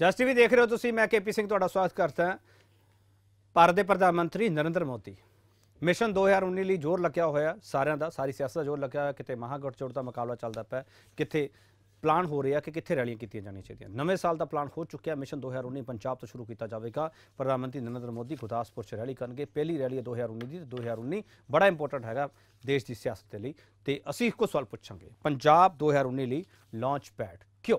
Just ਵੀ ਦੇਖ ਰਹੇ ਹੋ ਤੁਸੀਂ, ਮੈਂ ਕੇਪੀ ਸਿੰਘ ਤੁਹਾਡਾ ਸਵਾਗਤ ਕਰਦਾ ਭਾਰਤ ਦੇ ਪ੍ਰਧਾਨ ਮੰਤਰੀ ਨਰਿੰਦਰ ਮੋਦੀ, ਮਿਸ਼ਨ 2019 ਲਈ ਜ਼ੋਰ ਲੱਗਿਆ ਹੋਇਆ, ਸਾਰਿਆਂ ਦਾ, ਸਾਰੀ ਸਿਆਸਤ ਦਾ ਜ਼ੋਰ ਲੱਗਿਆ ਹੋਇਆ, ਕਿਤੇ ਮਹਾਗਠਜੋੜ ਦਾ ਮੁਕਾਬਲਾ ਚੱਲਦਾ ਪਿਆ, ਕਿਤੇ ਪਲਾਨ ਹੋ ਰਿਹਾ ਕਿ ਕਿੱਥੇ ਰੈਲੀਆਂ ਕੀਤੀਆਂ ਜਾਣੀਆਂ ਚਾਹੀਦੀਆਂ। ਨਵੇਂ ਸਾਲ ਦਾ ਪਲਾਨ ਹੋ ਚੁੱਕਿਆ, ਮਿਸ਼ਨ 2019 ਪੰਜਾਬ ਤੋਂ ਸ਼ੁਰੂ ਕੀਤਾ ਜਾਵੇਗਾ। ਪ੍ਰਧਾਨ ਮੰਤਰੀ ਨਰਿੰਦਰ ਮੋਦੀ ਗੁਰਦਾਸਪੁਰ 'ਚ ਰੈਲੀ ਕਰਨਗੇ, ਪਹਿਲੀ ਰੈਲੀ ਹੈ 2019 ਦੀ ਤੇ 2019 ਬੜਾ ਇੰਪੋਰਟੈਂਟ ਹੈਗਾ ਦੇਸ਼ ਦੀ ਸਿਆਸਤ ਦੇ ਲਈ। ਤੇ ਅਸੀਂ ਇੱਕੋ ਸਵਾਲ ਪੁੱਛਾਂਗੇ। ਪੰਜਾਬ 2019 ਲਈ ਲਾਂਚ ਪੈਡ ਕਿਉਂ?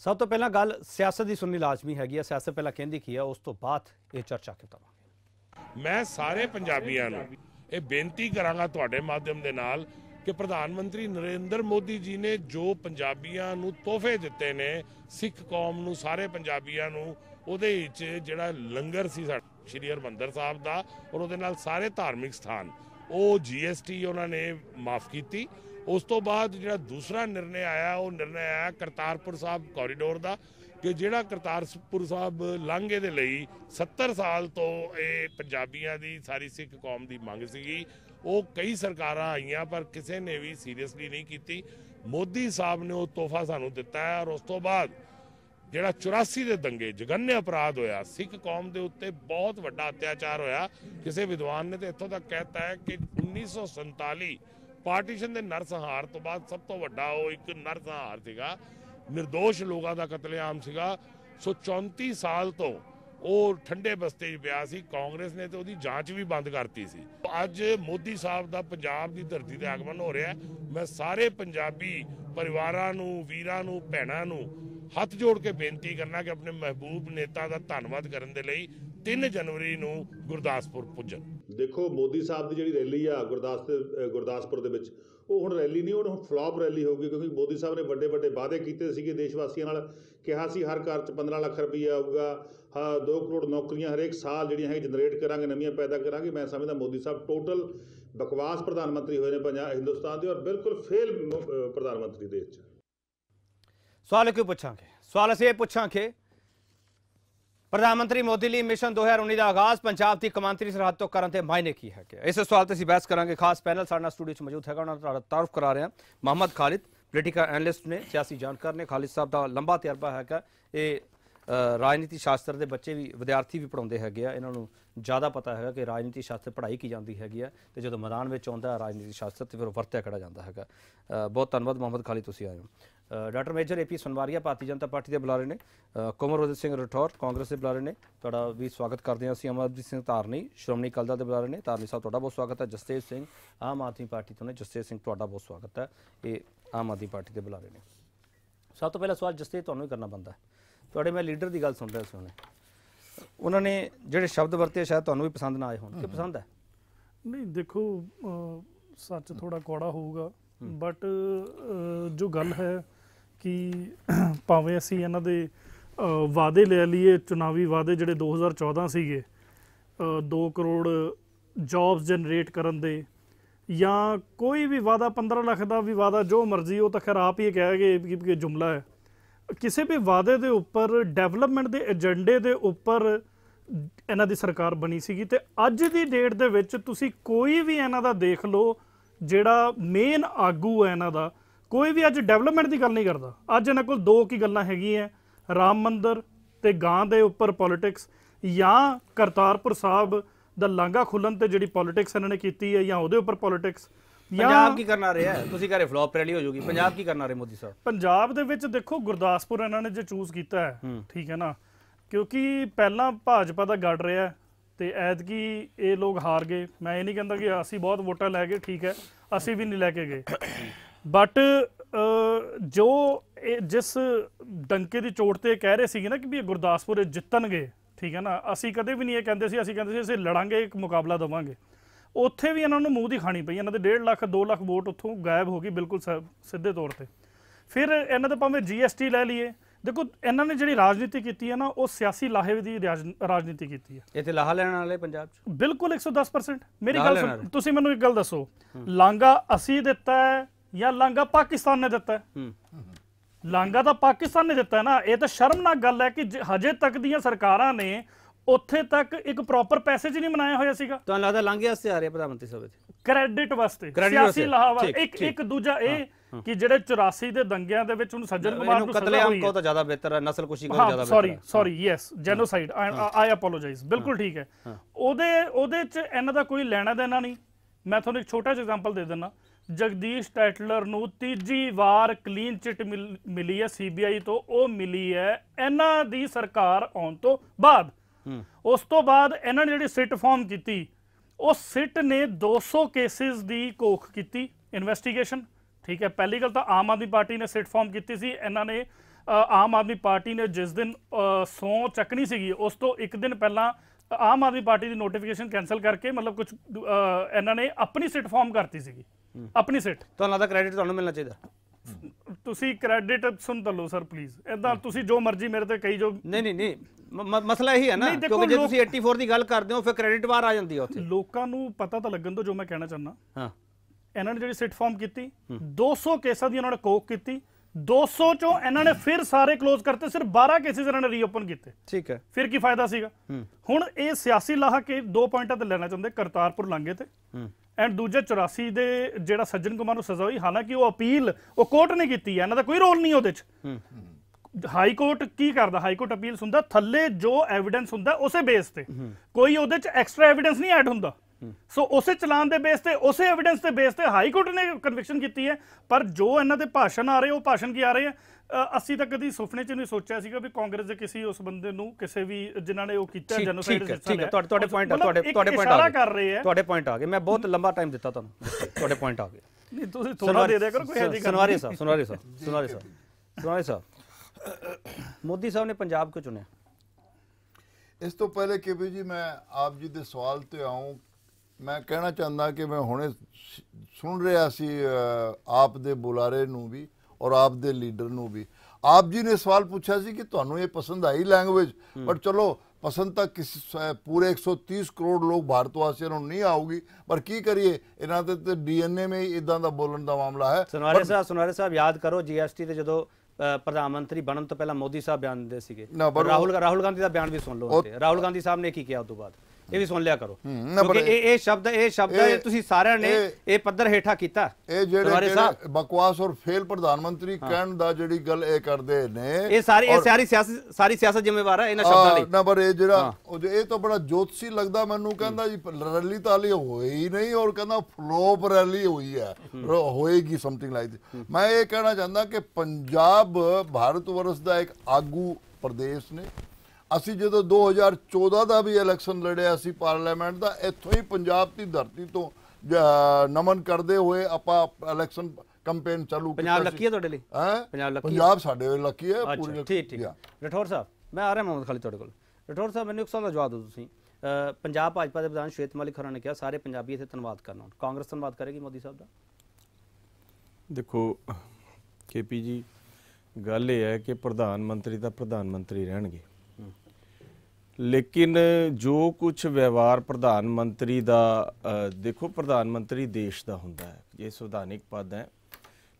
ਸਭ ਤੋਂ ਪਹਿਲਾਂ ਗੱਲ ਸਿਆਸਤ ਦੀ ਸੁਣਨੀ ਲਾਜ਼ਮੀ ਹੈਗੀ ਹੈ ਸਿਆਸਤ ਪਹਿਲਾਂ ਕਹਿੰਦੀ ਕੀ ਹੈ ਉਸ ਤੋਂ ਬਾਅਦ ਇਹ ਚਰਚਾ ਕਰਾਂਗੇ ਮੈਂ ਸਾਰੇ ਪੰਜਾਬੀਆਂ ਨੂੰ ਇਹ ਬੇਨਤੀ ਕਰਾਂਗਾ ਤੁਹਾਡੇ ਮਾਧਿਅਮ ਦੇ ਨਾਲ ਕਿ ਪ੍ਰਧਾਨ ਮੰਤਰੀ ਨਰਿੰਦਰ ਮੋਦੀ ਜੀ ਨੇ ਜੋ ਪੰਜਾਬੀਆਂ ਨੂੰ ਤੋਹਫੇ ਦਿੱਤੇ ਨੇ, ਸਿੱਖ ਕੌਮ ਨੂੰ, ਸਾਰੇ ਪੰਜਾਬੀਆਂ ਨੂੰ, ਉਹਦੇ ਵਿੱਚ ਜਿਹੜਾ ਲੰਗਰ ਸੀ ਸਾਡਾ ਸ਼੍ਰੀ ਹਰਮੰਦਰ ਸਾਹਿਬ ਦਾ ਔਰ ਉਹਦੇ ਨਾਲ ਸਾਰੇ ਧਾਰਮਿਕ ਸਥਾਨ। ਉਹ ਜੀਐਸਟੀ ਉਹਨਾਂ ਨੇ ਮਾਫ ਕੀਤੀ। ਉਸ ਤੋਂ ਬਾਅਦ ਜਿਹੜਾ ਦੂਸਰਾ ਨਿਰਣੇ ਆਇਆ, ਉਹ ਨਿਰਣੇ ਆਇਆ ਕਰਤਾਰਪੁਰ ਸਾਹਿਬ ਕੋਰੀਡੋਰ ਦਾ ਕਿ ਜਿਹੜਾ ਕਰਤਾਰਪੁਰ ਸਾਹਿਬ ਲਾਂਘੇ ਦੇ ਲਈ 70 ਸਾਲ ਤੋਂ ਇਹ ਪੰਜਾਬੀਆਂ ਦੀ ਸਾਰੀ ਸਿੱਖ ਕੌਮ ਦੀ ਮੰਗ ਸੀਗੀ। ਉਹ ਕਈ ਸਰਕਾਰਾਂ ਆਈਆਂ, ਪਰ ਕਿਸੇ ਨੇ ਵੀ ਸੀਰੀਅਸਲੀ ਨਹੀਂ ਕੀਤੀ। ਮੋਦੀ ਸਾਹਿਬ ਨੇ ਉਹ ਤੋਹਫਾ ਸਾਨੂੰ ਦਿੱਤਾ ਹੈ ਔਰ ਉਸ ਤੋਂ ਬਾਅਦ ਜਿਹੜਾ 84 ਦੇ ਦੰਗੇ ਜਗੰਨੇ ਅਪਰਾਧ ਹੋਇਆ, ਸਿੱਖ ਕੌਮ ਦੇ ਉੱਤੇ ਬਹੁਤ ਵੱਡਾ ਅਤਿਆਚਾਰ ਹੋਇਆ। ਕਿਸੇ ਵਿਦਵਾਨ ਨੇ ਤੇ ਇੱਥੋਂ ਤੱਕ ਕਹਿਤਾ ਹੈ ਕਿ 1947 ਪਾਰਟੀਸ਼ਨ ਦੇ ਨਰਸੰਹਾਰ ਤੋਂ ਬਾਅਦ ਸਭ ਤੋਂ ਵੱਡਾ ਉਹ ਇੱਕ ਨਰਸੰਹਾਰ ਸੀਗਾ। નિર્ਦੋਸ਼ ਲੋਕਾਂ ਦਾ ਕਤਲੇਆਮ ਸੀਗਾ। ਸੋ 34 ਸਾਲ ਤੋਂ ਉਹ ਠੰਡੇ ਬਸਤੇ 'ਚ ਪਿਆ ਸੀ। ਕਾਂਗਰਸ ਨੇ ਤੇ ਉਹਦੀ ਜਾਂਚ ਵੀ ਬੰਦ ਕਰਤੀ ਸੀ। ਅੱਜ ਮੋਦੀ ਸਾਹਿਬ ਦਾ ਪੰਜਾਬ ਦੀ ਧਰਤੀ ਤੇ ਆਗਮਨ ਹੋ ਰਿਹਾ ਮੈਂ ਸਾਰੇ ਪੰਜਾਬੀ ਪਰਿਵਾਰਾਂ ਨੂੰ, ਵੀਰਾਂ ਨੂੰ, ਭੈਣਾਂ ਨੂੰ ਹੱਥ ਜੋੜ ਕੇ ਬੇਨਤੀ ਕਰਨਾ ਕਿ ਆਪਣੇ ਮਹਿਬੂਬ ਨੇਤਾ ਦਾ ਧੰਨਵਾਦ ਕਰਨ ਦੇ ਲਈ 3 ਜਨਵਰੀ ਨੂੰ ਗੁਰਦਾਸਪੁਰ ਪੁੱਜਣ। ਦੇਖੋ ਮੋਦੀ ਸਾਹਿਬ ਦੀ ਜਿਹੜੀ ਰੈਲੀ ਆ ਗੁਰਦਾਸ ਅ, ਗੁਰਦਾਸਪੁਰ ਦੇ ਵਿੱਚ ਉਹ ਹੁਣ ਰੈਲੀ ਨਹੀਂ ਹੁਣ ਫਲॉप ਰੈਲੀ ਹੋਊਗੀ ਕਿਉਂਕਿ ਮੋਦੀ ਸਾਹਿਬ ਨੇ ਵੱਡੇ ਵੱਡੇ ਵਾਅਦੇ ਕੀਤੇ ਸੀਗੇ ਦੇਸ਼ ਵਾਸੀਆਂ ਨਾਲ ਕਿਹਾ ਸੀ ਹਰ ਘਰ 'ਚ 15 ਲੱਖ ਰੁਪਈਆ ਆਊਗਾ ਹਾਂ 2 ਕਰੋੜ ਨੌਕਰੀਆਂ ਹਰੇਕ ਸਾਲ ਜਿਹੜੀਆਂ ਹੈ ਜਨਰੇਟ ਕਰਾਂਗੇ ਨਵੀਆਂ ਪੈਦਾ ਕਰਾਂਗੇ। ਮੈਂ ਸਮਝਦਾ ਮੋਦੀ ਸਾਹਿਬ ਟੋਟਲ ਬਕਵਾਸ ਪ੍ਰਧਾਨ ਮੰਤਰੀ ਹੋਏ ਨੇ ਪੰਜਾਬ ਹਿੰਦੁਸਤਾਨ ਦੇ ਔਰ ਬਿਲਕੁਲ ਫੇਲ ਪ੍ਰਧਾਨ ਮੰਤਰੀ ਦੇਸ਼ 'ਚ ਸਵਾਲ ਕਿਉਂ ਪੁੱਛਾਂਗੇ? ਸਵਾਲ ਅਸੀਂ ਇਹ ਪੁੱਛਾਂਗੇ ਪ੍ਰਧਾਨ ਮੰਤਰੀ ਮੋਦੀ ਲਈ ਮਿਸ਼ਨ 2019 ਦਾ ਆਗਾਜ਼ ਪੰਜਾਬ ਦੀ ਕਮਾਂਤਰੀ ਸਰਹੱਦ ਤੋਂ ਕਰਨ ਤੇ ਮਾਇਨੇ ਕੀ ਹੈ ਕਿ ਇਸ ਸਵਾਲ ਤੇ ਅਸੀਂ ਬਹਿਸ ਕਰਾਂਗੇ। ਖਾਸ ਪੈਨਲ ਸਾਡੇ ਨਾਲ ਸਟੂਡੀਓ 'ਚ ਮੌਜੂਦ ਹੈਗਾ, ਉਹਨਾਂ ਦਾ ਤਾਰਫ ਕਰਾ ਰਹੇ ਹਾਂ। ਮੁਹੰਮਦ ਖਾਲਿਦ ਪੋਲੀਟੀਕਲ ਐਨਲਿਸਟ ਨੇ, ਸਿਆਸੀ ਜਾਣਕਾਰ ਨੇ। ਖਾਲਿਦ ਸਾਹਿਬ ਦਾ ਲੰਬਾ ਤਜਰਬਾ ਹੈਗਾ। ਇਹ ਰਾਜਨੀਤੀ ਸ਼ਾਸਤਰ ਦੇ ਬੱਚੇ ਵੀ, ਵਿਦਿਆਰਥੀ ਵੀ ਪੜਾਉਂਦੇ ਹੈਗੇ ਆ। ਇਹਨਾਂ ਨੂੰ ਜ਼ਿਆਦਾ ਪਤਾ ਹੈਗਾ ਕਿ ਰਾਜਨੀਤੀ ਸ਼ਾਸਤਰ ਪੜ੍ਹਾਈ ਕੀ ਜਾਂਦੀ ਹੈਗੀ ਆ ਤੇ ਜਦੋਂ ਮੈਦਾਨ ਵਿੱਚ ਆਉਂਦਾ ਰਾਜਨੀਤੀ ਸ਼ਾਸਤਰ ਤੇ ਫਿਰ ਉਹ ਵਰਤਿਆ ਕਿਹੜਾ ਜਾਂਦਾ ਹੈਗਾ। ਬਹੁਤ ਧੰਨਵਾਦ ਮੁਹੰਮਦ ਖਾਲਿਦ, ਤੁਸੀਂ ਆਏ ਹੋ। Doctor major A P Sanwaria Bharatiya Janata Party ਦੇ ਬੁਲਾਰੇ ਨੇ। ਅ, ਕੁਮਰਵਜੀਤ ਸਿੰਘ ਰਠੌਰ ਕਾਂਗਰਸ ਦੇ ਬੁਲਾਰੇ ਨੇ। ਤੁਹਾਡਾ ਵੀ ਸਵਾਗਤ ਕਰਦੇ ਹਾਂ ਅਸੀਂ। ਅਮਰਜੀਤ ਸਿੰਘ ਧਾਰਨੀ ਸ਼੍ਰੋਮਣੀ ਅਕਾਲੀ ਦਲ ਦੇ ਬੁਲਾਰੇ ਨੇ। ਧਾਰਨੀ ਸਾਹਿਬ ਤੁਹਾਡਾ ਬਹੁਤ ਸਵਾਗਤ ਹੈ। ਜਸਤੇਜ ਸਿੰਘ ਆਮ ਆਦਮੀ ਪਾਰਟੀ ਤੋਂ ਨੇ। ਜਸਤੇਜ ਸਿੰਘ ਤੁਹਾਡਾ ਬਹੁਤ ਸਵਾਗਤ ਹੈ। ਇਹ ਆਮ ਆਦਮੀ ਪਾਰਟੀ ਦੇ ਬੁਲਾਰੇ ਨੇ। ਸਭ ਤੋਂ ਪਹਿਲਾ ਸਵਾਲ ਜਸਤੇਜ ਤੁਹਾਨੂੰ ਹੀ ਕਰਨਾ ਬੰਦਾ ਤੁਹਾਡੇ ਮੈਂ ਲੀਡਰ ਦੀ ਗੱਲ ਸੁਣ ਰਿਹਾ ਸੀ ਉਹਨੇ। ਉਹਨਾਂ ਨੇ ਜਿਹੜੇ ਸ਼ਬਦ ਵਰਤੇ ਸ਼ਾਇਦ ਤੁਹਾਨੂੰ ਵੀ ਪਸੰਦ ਨਾ ਆਏ ਹੋਣ। ਕਿ ਪਸੰਦ ਹੈ? ਨਹੀਂ ਦੇਖੋ ਸੱਚ ਥੋੜਾ ਕੌੜਾ ਹੋਊਗਾ। ਬਟ ਜੋ ਗੱਲ ਹੈ ਕਿ ਭਾਵੇਂ ਅਸੀਂ ਇਹਨਾਂ ਦੇ ਵਾਅਦੇ ਲੈ ਲਈਏ, ਚੁਣਾਵੀ ਵਾਅਦੇ ਜਿਹੜੇ 2014 ਸੀਗੇ 2 ਕਰੋੜ ਜੌਬਸ ਜਨਰੇਟ ਕਰਨ ਦੇ, ਜਾਂ ਕੋਈ ਵੀ ਵਾਅਦਾ 15 ਲੱਖ ਦਾ ਵੀ ਵਾਅਦਾ, ਜੋ ਮਰਜ਼ੀ, ਉਹ ਤਾਂ ਖੈਰ ਆਪ ਹੀ ਕਹਿ ਗਏ ਕਿ ਕਿ ਜੁਮਲਾ ਹੈ। ਕਿਸੇ ਵੀ ਵਾਅਦੇ ਦੇ ਉੱਪਰ ਡਿਵੈਲਪਮੈਂਟ ਦੇ ਏਜੰਡੇ ਦੇ ਉੱਪਰ ਇਹਨਾਂ ਦੀ ਸਰਕਾਰ ਬਣੀ ਸੀਗੀ ਤੇ ਅੱਜ ਦੀ ਡੇਟ ਦੇ ਵਿੱਚ ਤੁਸੀਂ ਕੋਈ ਵੀ ਇਹਨਾਂ ਦਾ ਦੇਖ ਲਓ, ਜਿਹੜਾ ਮੇਨ ਆਗੂ ਹੈ ਇਹਨਾਂ ਦਾ ਕੋਈ ਵੀ ਅੱਜ ਡਿਵੈਲਪਮੈਂਟ ਦੀ ਗੱਲ ਨਹੀਂ ਕਰਦਾ। ਅੱਜ ਇਹਨਾਂ ਕੋਲ ਦੋ ਕੀ ਗੱਲਾਂ ਹੈਗੀਆਂ ਰਾਮ ਮੰਦਿਰ ਤੇ ਗਾਂ ਦੇ ਉੱਪਰ ਪੋਲਿਟਿਕਸ ਜਾਂ ਕਰਤਾਰਪੁਰ ਸਾਹਿਬ ਦਾ ਲਾਂਘਾ ਖੁੱਲਣ ਤੇ ਜਿਹੜੀ ਪੋਲਿਟਿਕਸ ਇਹਨਾਂ ਨੇ ਕੀਤੀ ਹੈ ਜਾਂ ਉਹਦੇ ਉੱਪਰ ਪੋਲਿਟਿਕਸ ਪੰਜਾਬ ਕੀ ਕਰਨਾ ਰਿਹਾ? ਤੁਸੀਂ ਕਹ ਰਹੇ ਫਲॉप ਰੈਲੀ ਹੋ ਜਾਊਗੀ ਪੰਜਾਬ ਕੀ ਕਰਨਾ ਰਹੇ ਮੋਦੀ ਸਾਹਿਬ? ਪੰਜਾਬ ਦੇ ਵਿੱਚ ਦੇਖੋ ਗੁਰਦਾਸਪੁਰ ਇਹਨਾਂ ਨੇ ਜੇ ਚੂਜ਼ ਕੀਤਾ ਹੈ। ਠੀਕ ਹੈ ਨਾ? ਕਿਉਂਕਿ ਪਹਿਲਾਂ ਭਾਜਪਾ ਦਾ ਗੜ ਰਿਹਾ ਤੇ ਐਤਕੀ ਇਹ ਲੋਕ ਹਾਰ ਗਏ। ਮੈਂ ਇਹ ਨਹੀਂ ਕਹਿੰਦਾ ਕਿ ਅਸੀਂ ਬਹੁਤ ਵੋਟਾਂ ਲੈ ਗਏ ਠੀਕ ਹੈ ਅਸੀਂ ਵੀ ਨਹੀਂ ਲੈ ਕੇ ਗਏ। ਬਟ ਜੋ ਜਿਸ ਡੰਕੇ ਦੀ ਚੋਟ ਤੇ ਕਹਿ ਰਹੇ ਸੀਗੇ ਨਾ ਕਿ ਵੀ ਗੁਰਦਾਸਪੁਰ ਜਿੱਤਣਗੇ ਠੀਕ ਹੈ ਨਾ ਅਸੀਂ ਕਦੇ ਵੀ ਨਹੀਂ ਇਹ ਕਹਿੰਦੇ ਸੀ ਅਸੀਂ ਕਹਿੰਦੇ ਸੀ ਅਸੀਂ ਲੜਾਂਗੇ ਇੱਕ ਮੁਕਾਬਲਾ ਦੇਵਾਂਗੇ। ਉੱਥੇ ਵੀ ਇਹਨਾਂ ਨੂੰ ਮੂੰਹ ਦੀ ਖਾਣੀ ਪਈ ਇਹਨਾਂ ਦੇ 1.5 ਲੱਖ 2 ਲੱਖ ਵੋਟ ਉੱਥੋਂ ਗਾਇਬ ਹੋ ਗਈ ਬਿਲਕੁਲ ਸਿੱਧੇ ਤੌਰ ਤੇ। ਫਿਰ ਇਹਨਾਂ ਦੇ ਭਾਵੇਂ ਜੀਐਸਟੀ ਲੈ ਲਈਏ ਦੇਖੋ ਇਹਨਾਂ ਨੇ ਜਿਹੜੀ ਰਾਜਨੀਤੀ ਕੀਤੀ ਹੈ ਨਾ ਉਹ ਸਿਆਸੀ ਲਾਹੇ ਦੀ ਰਾਜ- ਰਾਜਨੀਤੀ ਕੀਤੀ ਹੈ। ਇੱਥੇ ਲਾਹਾ ਲੈਣ ਵਾਲੇ ਪੰਜਾਬ 'ਚ? ਬਿਲਕੁਲ 110% ਮੇਰੀ ਗੱਲ ਸੁਣ। ਤੁਸੀਂ ਮੈਨੂੰ ਇੱਕ ਗੱਲ ਦੱਸੋ ਲਾਂਗਾ ਅਸੀਂ ਦਿੱਤਾ ਹੈ ਜਾਂ ਲਾਂਗਾ ਪਾਕਿਸਤਾਨ ਨੇ ਦਿੱਤਾ ਲਾਂਗਾ ਤਾਂ ਪਾਕਿਸਤਾਨ ਨੇ ਦਿੱਤਾ ਨਾ ਇਹ ਤਾਂ ਸ਼ਰਮਨਾਕ ਗੱਲ ਹੈ ਕਿ ਹਜੇ ਤੱਕ ਦੀਆਂ ਸਰਕਾਰਾਂ ਨੇ ਉੱਥੇ ਤੱਕ ਇੱਕ ਪ੍ਰੋਪਰ ਪੈਸੇਜ ਨਹੀਂ ਬਣਾਇਆ ਹੋਇਆ ਸੀਗਾ। ਤੁਹਾਨੂੰ ਲੱਗਦਾ ਲਾਂਘੇ ਵਾਸਤੇ ਆ ਰਹੇ ਪ੍ਰਧਾਨ ਮੰਤਰੀ ਸਾਹਿਬ ਇੱਥੇ? ਕ੍ਰੈਡਿਟ ਵਾਸਤੇ ਸਿਆਸੀ। ਲਾਹਵਾ। ਇੱਕ। ਇੱਕ ਦੂਜਾ ਇਹ ਕਿ ਜਿਹੜੇ 84 ਦੇ ਦੰਗਿਆਂ ਦੇ ਵਿੱਚ ਉਹਨੂੰ ਸੱਜਣ ਕੁਮਾਰ ਨੂੰ ਕਤਲੇਆਮ ਕੋ ਤਾਂ ਜ਼ਿਆਦਾ ਬਿਹਤਰ ਹੈ ਨਸਲ ਕੁਸ਼ੀ ਕੋ ਜ਼ਿਆਦਾ ਸੌਰੀ ਬਿਹਤਰ ਹੈ। Sorry yes genocide I apologise ਬਿਲਕੁਲ ਠੀਕ ਹੈ। ਉਹਦੇ ਉਹਦੇ ਚ ਇਹਨਾਂ ਦਾ ਕੋਈ ਲੈਣਾ ਦੇਣਾ ਨਹੀਂ। ਮੈਂ ਤੁਹਾਨੂੰ ਇੱਕ ਛੋਟਾ ਜਿਹਾ ਐਗਜ਼ਾਮਪਲ ਦੇ ਦਿੰਦਾ। ਜਗਦੀਸ਼ ਟੈਟਲਰ ਨੂੰ ਤੀਜੀ ਵਾਰ ਕਲੀਨ ਚਿਟ ਮਿਲੀ ਹੈ ਸੀਬੀਆਈ ਤੋਂ ਉਹ ਮਿਲੀ ਹੈ ਇਹਨਾਂ ਦੀ ਸਰਕਾਰ ਆਉਣ ਤੋਂ ਬਾਅਦ। ਉਸ ਤੋਂ ਬਾਅਦ ਇਹਨਾਂ ਨੇ ਜਿਹੜੀ ਸਿਟ ਫਾਰਮ ਕੀਤੀ ਉਹ ਸਿਟ ਨੇ 200 ਕੇਸਿਸ ਦੀ ਕੋਖ ਕੀਤੀ ਇਨਵੈਸਟੀਗੇਸ਼ਨ ਠੀਕ ਹੈ ਪਹਿਲੀ ਗੱਲ ਤਾਂ ਆਮ ਆਦਮੀ ਪਾਰਟੀ ਨੇ ਸਿਟ ਫਾਰਮ ਕੀਤੀ ਸੀ ਇਹਨਾਂ ਨੇ ਆਮ ਆਦਮੀ ਪਾਰਟੀ ਨੇ ਜਿਸ ਦਿਨ ਸਹੁੰ ਚੱਕਣੀ ਸੀਗੀ ਉਸ ਤੋਂ ਇੱਕ ਦਿਨ ਪਹਿਲਾਂ ਆਮ ਆਦਮੀ ਪਾਰਟੀ ਦੀ ਨੋਟੀਫਿਕੇਸ਼ਨ ਕੈਨਸਲ ਕਰਕੇ ਮਤਲਬ ਕੁਝ ਇਹਨਾਂ ਨੇ ਆਪਣੀ ਸਿਟ ਫਾਰਮ ਕਰਤੀ ਸੀਗੀ। ਆਪਣੀ ਸਿਟ ਤੁਹਾਨੂੰ ਲੱਗਦਾ ਕ੍ਰੈਡਿਟ ਤੁਹਾਨੂੰ ਮਿਲਣਾ ਚਾਹੀਦਾ? ਤੁਸੀਂ ਕ੍ਰੈਡਿਟ ਸੁਣ ਤਾਂ ਲਓ ਸਰ ਪਲੀਜ਼ ਇਦਾਂ ਤੁਸੀਂ ਜੋ ਮਰਜ਼ੀ ਮੇਰੇ ਤੇ ਕਹੀ ਜੋ ਨਹੀਂ ਨਹੀਂ ਨਹੀਂ। ਮਸਲਾ ਇਹੀ ਹੈ ਨਾ ਕਿਉਂਕਿ ਜੇ ਤੁਸੀਂ 84 ਦੀ ਗੱਲ ਕਰਦੇ ਹੋ ਫਿਰ ਕ੍ਰੈਡਿਟ ਬਾਹਰ ਆ ਜਾਂਦੀ ਹੈ ਉੱਥੇ। ਲੋਕਾਂ ਨੂੰ ਪਤਾ ਤਾਂ ਲੱਗਣ ਤੋਂ ਜੋ ਮੈਂ ਕਹਿਣਾ ਚਾਹੁੰਦਾ। ਹਾਂ। ਇਹਨਾਂ ਨੇ ਜਿਹੜੀ ਸਿਟ ਫਾਰਮ ਕੀਤੀ 200 ਕੇਸਾਂ ਦੀ ਇਹਨਾਂ ਨੇ ਕੋਕ ਕੀਤੀ 200 ਚੋਂ ਇਹਨਾਂ ਨੇ ਫਿਰ ਸਾਰੇ ਕਲੋਜ਼ ਕਰਤੇ ਸਿਰਫ 12 ਕੇਸਿਸ ਇਹਨਾਂ ਨੇ ਰੀਓਪਨ ਕੀਤੇ। ਠੀਕ ਹੈ। ਫਿਰ ਕੀ ਫਾਇਦਾ ਸੀਗਾ? ਹੁਣ ਇਹ ਸਿਆਸੀ ਲਾਹਾ ਕੇ ਦੋ ਪੁਆਇੰਟਾਂ ਤੇ ਲੈਣਾ ਚਾਹੁੰਦੇ ਕਰਤਾਰਪੁਰ ਲਾਂਘੇ ਤੇ। ਐਂਡ ਦੂਜੇ 84 ਦੇ ਜਿਹੜਾ ਸੱਜਣ ਕੁਮਾਰ ਨੂੰ ਸਜ਼ਾ ਹੋਈ ਹਾਲਾਂਕਿ ਉਹ ਅਪੀਲ ਉਹ ਕੋਰਟ ਨੇ ਕੀਤੀ ਹੈ ਇਹਨਾਂ ਦਾ ਕੋਈ ਰੋਲ ਨਹੀਂ ਉਹਦੇ 'ਚ। ਹਾਈ ਕੋਰਟ ਕੀ ਕਰਦਾ? ਹਾਈ ਕੋਰਟ ਅਪੀਲ ਸੁਣਦਾ ਥੱਲੇ ਜੋ ਐਵੀਡੈਂਸ ਹੁੰਦਾ ਉਸੇ ਬੇਸ ਤੇ। ਕੋਈ ਉਹਦੇ 'ਚ ਐਕਸਟਰਾ ਐਵੀਡੈਂਸ ਨਹੀਂ ਐਡ ਹੁੰਦਾ। ਸੋ ਉਸੇ ਚਲਾਨ ਦੇ ਬੇਸ ਤੇ ਉਸੇ ਐਵੀਡੈਂਸ ਦੇ ਬੇਸ ਤੇ ਹਾਈ ਕੋਰਟ ਨੇ ਕਨਵਿਕਸ਼ਨ ਕੀਤੀ ਹੈ। ਪਰ ਜੋ ਇਹਨਾਂ ਦੇ ਭਾਸ਼ਣ ਆ ਰਹੇ ਉਹ ਭਾਸ਼ਣ ਕੀ ਆ ਰਹੇ ਆ ਅਸੀਂ ਤਾਂ ਕਦੀ ਸੁਪਨੇ 'ਚ ਨਹੀਂ ਸੋਚਿਆ ਸੀਗਾ ਵੀ ਕਾਂਗਰਸ ਦੇ ਕਿਸੇ ਉਸ ਬੰਦੇ ਨੂੰ ਕਿਸੇ ਵੀ ਜਿਨ੍ਹਾਂ ਨੇ ਉਹ ਕੀਤਾ ਜੈਨੋਸਾਈਡ ਠੀਕ ਹੈ ਠੀਕ ਹੈ। ਤੁਹਾਡੇ ਤੁਹਾਡੇ ਪੁਆਇੰਟ ਤੁਹਾਡੇ ਤੁਹਾਡੇ ਪੁਆਇੰਟ ਇਸ਼ਾਰਾ ਆ ਕਰ ਰਹੇ ਗਏ ਆ ਤੁਹਾਡੇ ਪੁਆਇੰਟ ਆ ਗਏ। ਮੈਂ ਬਹੁਤ ਲੰਬਾ ਟਾਈਮ ਦਿੱਤਾ ਤੁਹਾਨੂੰ। ਤੁਹਾਡੇ ਪੁਆਇੰਟ ਆ ਗਏ। ਨਹੀਂ ਤੁਸੀਂ ਥੋੜਾ ਦੇ ਦਿਆ ਕਰੋ ਕੋਈ ਐਜੀ ਸੁਨਵਾਰੀ ਸਾਹਿਬ ਸੁਨਵਾਰੀ ਸਾਹਿਬ ਸੁਨਵਾਰੀ ਸਾਹਿਬ ਸੁਨਵਾਰੀ ਸਾਹਿਬ ਮੋਦੀ ਸਾਹਿਬ ਨੇ ਪੰਜਾਬ ਕਿਉਂ ਚੁਣਿਆ? ਇਸ ਤੋਂ ਪਹਿਲੇ ਕਿ ਵੀ ਜੀ ਮੈਂ ਆਪ ਜੀ ਦੇ ਸਵਾਲ ਤੇ ਆਉਂ ਮੈਂ ਕਹਿਣਾ ਚਾਹੁੰਦਾ ਕਿ ਮੈਂ ਹੁਣੇ ਸੁਣ ਰਿਹਾ ਸੀ ਆਪ ਦੇ ਬੁਲਾਰੇ ਨੂੰ ਵੀ ਔਰ ਆਪ ਦੇ ਲੀਡਰ ਨੂੰ ਵੀ। ਆਪ ਜੀ ਨੇ ਸਵਾਲ ਪੁੱਛਿਆ ਸੀ ਕਿ ਤੁਹਾਨੂੰ ਇਹ ਪਸੰਦ ਆਈ ਲੈਂਗੁਏਜ ਪਰ ਚਲੋ ਪਸੰਦ ਤਾਂ ਕਿਸ ਪੂਰੇ 130 ਕਰੋੜ ਲੋਕ ਭਾਰਤ ਵਾਸੀਆਂ ਨੂੰ ਨਹੀਂ ਆਊਗੀ। ਪਰ ਕੀ ਕਰੀਏ? ਇਹਨਾਂ ਦੇ ਤੇ ਡੀਐਨਏ ਵਿੱਚ ਇਦਾਂ ਦਾ ਬੋਲਣ ਦਾ ਮਾਮਲਾ ਹੈ। ਸੁਨਵਾਰੇ ਸਾਹਿਬ ਸੁਨਵਾਰੇ ਸਾਹਿਬ ਯਾਦ ਕਰੋ ਜੀਐਸਟੀ ਤੇ ਜਦੋਂ ਪ੍ਰਧਾਨ ਮੰਤਰੀ ਬਣਨ ਤੋਂ ਪਹਿਲਾਂ ਮੋਦੀ ਸਾਹਿਬ ਬਿਆਨ ਦਿੰਦੇ ਸੀਗੇ। ਰਾਹੁਲ ਰਾਹੁਲ ਗਾਂਧੀ ਦਾ ਬਿਆਨ ਵੀ ਸੁਣ ਲਓ ਰਾਹੁਲ ਗਾਂਧੀ ਸਾਹਿਬ ਨੇ ਕੀ ਕਿਹਾ ਉਸ ਤੋਂ ਬਾਅਦ? ਇਹ ਵੀ ਸੁਣ ਲਿਆ ਕਰੋ। ਕਿਉਂਕਿ ਇਹ ਇਹ ਸ਼ਬਦ ਇਹ ਸ਼ਬਦ ਇਹ- ਇਹ ਤੁਸੀਂ ਸਾਰਿਆਂ ਨੇ ਇਹ- ਪੱਧਰ ਹੇਠਾਂ ਕੀਤਾ। ਇਹ ਜਿਹੜੇ ਬਕਵਾਸ ਔਰ ਫੇਲ ਪ੍ਰਧਾਨ ਮੰਤਰੀ ਕਹਿਣ ਦਾ ਜਿਹੜੀ ਗੱਲ ਇਹ ਕਰਦੇ ਨੇ ਇਹ ਸਾਰੀ ਇਹ ਸਾਰੀ ਸਿਆਸਤ ਸਾਰੀ ਸਿਆਸਤ ਜ਼ਿੰਮੇਵਾਰ ਹੈ ਇਹਨਾਂ ਸ਼ਬਦਾਂ ਲਈ। ਨੰਬਰ ਇਹ ਜਿਹੜਾ ਇਹ ਤਾਂ ਬੜਾ ਜੋਤਸੀ ਲੱਗਦਾ ਮੈਨੂੰ ਕਹਿੰਦਾ ਜੀ ਰੈਲੀ ਤਾਂ ਹਾਲੇ ਹੋਈ ਹੀ ਨਹੀਂ ਔਰ ਕਹਿੰਦਾ ਫਲੋਪ ਰੈਲੀ ਹੋਈ ਹੈ। ਹੋਏਗੀ ਸਮਥਿੰਗ ਲਾਈਕ ਮੈਂ ਇਹ ਕਹਿਣਾ ਚਾਹੁੰਦਾ ਕਿ ਪੰਜਾਬ ਭਾਰਤ ਵਰਸ ਦਾ ਇੱਕ ਆਗੂ ਪ੍ਰਦੇਸ਼ ਨੇ ਅਸੀਂ ਜਦੋਂ 2014 ਦਾ ਵੀ ਇਲੈਕਸ਼ਨ ਲੜਿਆ ਸੀ ਪਾਰਲੀਮੈਂਟ ਦਾ ਇੱਥੋਂ ਹੀ ਪੰਜਾਬ ਦੀ ਧਰਤੀ ਤੋਂ ਨਮਨ ਕਰਦੇ ਹੋਏ ਆਪਾਂ ਇਲੈਕਸ਼ਨ ਕੈਂਪੇਨ ਚਾਲੂ ਪੰਜਾਬ ਕੀਤਾ ਲੱਕੀ ਹੈ ਤੁਹਾਡੇ ਲਈ? ਹੈਂ? ਪੰਜਾਬ ਲੱਕੀ? ਪੰਜਾਬ ਸਾਡੇ ਲਈ ਲੱਕੀ ਹੈ ਪੂਰੀ ਠੀਕ ਠੀਕ. ਰਠੌਰ ਸਾਹਿਬ ਮੈਂ ਆ ਰਿਹਾ ਮੁਹੰਮਦ ਖਾਲਿਦ ਤੁਹਾਡੇ ਕੋਲ। ਰਠੌਰ ਸਾਹਿਬ ਮੈਨੂੰ ਇੱਕ ਸਵਾਲ ਦਾ ਜਵਾਬ ਦਿਓ ਤੁਸੀਂ। ਪੰਜਾਬ ਭਾਜਪਾ ਦੇ ਪ੍ਰਧਾਨ ਸ਼ਵੇਤ ਮਲਿਕ ਖਰਾ ਨੇ ਕਿਹਾ ਸਾਰੇ ਪੰਜਾਬੀ ਇੱਥੇ ਧੰਨਵਾਦ ਕਰਨ ਆਉਣ। ਕਾਂਗਰਸ ਧੰਨਵਾਦ ਕਰੇਗੀ ਮੋਦੀ ਸਾਹਿਬ ਦਾ? ਦੇਖੋ ਕੇਪੀ ਜੀ ਗੱਲ ਇਹ ਹੈ ਕਿ ਪ੍ਰਧਾਨ ਮੰਤਰੀ ਤਾਂ ਪ੍ਰਧਾਨ ਮੰਤਰੀ ਰਹਿਣਗੇ। ਲੇਕਿਨ ਜੋ ਕੁਝ ਵਿਵਹਾਰ ਪ੍ਰਧਾਨ ਮੰਤਰੀ ਦਾ ਦੇਖੋ ਪ੍ਰਧਾਨ ਮੰਤਰੀ ਦੇਸ਼ ਦਾ ਹੁੰਦਾ ਹੈ ਇਹ ਸੰਵਿਧਾਨਿਕ ਪਦ ਹੈ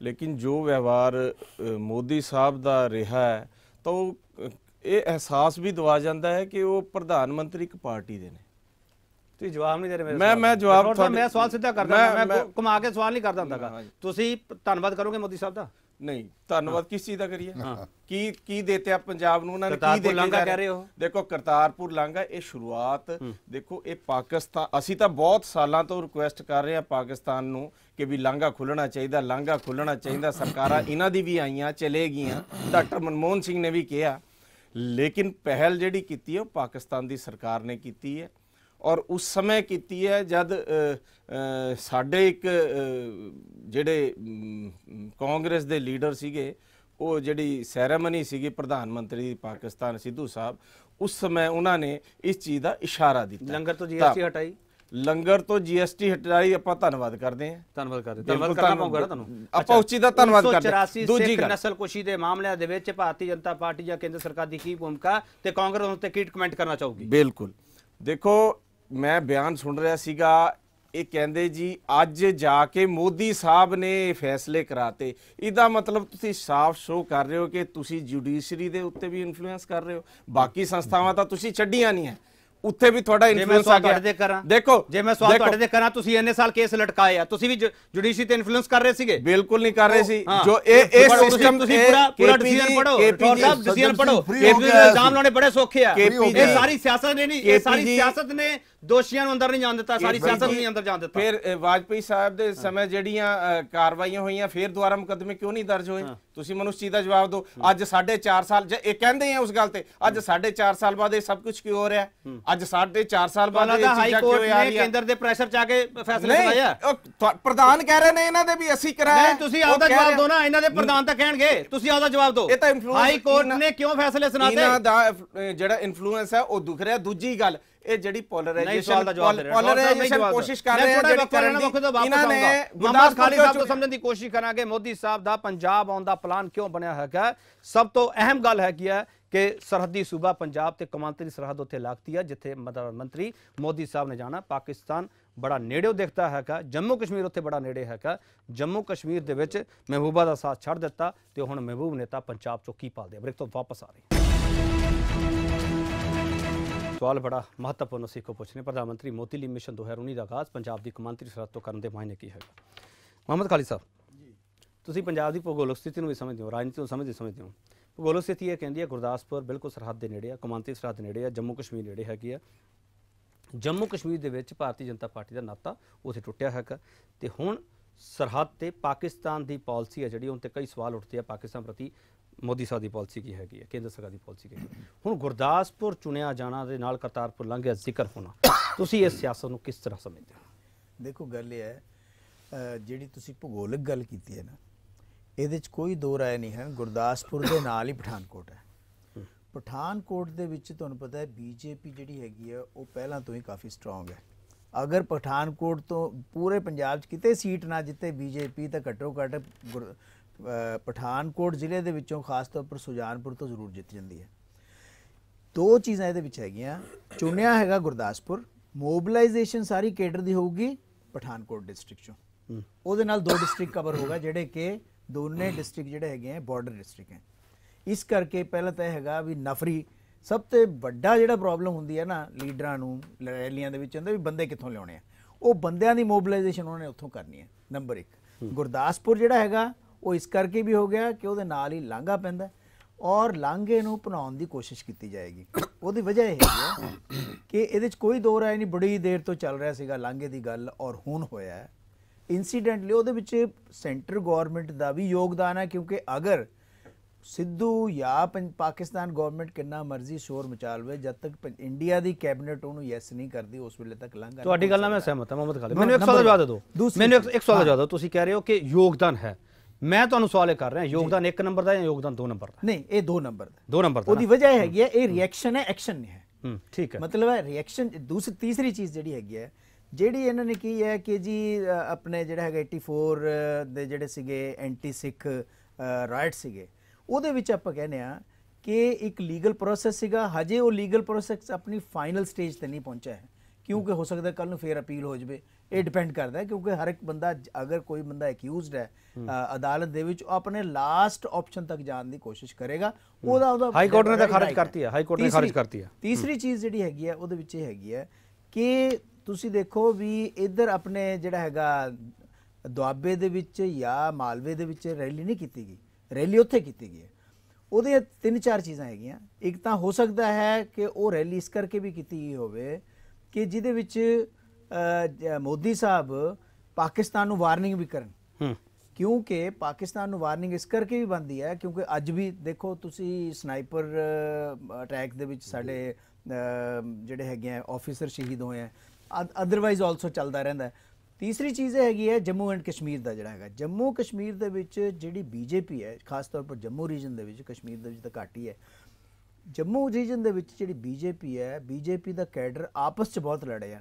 ਲੇਕਿਨ ਜੋ ਵਿਵਹਾਰ ਮੋਦੀ ਸਾਹਿਬ ਦਾ ਰਿਹਾ ਹੈ ਤਾਂ ਉਹ ਇਹ ਅਹਿਸਾਸ ਵੀ ਦਵਾ ਜਾਂਦਾ ਹੈ ਕਿ ਉਹ ਪ੍ਰਧਾਨ ਮੰਤਰੀ ਇੱਕ ਪਾਰਟੀ ਦੇ ਨੇ ਤੁਸੀਂ ਜਵਾਬ ਨਹੀਂ ਦੇ ਰਹੇ ਮੇਰੇ ਮੈਂ- ਮੈਂ। ਜਵਾਬ ਮੈਂ ਸਵਾਲ ਸਿੱਧਾ ਕਰਦਾ ਮੈਂ- ਘੁਮਾ ਕੇ ਸਵਾਲ ਨਹੀਂ ਕਰਦਾ ਹੁੰਦਾਗਾ। ਤੁਸੀਂ ਧੰਨਵਾਦ ਕਰੋਗੇ ਮੋਦੀ ਸਾਹਿਬ ਦਾ ਨਹੀਂ ਧੰਨਵਾਦ ਕਿਸ ਚੀਜ਼ ਦਾ ਕਰੀਏ? ਕੀ ਕੀ ਦੇਤੇ ਪੰਜਾਬ ਨੂੰ? ਉਹਨਾਂ ਨੇ ਕੀ ਦੇ ਜਾ ਕਹਿ ਰਹੇ ਹੋ। ਦੇਖੋ ਕਰਤਾਰਪੁਰ ਲਾਂਘਾ ਇਹ ਸ਼ੁਰੂਆਤ ਦੇਖੋ ਇਹ ਪਾਕਿਸਤਾਨ ਅਸੀਂ ਤਾਂ ਬਹੁਤ ਸਾਲਾਂ ਤੋਂ ਰਿਕੁਐਸਟ ਕਰ ਰਹੇ ਹਾਂ ਪਾਕਿਸਤਾਨ ਨੂੰ ਕਿ ਵੀ ਲਾਂਘਾ ਖੁੱਲਣਾ ਚਾਹੀਦਾ ਲਾਂਘਾ ਖੁੱਲਣਾ ਚਾਹੀਦਾ ਸਰਕਾਰਾਂ ਇਹਨਾਂ ਦੀ ਵੀ ਆਈਆਂ ਚਲੇ ਗਈਆਂ ਡਾਕਟਰ ਮਨਮੋਹਨ ਸਿੰਘ ਨੇ ਵੀ ਕਿਹਾ ਲੇਕਿਨ ਪਹਿਲ ਜਿਹੜੀ ਕੀਤੀ ਹੈ ਉਹ ਪਾਕਿਸਤਾਨ ਦੀ ਸਰਕਾਰ ਨੇ ਕੀਤੀ ਹੈ। ਔਰ ਉਸ ਸਮੇਂ ਕੀਤੀ ਹੈ ਜਦ ਸਾਡੇ ਇੱਕ ਜਿਹੜੇ ਕਾਂਗਰਸ ਦੇ ਲੀਡਰ ਸੀਗੇ ਉਹ ਜਿਹੜੀ ਸੈਰੇਮਨੀ ਸੀਗੀ ਪ੍ਰਧਾਨ ਮੰਤਰੀ ਪਾਕਿਸਤਾਨ ਸਿੱਧੂ ਸਾਹਿਬ ਉਸ ਸਮੇਂ ਉਹਨਾਂ ਨੇ ਇਸ ਚੀਜ਼ ਦਾ ਇਸ਼ਾਰਾ ਦਿੱਤਾ। ਲੰਗਰ ਤੋਂ ਤਾਂ ਹਟਾਈ? ਲੰਗਰ ਤੋਂ ਜੀਐਸਟੀ ਹਟਾਈ ਆਪਾਂ ਧੰਨਵਾਦ ਕਰਦੇ ਹਾਂ। ਧੰਨਵਾਦ ਕਰਦੇ ਧੰਨਵਾਦ ਕਰਨਾ। ਪਊਗਾ ਤੁਹਾਨੂੰ? ਆਪਾਂ ਉਸ ਚੀਜ਼ ਦਾ ਧੰਨਵਾਦ ਕਰਦੇ ਹਾਂ। 1984 ਦੂਜੀ ਗੱਲ। ਨਸਲਕੁਸ਼ੀ ਦੇ ਮਾਮਲਿਆਂ ਦੇ ਵਿੱਚ ਭਾਰਤੀ ਜਨਤਾ ਪਾਰਟੀ ਜਾਂ ਕੇਂਦਰ ਸਰਕਾਰ ਦੀ ਕੀ ਭੂਮਿਕਾ ਤੇ ਕਾਂਗਰਸ ਉੱਤੇ ਕੀ ਕਮੈਂਟ ਕਰਨਾ ਚਾਹੂਗੀ? ਬਿਲਕੁਲ। ਦੇਖੋ ਮੈਂ ਬਿਆਨ ਸੁਣ ਰਿਹਾ ਸੀਗਾ ਇਹ ਕਹਿੰਦੇ ਜੀ ਅੱਜ ਜਾ ਕੇ ਮੋਦੀ ਸਾਹਿਬ ਨੇ ਇਹ ਫੈਸਲੇ ਕਰਾਤੇ। ਇਹਦਾ ਮਤਲਬ ਤੁਸੀਂ ਸਾਫ਼ ਸ਼ੋ ਕਰ ਰਹੇ ਹੋ ਕਿ ਤੁਸੀਂ ਜੁਡੀਸ਼ਰੀ ਦੇ ਉੱਤੇ ਵੀ ਇਨਫਲੂਐਂਸ ਕਰ ਰਹੇ ਹੋ। ਬਾਕੀ ਸੰਸਥਾਵਾਂ ਤਾਂ ਤੁਸੀਂ ਛੱਡੀਆਂ ਨਹੀਂ ਹੈ ਉੱਥੇ ਵੀ ਤੁਹਾਡਾ ਇਨਫਲੂਐਂਸ ਆ ਗਿਆ। ਦੇਖੋ ਜੇ ਮੈਂ ਸਵਾਲ ਤੁਹਾਡੇ ਤੇ ਕਰਾਂ ਤੁਸੀਂ ਇੰਨੇ ਸਾਲ ਕੇਸ ਲਟਕਾਏ ਆ। ਤੁਸੀਂ ਵੀ ਜੁਡੀਸ਼ੀ ਤੇ ਇਨਫਲੂਐਂਸ ਕਰ ਰਹੇ ਸੀਗੇ? ਬਿਲਕੁਲ ਨਹੀਂ ਕਰ ਰਹੇ ਸੀ। ਜੋ ਇਹ ਇਹ ਸਿਸਟਮ ਤੁਸੀਂ ਪੂਰਾ ਪੂਰਾ ਡਿਸੀਜਨ ਪੜੋ ਠੌਰ ਸਾਹਿਬ ਡਿਸੀਜਨ ਪੜੋ ਗਿਆ ਇਲਜ਼ਾਮ ਲਾਉਣੇ ਬੜੇ ਸੌਖੇ ਆ। ਇਹ ਸਾਰੀ ਸਿਆਸਤ ਨੇ ਨਹੀਂ ਇਹ ਸਾਰੀ ਸਿਆਸਤ ਨੇ ਦੋਸ਼ੀਆਂ ਨੂੰ ਅੰਦਰ ਨਹੀਂ ਜਾਣ ਦਿੱਤਾ ਸਾਰੀ ਸਿਆਸਤ ਨੂੰ ਨਹੀਂ ਅੰਦਰ ਜਾਣ ਦਿੱਤਾ। ਫਿਰ ਵਾਜਪਾਈ ਸਾਹਿਬ ਦੇ ਸਮੇਂ ਜਿਹੜੀਆਂ ਕਾਰਵਾਈਆਂ ਹੋਈਆਂ ਫਿਰ ਦੁਬਾਰਾ ਮੁਕੱਦਮੇ ਕਿਉਂ ਨਹੀਂ ਦਰਜ ਹੋਏ? ਤੁਸੀਂ ਮੈਨੂੰ ਉਸ ਚੀਜ਼ ਦਾ ਜਵਾਬ ਦਿਓ। ਅੱਜ 4.5 ਸਾਲ ਜੇ ਇਹ ਕਹਿੰਦੇ ਆ ਉਸ ਗੱਲ ਤੇ ਅੱਜ 4.5 ਸਾਲ ਬਾਅਦ ਇਹ ਸਭ ਕੁਝ ਕਿਉਂ ਹੋ ਰਿਹਾ? ਅੱਜ 4.5 ਸਾਲ ਬਾਅਦ ਇਹ ਚੀਜ਼ਾਂ ਕਿਉਂ ਆ ਨੇ ਰਹੀਆਂ? ਕੇਂਦਰ ਦੇ ਪ੍ਰੈਸ਼ਰ ਚ ਆ ਕੇ ਫੈਸਲੇ ਸੁਣਾਇਆ ਪ੍ਰਧਾਨ ਕਹਿ ਰਹੇ ਨੇ ਇਹਨਾਂ ਦੇ ਵੀ ਅਸੀਂ ਕਰਾਇਆ ਨਹੀਂ ਤੁਸੀਂ ਆਪਦਾ ਜਵਾਬ ਦਿਓ ਨਾ ਇਹਨਾਂ ਦੇ ਪ੍ਰਧਾਨ ਤਾਂ ਕਹਿਣਗੇ। ਤੁਸੀਂ ਆਪਦਾ ਜਵਾਬ ਦਿਓ। ਇਹ ਤਾਂ ਹਾਈ ਕੋਰਟ ਨੇ ਕਿਉਂ ਫੈਸਲੇ ਸੁਣਾਤੇ? ਇਹਨਾਂ ਦਾ ਜਿਹੜਾ ਇਨਫਲੂਐਂਸ ਹੈ ਉਹ ਦੁਖ ਰਿਹਾ। ਦੂਜੀ ਗੱਲ ਇਹ ਜਿਹੜੀ ਪੋਲਰਾਈਜੇਸ਼ਨ ਦਾ ਦੇ ਪੋਲਰਾਈਜੇਸ਼ਨ ਕੋਸ਼ਿਸ਼ ਦੇ ਕਰ ਰਿਹਾ। ਆ ਜਿਹੜੀ ਕਰਨ ਵਾਪਸ ਇਹਨਾਂ ਨੇ ਗੁਰਦਾਸਪੁਰ ਖਾਲਿਦ ਸਾਹਿਬ ਤੋਂ ਸਮਝਣ ਦੀ ਕੋਸ਼ਿਸ਼ ਕਰਾਂਗੇ। ਮੋਦੀ ਸਾਹਿਬ ਦਾ ਪੰਜਾਬ ਆਉਣ ਦਾ ਪਲਾਨ ਕਿਉਂ ਬਣਿਆ ਹੈਗਾ? ਸਭ ਤੋਂ ਅਹਿਮ ਗੱਲ ਹੈਗੀ ਹੈ ਕਿ ਸਰਹੱਦੀ ਸੂਬਾ ਪੰਜਾਬ ਤੇ ਕੌਮਾਂਤਰੀ ਸਰਹੱਦ ਉੱਤੇ ਲੱਗਦੀ ਹੈ ਜਿੱਥੇ ਪ੍ਰਧਾਨ ਮੰਤਰੀ ਮੋਦੀ ਸਾਹਿਬ ਨੇ ਜਾਣਾ। ਪਾਕਿਸਤਾਨ ਬੜਾ ਨੇੜਿਓਂ ਦਿਖਦਾ ਹੈਗਾ। ਜੰਮੂ ਕਸ਼ਮੀਰ ਉੱਥੇ ਬੜਾ ਨੇੜੇ ਹੈਗਾ। ਜੰਮੂ ਕਸ਼ਮੀਰ ਦੇ ਵਿੱਚ ਮਹਿਬੂਬਾ ਦਾ ਸਾਥ ਛੱਡ ਦਿੱਤਾ ਤੇ ਹੁਣ ਮਹਿਬੂਬ ਨੇਤਾ ਪੰਜਾਬ ਚੋਂ ਕੀ ਪਾਲਦੇ ਬ੍ਰੇਕ ਤੋਂ ਵਾਪਸ ਆ ਰਹੇ ਸਵਾਲ ਬੜਾ ਮਹੱਤਵਪੂਰਨ ਸੀ। ਕੋ ਪੁੱਛਨੇ ਪ੍ਰਧਾਨ ਮੰਤਰੀ ਮੋਦੀ ਲਈ ਮਿਸ਼ਨ 2019 ਦਾ ਆਗਾਜ਼ ਪੰਜਾਬ ਦੀ ਕਮਾਂਤਰੀ ਸਰਹੱਦ ਤੋਂ ਕਰਨ ਦੇ ਮਾਇਨੇ ਕੀ ਹੈਗਾ? ਮੁਹੰਮਦ ਖਾਲਿਦ ਸਾਹਿਬ। ਤੁਸੀਂ ਪੰਜਾਬ ਦੀ ਭੂਗੋਲਿਕ ਸਥਿਤੀ ਨੂੰ ਵੀ ਸਮਝਦੇ ਹੋ ਰਾਜਨੀਤੀ ਨੂੰ ਸਮਝਦੇ ਸਮਝਦੇ ਹੋ। ਭੂਗੋਲਿਕ ਸਥਿਤੀ ਇਹ ਕਹਿੰਦੀ ਹੈ ਗੁਰਦਾਸਪੁਰ ਬਿਲਕੁਲ ਸਰਹੱਦ ਦੇ ਨੇੜੇ ਆ ਕਮਾਂਤਰੀ ਸਰਹੱਦ ਦੇ ਨੇੜੇ ਆ ਜੰਮੂ ਕਸ਼ਮੀਰ ਨੇੜੇ ਹੈਗੀ ਆ। ਜੰਮੂ ਕਸ਼ਮੀਰ ਦੇ ਵਿੱਚ ਭਾਰਤੀ ਜਨਤਾ ਪਾਰਟੀ ਦਾ ਨਾਤਾ ਉਥੇ ਟੁੱਟਿਆ ਹੈਗਾ। ਤੇ ਹੁਣ ਸਰਹੱਦ ਤੇ ਪਾਕਿਸਤਾਨ ਦੀ ਪਾਲਿਸੀ ਹੈ ਜਿਹੜੀ ਉਹਨਾਂ ਤੇ ਕਈ ਸਵਾਲ ਉੱਠਦੇ ਆ ਪਾਕਿਸਤਾਨ ਪ੍ਰਤੀ। ਮੋਦੀ ਸਾਹਿਬ ਦੀ ਪਾਲਿਸੀ ਕੀ ਹੈਗੀ ਹੈ, ਕੇਂਦਰ ਸਰਕਾਰ ਦੀ ਪਾਲਿਸੀ ਕੀ ਹੈ? ਹੁਣ ਗੁਰਦਾਸਪੁਰ ਚੁਣਿਆ ਜਾਣਾ ਦੇ ਨਾਲ ਕਰਤਾਰਪੁਰ ਲੰਘਿਆ ਜ਼ਿਕਰ ਹੋਣਾ। ਤੁਸੀਂ ਇਸ ਸਿਆਸਤ ਨੂੰ ਕਿਸ ਤਰ੍ਹਾਂ ਸਮਝਦੇ ਹੋ? ਦੇਖੋ, ਗੱਲ ਇਹ ਹੈ ਜਿਹੜੀ ਤੁਸੀਂ ਭੂਗੋਲਿਕ ਗੱਲ ਕੀਤੀ ਹੈ ਨਾ, ਇਹਦੇ 'ਚ ਕੋਈ ਦੋ ਰਾਏ ਨਹੀਂ ਹੈ। ਗੁਰਦਾਸਪੁਰ ਦੇ ਨਾਲ ਹੀ ਪਠਾਨਕੋਟ ਹੈ। ਪਠਾਨਕੋਟ ਦੇ ਵਿੱਚ ਤੁਹਾਨੂੰ ਪਤਾ ਹੈ, ਬੀਜੇਪੀ ਜਿਹੜੀ ਹੈਗੀ ਹੈ, ਉਹ ਪਹਿਲਾਂ ਤੋਂ ਹੀ ਕਾਫੀ ਸਟਰੋਂਗ ਹੈ। ਅਗਰ ਪਠਾਨਕੋਟ ਤੋਂ ਪੂਰੇ ਪੰਜਾਬ 'ਚ ਕਿਤੇ ਸੀਟ ਨਾ ਜਿੱਤੇ ਬੀਜੇਪੀ, ਤਾਂ ਘੱਟੋ ਘੱਟ ਗੁਰ- ਪਠਾਨਕੋਟ ਜ਼ਿਲ੍ਹੇ ਦੇ ਵਿੱਚੋਂ ਖਾਸ ਤੌਰ ਪਰ ਸੁਜਾਨਪੁਰ ਤੋਂ ਜ਼ਰੂਰ ਜਿੱਤ ਜਾਂਦੀ ਹੈ। ਦੋ ਚੀਜ਼ਾਂ ਇਹਦੇ ਵਿੱਚ ਹੈਗੀਆਂ। ਚੁਣਿਆ ਹੈਗਾ ਗੁਰਦਾਸਪੁਰ। ਮੋਬਿਲਾਈਜੇਸ਼ਨ ਸਾਰੀ ਕੇਡਰ ਦੀ ਹੋਊਗੀ ਪਠਾਨਕੋਟ ਡਿਸਟ੍ਰਿਕਟ ਚੋਂ। ਉਹਦੇ ਨਾਲ ਦੋ ਡਿਸਟ੍ਰਿਕਟ ਕਵਰ ਹੋਗਾ ਜਿਹੜੇ ਕਿ ਦੋਨੇ ਡਿਸਟ੍ਰਿਕਟ ਜਿਹੜੇ ਹੈਗੇ ਆ ਬਾਰਡਰ ਡਿਸਟ੍ਰਿਕਟ ਹੈ। ਇਸ ਕਰਕੇ ਪਹਿਲਾਂ ਤਾਂ ਹੈਗਾ ਵੀ ਨਫਰੀ ਸਭ ਤੋਂ ਵੱਡਾ ਜਿਹੜਾ ਪ੍ਰੋਬਲਮ ਹੁੰਦੀ ਹੈ ਨਾ ਲੀਡਰਾਂ ਨੂੰ ਰੈਲੀਆਂ ਦੇ ਵਿੱਚ ਹੁੰਦਾ ਵੀ ਬੰਦੇ ਕਿੱਥੋਂ ਲਿਆਉਣੇ ਆ। ਉਹ ਬੰਦਿਆਂ ਦੀ ਮੋਬਿਲਾਈਜੇਸ਼ਨ ਉਹਨਾਂ ਨੇ ਉੱਥੋਂ ਕਰਨੀ ਹੈ ਨੰਬਰ 1 ਗੁਰਦਾਸਪੁਰ ਜਿਹੜਾ ਹੈਗਾ ਉਹ ਇਸ ਕਰਕੇ ਵੀ ਹੋ ਗਿਆ ਕਿ ਉਹਦੇ ਨਾਲ ਹੀ ਲਾਂਘਾ ਪੈਂਦਾ ਔਰ ਲਾਂਘੇ ਨੂੰ ਬਣਾਉਣ ਦੀ ਕੋਸ਼ਿਸ਼ ਕੀਤੀ ਜਾਏਗੀ। ਉਹਦੀ ਵਜ੍ਹਾ ਇਹ ਹੈ ਕਿ ਇਹਦੇ 'ਚ ਕੋਈ ਦੋ ਰਾਏ ਨਹੀਂ ਬੜੀ ਦੇਰ ਤੋਂ ਚੱਲ ਰਿਹਾ ਸੀਗਾ ਲਾਂਘੇ ਦੀ ਗੱਲ ਔਰ ਹੁਣ ਹੋਇਆ ਹੈ। ਇਨਸੀਡੈਂਟਲੀ ਉਹਦੇ ਵਿੱਚ ਸੈਂਟਰ ਗਵਰਨਮੈਂਟ ਦਾ ਵੀ ਯੋਗਦਾਨ ਹੈ ਕਿਉਂਕਿ ਅਗਰ ਸਿੱਧੂ ਜਾਂ ਪਾਕਿਸਤਾਨ ਗਵਰਨਮੈਂਟ ਕਿੰਨਾ ਮਰਜ਼ੀ ਸ਼ੋਰ ਮਚਾ ਲਵੇ ਜਦ ਤੱਕ ਇੰਡੀਆ ਦੀ ਕੈਬਨਿਟ ਉਹਨੂੰ ਯੈਸ ਨਹੀਂ ਕਰਦੀ ਉਸ ਵੇਲੇ ਤੱਕ ਲਾਂਘਾ ਤੁਹਾਡੀ ਗੱਲ ਨਾਲ ਮੈਂ ਸਹਿਮਤ ਹਾਂ ਮੁਹੰਮਦ ਖਾਲਿਦ ਮੈਨੂੰ ਇੱਕ ਸਵਾਲ ਜਵਾਬ ਦੇ ਦਿਓ। ਮੈਨੂੰ ਇੱਕ ਸਵਾਲ। ਜਵਾਬ ਦਿਓ। ਤੁਸੀਂ ਕਹਿ ਰਹੇ ਹੋ ਕਿ ਯੋਗਦਾਨ ਹੈ। ਮੈਂ ਤੁਹਾਨੂੰ ਸਵਾਲ ਇਹ ਕਰ ਰਿਹਾ ਯੋਗਦਾਨ 1 ਨੰਬਰ ਦਾ ਜਾਂ ਯੋਗਦਾਨ 2 ਨੰਬਰ ਦਾ? ਨਹੀਂ ਇਹ ਦੋ ਨੰਬਰ ਦਾ। ਦੋ ਨੰਬਰ ਦਾ ਉਹਦੀ? ਵਜ੍ਹਾ ਹੈਗੀ ਹੈ ਇਹ ਰਿਐਕਸ਼ਨ ਹੈ ਐਕਸ਼ਨ ਨਹੀਂ ਹੈ। ਹੂੰ ਠੀਕ ਹੈ। ਮਤਲਬ ਹੈ ਰਿਐਕਸ਼ਨ ਦੂਸਰੀ ਤੀਸਰੀ ਚੀਜ਼ ਜਿਹੜੀ ਹੈਗੀ ਹੈ ਜਿਹੜੀ ਇਹਨਾਂ ਨੇ ਕੀ ਹੈ ਕਿ ਜੀ ਆਪਣੇ ਜਿਹੜਾ ਹੈਗਾ 84 ਦੇ ਜਿਹੜੇ ਸੀਗੇ ਐਂਟੀ ਸਿੱਖ ਰਾਈਟ ਸੀਗੇ ਉਹਦੇ ਵਿੱਚ ਆਪਾਂ ਕਹਿੰਦੇ ਆ ਕਿ ਇੱਕ ਲੀਗਲ ਪ੍ਰੋਸੈਸ ਸੀਗਾ ਹਜੇ ਉਹ ਲੀਗਲ ਪ੍ਰੋਸੈਸ ਆਪਣੀ ਫਾਈਨਲ ਸਟੇਜ ਤੇ ਨਹੀਂ ਪਹੁੰਚਿਆ ਹੈ। ਕਿਉਂਕਿ ਹੋ ਸਕਦਾ ਕੱਲ ਨੂੰ ਫੇਰ ਅਪੀਲ ਹੋ ਜਵੇ। ਇਹ ਡਿਪੈਂਡ ਕਰਦਾ ਹੈ ਕਿਉਂਕਿ ਹਰ ਇੱਕ ਬੰਦਾ ਅਗਰ ਕੋਈ ਬੰਦਾ ਅਕਿਊਜ਼ਡ ਹੈ ਅਦਾਲਤ ਦੇ ਵਿੱਚ ਉਹ ਆਪਣੇ ਲਾਸਟ ਆਪਸ਼ਨ ਤੱਕ ਜਾਣ ਦੀ ਕੋਸ਼ਿਸ਼ ਕਰੇਗਾ। ਉਹਦਾ ਉਹਦਾ ਹਾਈ ਕੋਰਟ ਨੇ ਤਾਂ ਖਾਰਜ। ਕਰਤੀ ਹੈ, ਹਾਈ ਕੋਰਟ ਨੇ ਖਾਰਜ ਕਰਤੀ ਹੈ। ਤੀਸਰੀ ਚੀਜ਼ ਜਿਹੜੀ ਹੈਗੀ ਹੈ ਉਹਦੇ ਵਿੱਚ ਇਹ ਹੈਗੀ ਹੈ ਕਿ ਤੁਸੀਂ ਦੇਖੋ ਵੀ ਇੱਧਰ ਆਪਣੇ ਜਿਹੜਾ ਹੈਗਾ ਦੁਆਬੇ ਦੇ ਵਿੱਚ ਜਾਂ ਮਾਲਵੇ ਦੇ ਵਿੱਚ ਰੈਲੀ ਨਹੀਂ ਕੀਤੀ ਗਈ। ਰੈਲੀ ਉੱਥੇ ਕੀਤੀ ਗਈ ਹੈ। ਉਹਦੇ ਤਿੰਨ ਚਾਰ ਚੀਜ਼ਾਂ ਹੈਗੀਆਂ। ਇੱਕ ਤਾਂ ਹੋ ਸਕਦਾ ਹੈ ਕਿ ਉਹ ਰੈਲੀ ਇਸ ਕਰਕੇ ਵੀ ਕੀਤੀ ਹੋਵੇ ਕਿ ਜਿਹਦੇ ਵਿੱਚ ਮੋਦੀ ਸਾਹਿਬ ਪਾਕਿਸਤਾਨ ਨੂੰ ਵਾਰਨਿੰਗ ਵੀ ਕਰਨ। ਕਿਉਂਕਿ ਪਾਕਿਸਤਾਨ ਨੂੰ ਵਾਰਨਿੰਗ ਇਸ ਕਰਕੇ ਵੀ ਬੰਦੀ ਹੈ ਕਿਉਂਕਿ ਅੱਜ ਵੀ ਦੇਖੋ ਤੁਸੀਂ ਸਨਾਈਪਰ ਅਟੈਕ ਦੇ ਵਿੱਚ ਸਾਡੇ ਜਿਹੜੇ ਹੈਗੇ ਆ ਆਫੀਸਰ ਸ਼ਹੀਦ ਹੋਏ ਆ। ਅਦਰਵਾਈਜ਼ ਆਲਸੋ ਚੱਲਦਾ ਰਹਿੰਦਾ ਤੀਸਰੀ ਚੀਜ਼ ਹੈਗੀ ਹੈ ਜੰਮੂ ਐਂਡ ਕਸ਼ਮੀਰ ਦਾ ਜਿਹੜਾ ਹੈਗਾ। ਜੰਮੂ ਕਸ਼ਮੀਰ ਦੇ ਵਿੱਚ ਜਿਹੜੀ ਬੀਜੇਪੀ ਹੈ ਖਾਸ ਤੌਰ ਪਰ ਜੰਮੂ ਰੀਜਨ ਦੇ ਵਿੱਚ ਕਸ਼ਮੀਰ ਦੇ ਵਿੱਚ ਤਾਂ ਘੱਟ ਹੀ ਹੈ। ਜੰਮੂ ਰੀਜਨ ਦੇ ਵਿੱਚ ਜਿਹੜੀ ਬੀਜੇਪੀ ਹੈ ਬੀਜੇਪੀ ਦਾ ਕੈਡਰ ਆਪਸ 'ਚ ਬਹੁਤ ਲੜੇ ਆ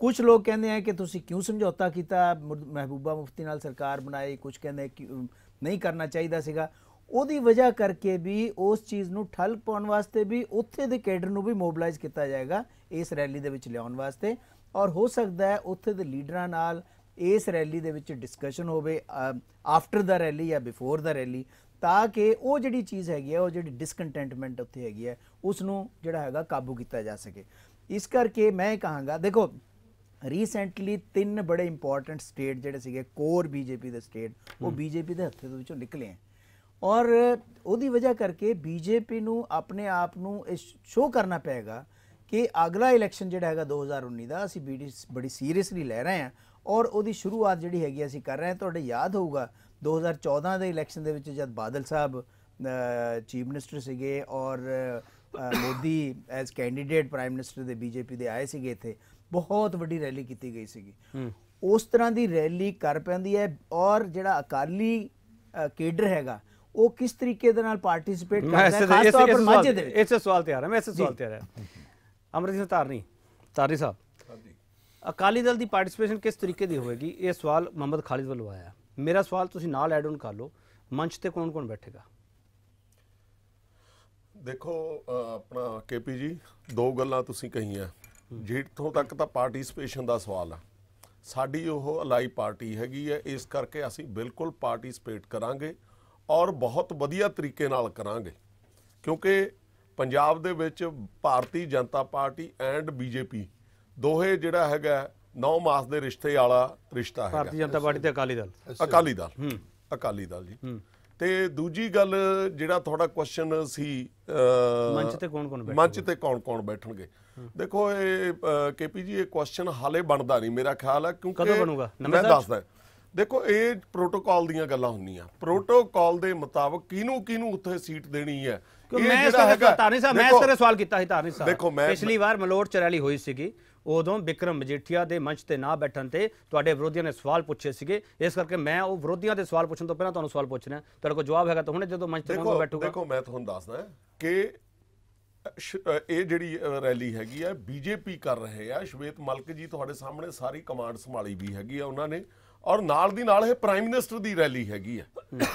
ਕੁਝ ਲੋਕ ਕਹਿੰਦੇ ਆ ਕਿ ਤੁਸੀਂ ਕਿਉਂ ਸਮਝੌਤਾ ਕੀਤਾ? ਮੁਰ- ਮਹਿਬੂਬਾ ਮੁਫਤੀ ਨਾਲ ਸਰਕਾਰ ਬਣਾਈ ਕੁਝ ਕਹਿੰਦੇ ਕਿ ਨਹੀਂ ਕਰਨਾ ਚਾਹੀਦਾ ਸੀਗਾ। ਉਹਦੀ ਵਜ੍ਹਾ ਕਰਕੇ ਵੀ ਉਸ ਚੀਜ਼ ਨੂੰ ਠੱਲ ਪਾਉਣ ਵਾਸਤੇ ਵੀ ਉੱਥੇ ਦੇ ਕੈਡਰ ਨੂੰ ਵੀ ਮੋਬਿਲਾਈਜ਼ ਕੀਤਾ ਜਾਏਗਾ ਇਸ ਰੈਲੀ ਦੇ ਵਿੱਚ ਲਿਆਉਣ ਵਾਸਤੇ। ਔਰ ਹੋ ਸਕਦਾ ਹੈ ਉੱਥੇ ਦੇ ਲੀਡਰਾਂ ਨਾਲ ਇਸ ਰੈਲੀ ਦੇ ਵਿੱਚ ਡਿਸਕਸ਼ਨ ਹੋਵੇ ਆਫਟਰ ਦਾ ਰੈਲੀ ਜਾਂ ਬਿਫੋਰ ਦਾ ਰੈਲੀ, ਤਾਂ ਕਿ ਉਹ ਜਿਹੜੀ ਚੀਜ਼ ਹੈਗੀ ਹੈ ਉਹ ਜਿਹੜੀ ਡਿਸਕੰਟੈਂਟਮੈਂਟ ਉੱਥੇ ਹੈਗੀ ਹੈ ਉਸ ਨੂੰ ਜਿਹੜਾ ਹੈਗਾ ਕਾਬੂ ਕੀਤਾ ਜਾ ਸਕੇ। ਇਸ ਕਰਕੇ ਮੈਂ ਕਹਾਂਗਾ, ਦੇਖੋ ਰੀਸੈਂਟਲੀ ਤਿੰਨ ਬੜੇ ਇੰਪੋਰਟੈਂਟ ਸਟੇਟ ਜਿਹੜੇ ਸੀਗੇ ਕੋਰ ਬੀਜੇਪੀ ਦੇ ਸਟੇਟ ਉਹ ਬੀਜੇਪੀ ਦੇ ਹੱਥੇ ਦੇ ਵਿੱਚੋਂ ਨਿਕਲੇ ਹੈ ਔਰ ਉਹਦੀ ਵਜ੍ਹਾ ਕਰਕੇ ਬੀਜੇਪੀ ਨੂੰ ਆਪਣੇ ਆਪ ਨੂੰ ਇਹ ਸ਼ੋਅ ਕਰਨਾ ਪਏਗਾ ਕਿ ਅਗਲਾ ਇਲੈਕਸ਼ਨ ਜਿਹੜਾ ਹੈਗਾ 2019 ਦਾ ਅਸੀਂ ਬੜੀ ਬੜੀ ਸੀਰੀਅਸਲੀ ਲੈ ਰਹੇ ਹਾਂ। ਔਰ ਉਹਦੀ ਸ਼ੁਰੂਆਤ ਜਿਹੜੀ ਹੈਗੀ ਅਸੀਂ ਕਰ ਰਹੇ ਹਾਂ। ਤੁਹਾਡੇ ਯਾਦ ਹੋਊਗਾ 2014 ਦੇ ਇਲੈਕਸ਼ਨ ਦੇ ਵਿੱਚ ਜਦ ਬਾਦਲ ਸਾਹਿਬ ਚੀਫ ਮਿਨਿਸਟਰ ਸੀਗੇ ਔਰ Modi as candidate prime minister ਦੇ ਬੀਜੇਪੀ ਦੇ ਆਏ ਸੀਗੇ ਇੱਥੇ ਬਹੁਤ ਵੱਡੀ ਰੈਲੀ ਕੀਤੀ ਗਈ ਸੀਗੀ। ਉਸ ਤਰ੍ਹਾਂ ਦੀ ਰੈਲੀ ਕਰ ਪੈਂਦੀ ਹੈ ਔਰ ਜਿਹੜਾ ਅਕਾਲੀ ਕੇਡਰ ਹੈਗਾ ਉਹ ਕਿਸ ਤਰੀਕੇ ਦੇ ਨਾਲ ਪਾਰਟਿਸਿਪੇਟ ਕਰਦਾ ਹੈ ਖਾਸ ਤੌਰ ਪਰ ਮਾਝੇ ਦੇ ਸਵਾਲ ਵਿੱਚ? ਇਸੇ ਸਵਾਲ ਤੇ ਆ ਰਿਹਾ ਮੈਂ ਇਸੇ ਸਵਾਲ ਤੇ ਆ ਰਿਹਾ। ਅਮਰਜੀਤ ਸਿੰਘ ਧਾਰਨੀ। ਧਾਰਨੀ ਸਾਹਿਬ। ਅਕਾਲੀ ਦਲ ਦੀ ਪਾਰਟਿਸਿਪੇਸ਼ਨ ਕਿਸ ਤਰੀਕੇ ਦੀ ਹੋਵੇਗੀ? ਇਹ ਸਵਾਲ ਮੁਹੰਮਦ ਖਾਲਿਦ ਵੱਲੋਂ ਆਇਆ ਮੇਰਾ ਸਵਾਲ ਤੁਸੀਂ ਨਾਲ ਐਡ ਆਨ ਕਰ ਲਓ। ਮੰਚ ਤੇ ਕੌਣ ਕੌਣ ਬੈਠੇਗਾ? ਦੇਖੋ ਆਪਣਾ ਕੇਪੀ ਜੀ ਦੋ ਗੱਲਾਂ ਤੁਸੀਂ ਕਹੀਆਂ। ਜਿੱਥੋਂ ਤੱਕ ਤਾਂ ਪਾਰਟਿਸਿਪੇਸ਼ਨ ਦਾ ਸਵਾਲ ਆ। ਸਾਡੀ ਉਹ ਅਲਾਈ ਪਾਰਟੀ ਹੈਗੀ ਹੈ ਇਸ ਕਰਕੇ ਅਸੀਂ ਬਿਲਕੁਲ ਪਾਰਟਿਸਿਪੇਟ ਕਰਾਂਗੇ ਔਰ ਬਹੁਤ ਵਧੀਆ ਤਰੀਕੇ ਨਾਲ ਕਰਾਂਗੇ। ਕਿਉਂਕਿ ਪੰਜਾਬ ਦੇ ਵਿੱਚ Bharatiya Janata Party and BJP ਦੋਹੇ ਜਿਹੜਾ ਹੈਗਾ 9 ਮਾਸ ਦੇ ਰਿਸ਼ਤੇ ਵਾਲਾ ਰਿਸ਼ਤਾ ਹੈਗਾ। ਭਾਰਤੀ ਜਨਤਾ ਪਾਰਟੀ ਤੇ ਅਕਾਲੀ ਦਲ। ਅਕਾਲੀ ਦਲ। ਅਕਾਲੀ ਦਲ ਜੀ। ਤੇ ਦੂਜੀ ਗੱਲ ਜਿਹੜਾ ਤੁਹਾਡਾ ਕੁਐਸਚਨ ਸੀ ਮੰਚ ਤੇ ਕੌਣ-ਕੌਣ ਬੈਠੂਗਾ? ਮੰਚ ਤੇ ਕੌਣ-ਕੌਣ ਬੈਠਣਗੇ? ਦੇਖੋ ਇਹ ਕੇਪੀ ਜੀ ਇਹ ਕੁਐਸਚਨ ਹਾਲੇ ਬਣਦਾ ਨਹੀਂ ਮੇਰਾ ਖਿਆਲ ਹੈ ਕਿਉਂਕਿ ਕਦੋਂ ਬਣੂਗਾ? ਮੈਂ? ਦੱਸਦਾ। ਦੇਖੋ ਇਹ ਪ੍ਰੋਟੋਕਾਲ ਦੀਆਂ ਗੱਲਾਂ ਹੁੰਦੀਆਂ। ਪ੍ਰੋਟੋਕਾਲ ਦੇ ਮੁਤਾਬਕ ਕਿਹਨੂੰ ਕਿਹਨੂੰ ਉੱਥੇ ਸੀਟ ਦੇਣੀ ਹੈ? ਮੈਂ ਇਸ ਹੈਗਾ- ਧਾਰਨੀ ਸਾਹਿਬ ਮੈਂ ਇਸ ਕਰਕੇ ਸਵਾਲ ਕੀਤਾ ਸੀ ਧਾਰਨੀ ਸਾਹਿਬ। ਪਿਛਲੀ ਵਾਰ ਮਲੋਟ ਚ ਰੈਲੀ ਹੋਈ ਸੀਗੀ। ਉਦੋਂ ਵਿਕਰਮ ਮਜੀਠੀਆ ਦੇ ਮੰਚ ਤੇ ਨਾ ਬੈਠਣ ਤੇ ਤੁਹਾਡੇ ਵਿਰੋਧੀਆਂ ਨੇ ਸਵਾਲ ਪੁੱਛੇ ਸੀਗੇ। ਇਸ ਕਰਕੇ ਮੈਂ ਉਹ ਵਿਰੋਧੀਆਂ ਦੇ ਸਵਾਲ ਪੁੱਛਣ ਤੋਂ ਪਹਿਲਾਂ ਤੁਹਾਨੂੰ ਸਵਾਲ ਪੁੱਛਣਾ ਤੁਹਾਡੇ ਕੋਲ ਜਵਾਬ ਹੈਗਾ ਤਾਂ ਹੁਣੇ ਜਦੋਂ ਮੰਚ ਤੇ ਕੌਣ ਦੇਖੋ ਬੈਠੂਗਾ। ਦੇਖੋ ਮੈਂ ਤੁਹਾਨੂੰ ਦੱਸਦਾ ਕਿ ਇਹ ਜਿਹੜੀ ਰੈਲੀ ਹੈਗੀ ਆ ਬੀਜੇਪੀ ਕਰ ਰਹੇ ਆ। ਸ਼ਵੇਤ ਮਲਕ ਜੀ ਤੁਹਾਡੇ ਸਾਹਮਣੇ ਸਾਰੀ ਕਮਾਂਡ ਸੰਭਾਲੀ ਵੀ ਹੈਗੀ ਆ। ਉਹਨਾਂ ਨੇ ਔਰ ਨਾਲ ਦੀ ਨਾਲ ਇਹ ਪ੍ਰਾਈਮ ਮਿਨਿਸਟਰ ਦੀ ਰੈਲੀ ਹੈਗੀ ਆ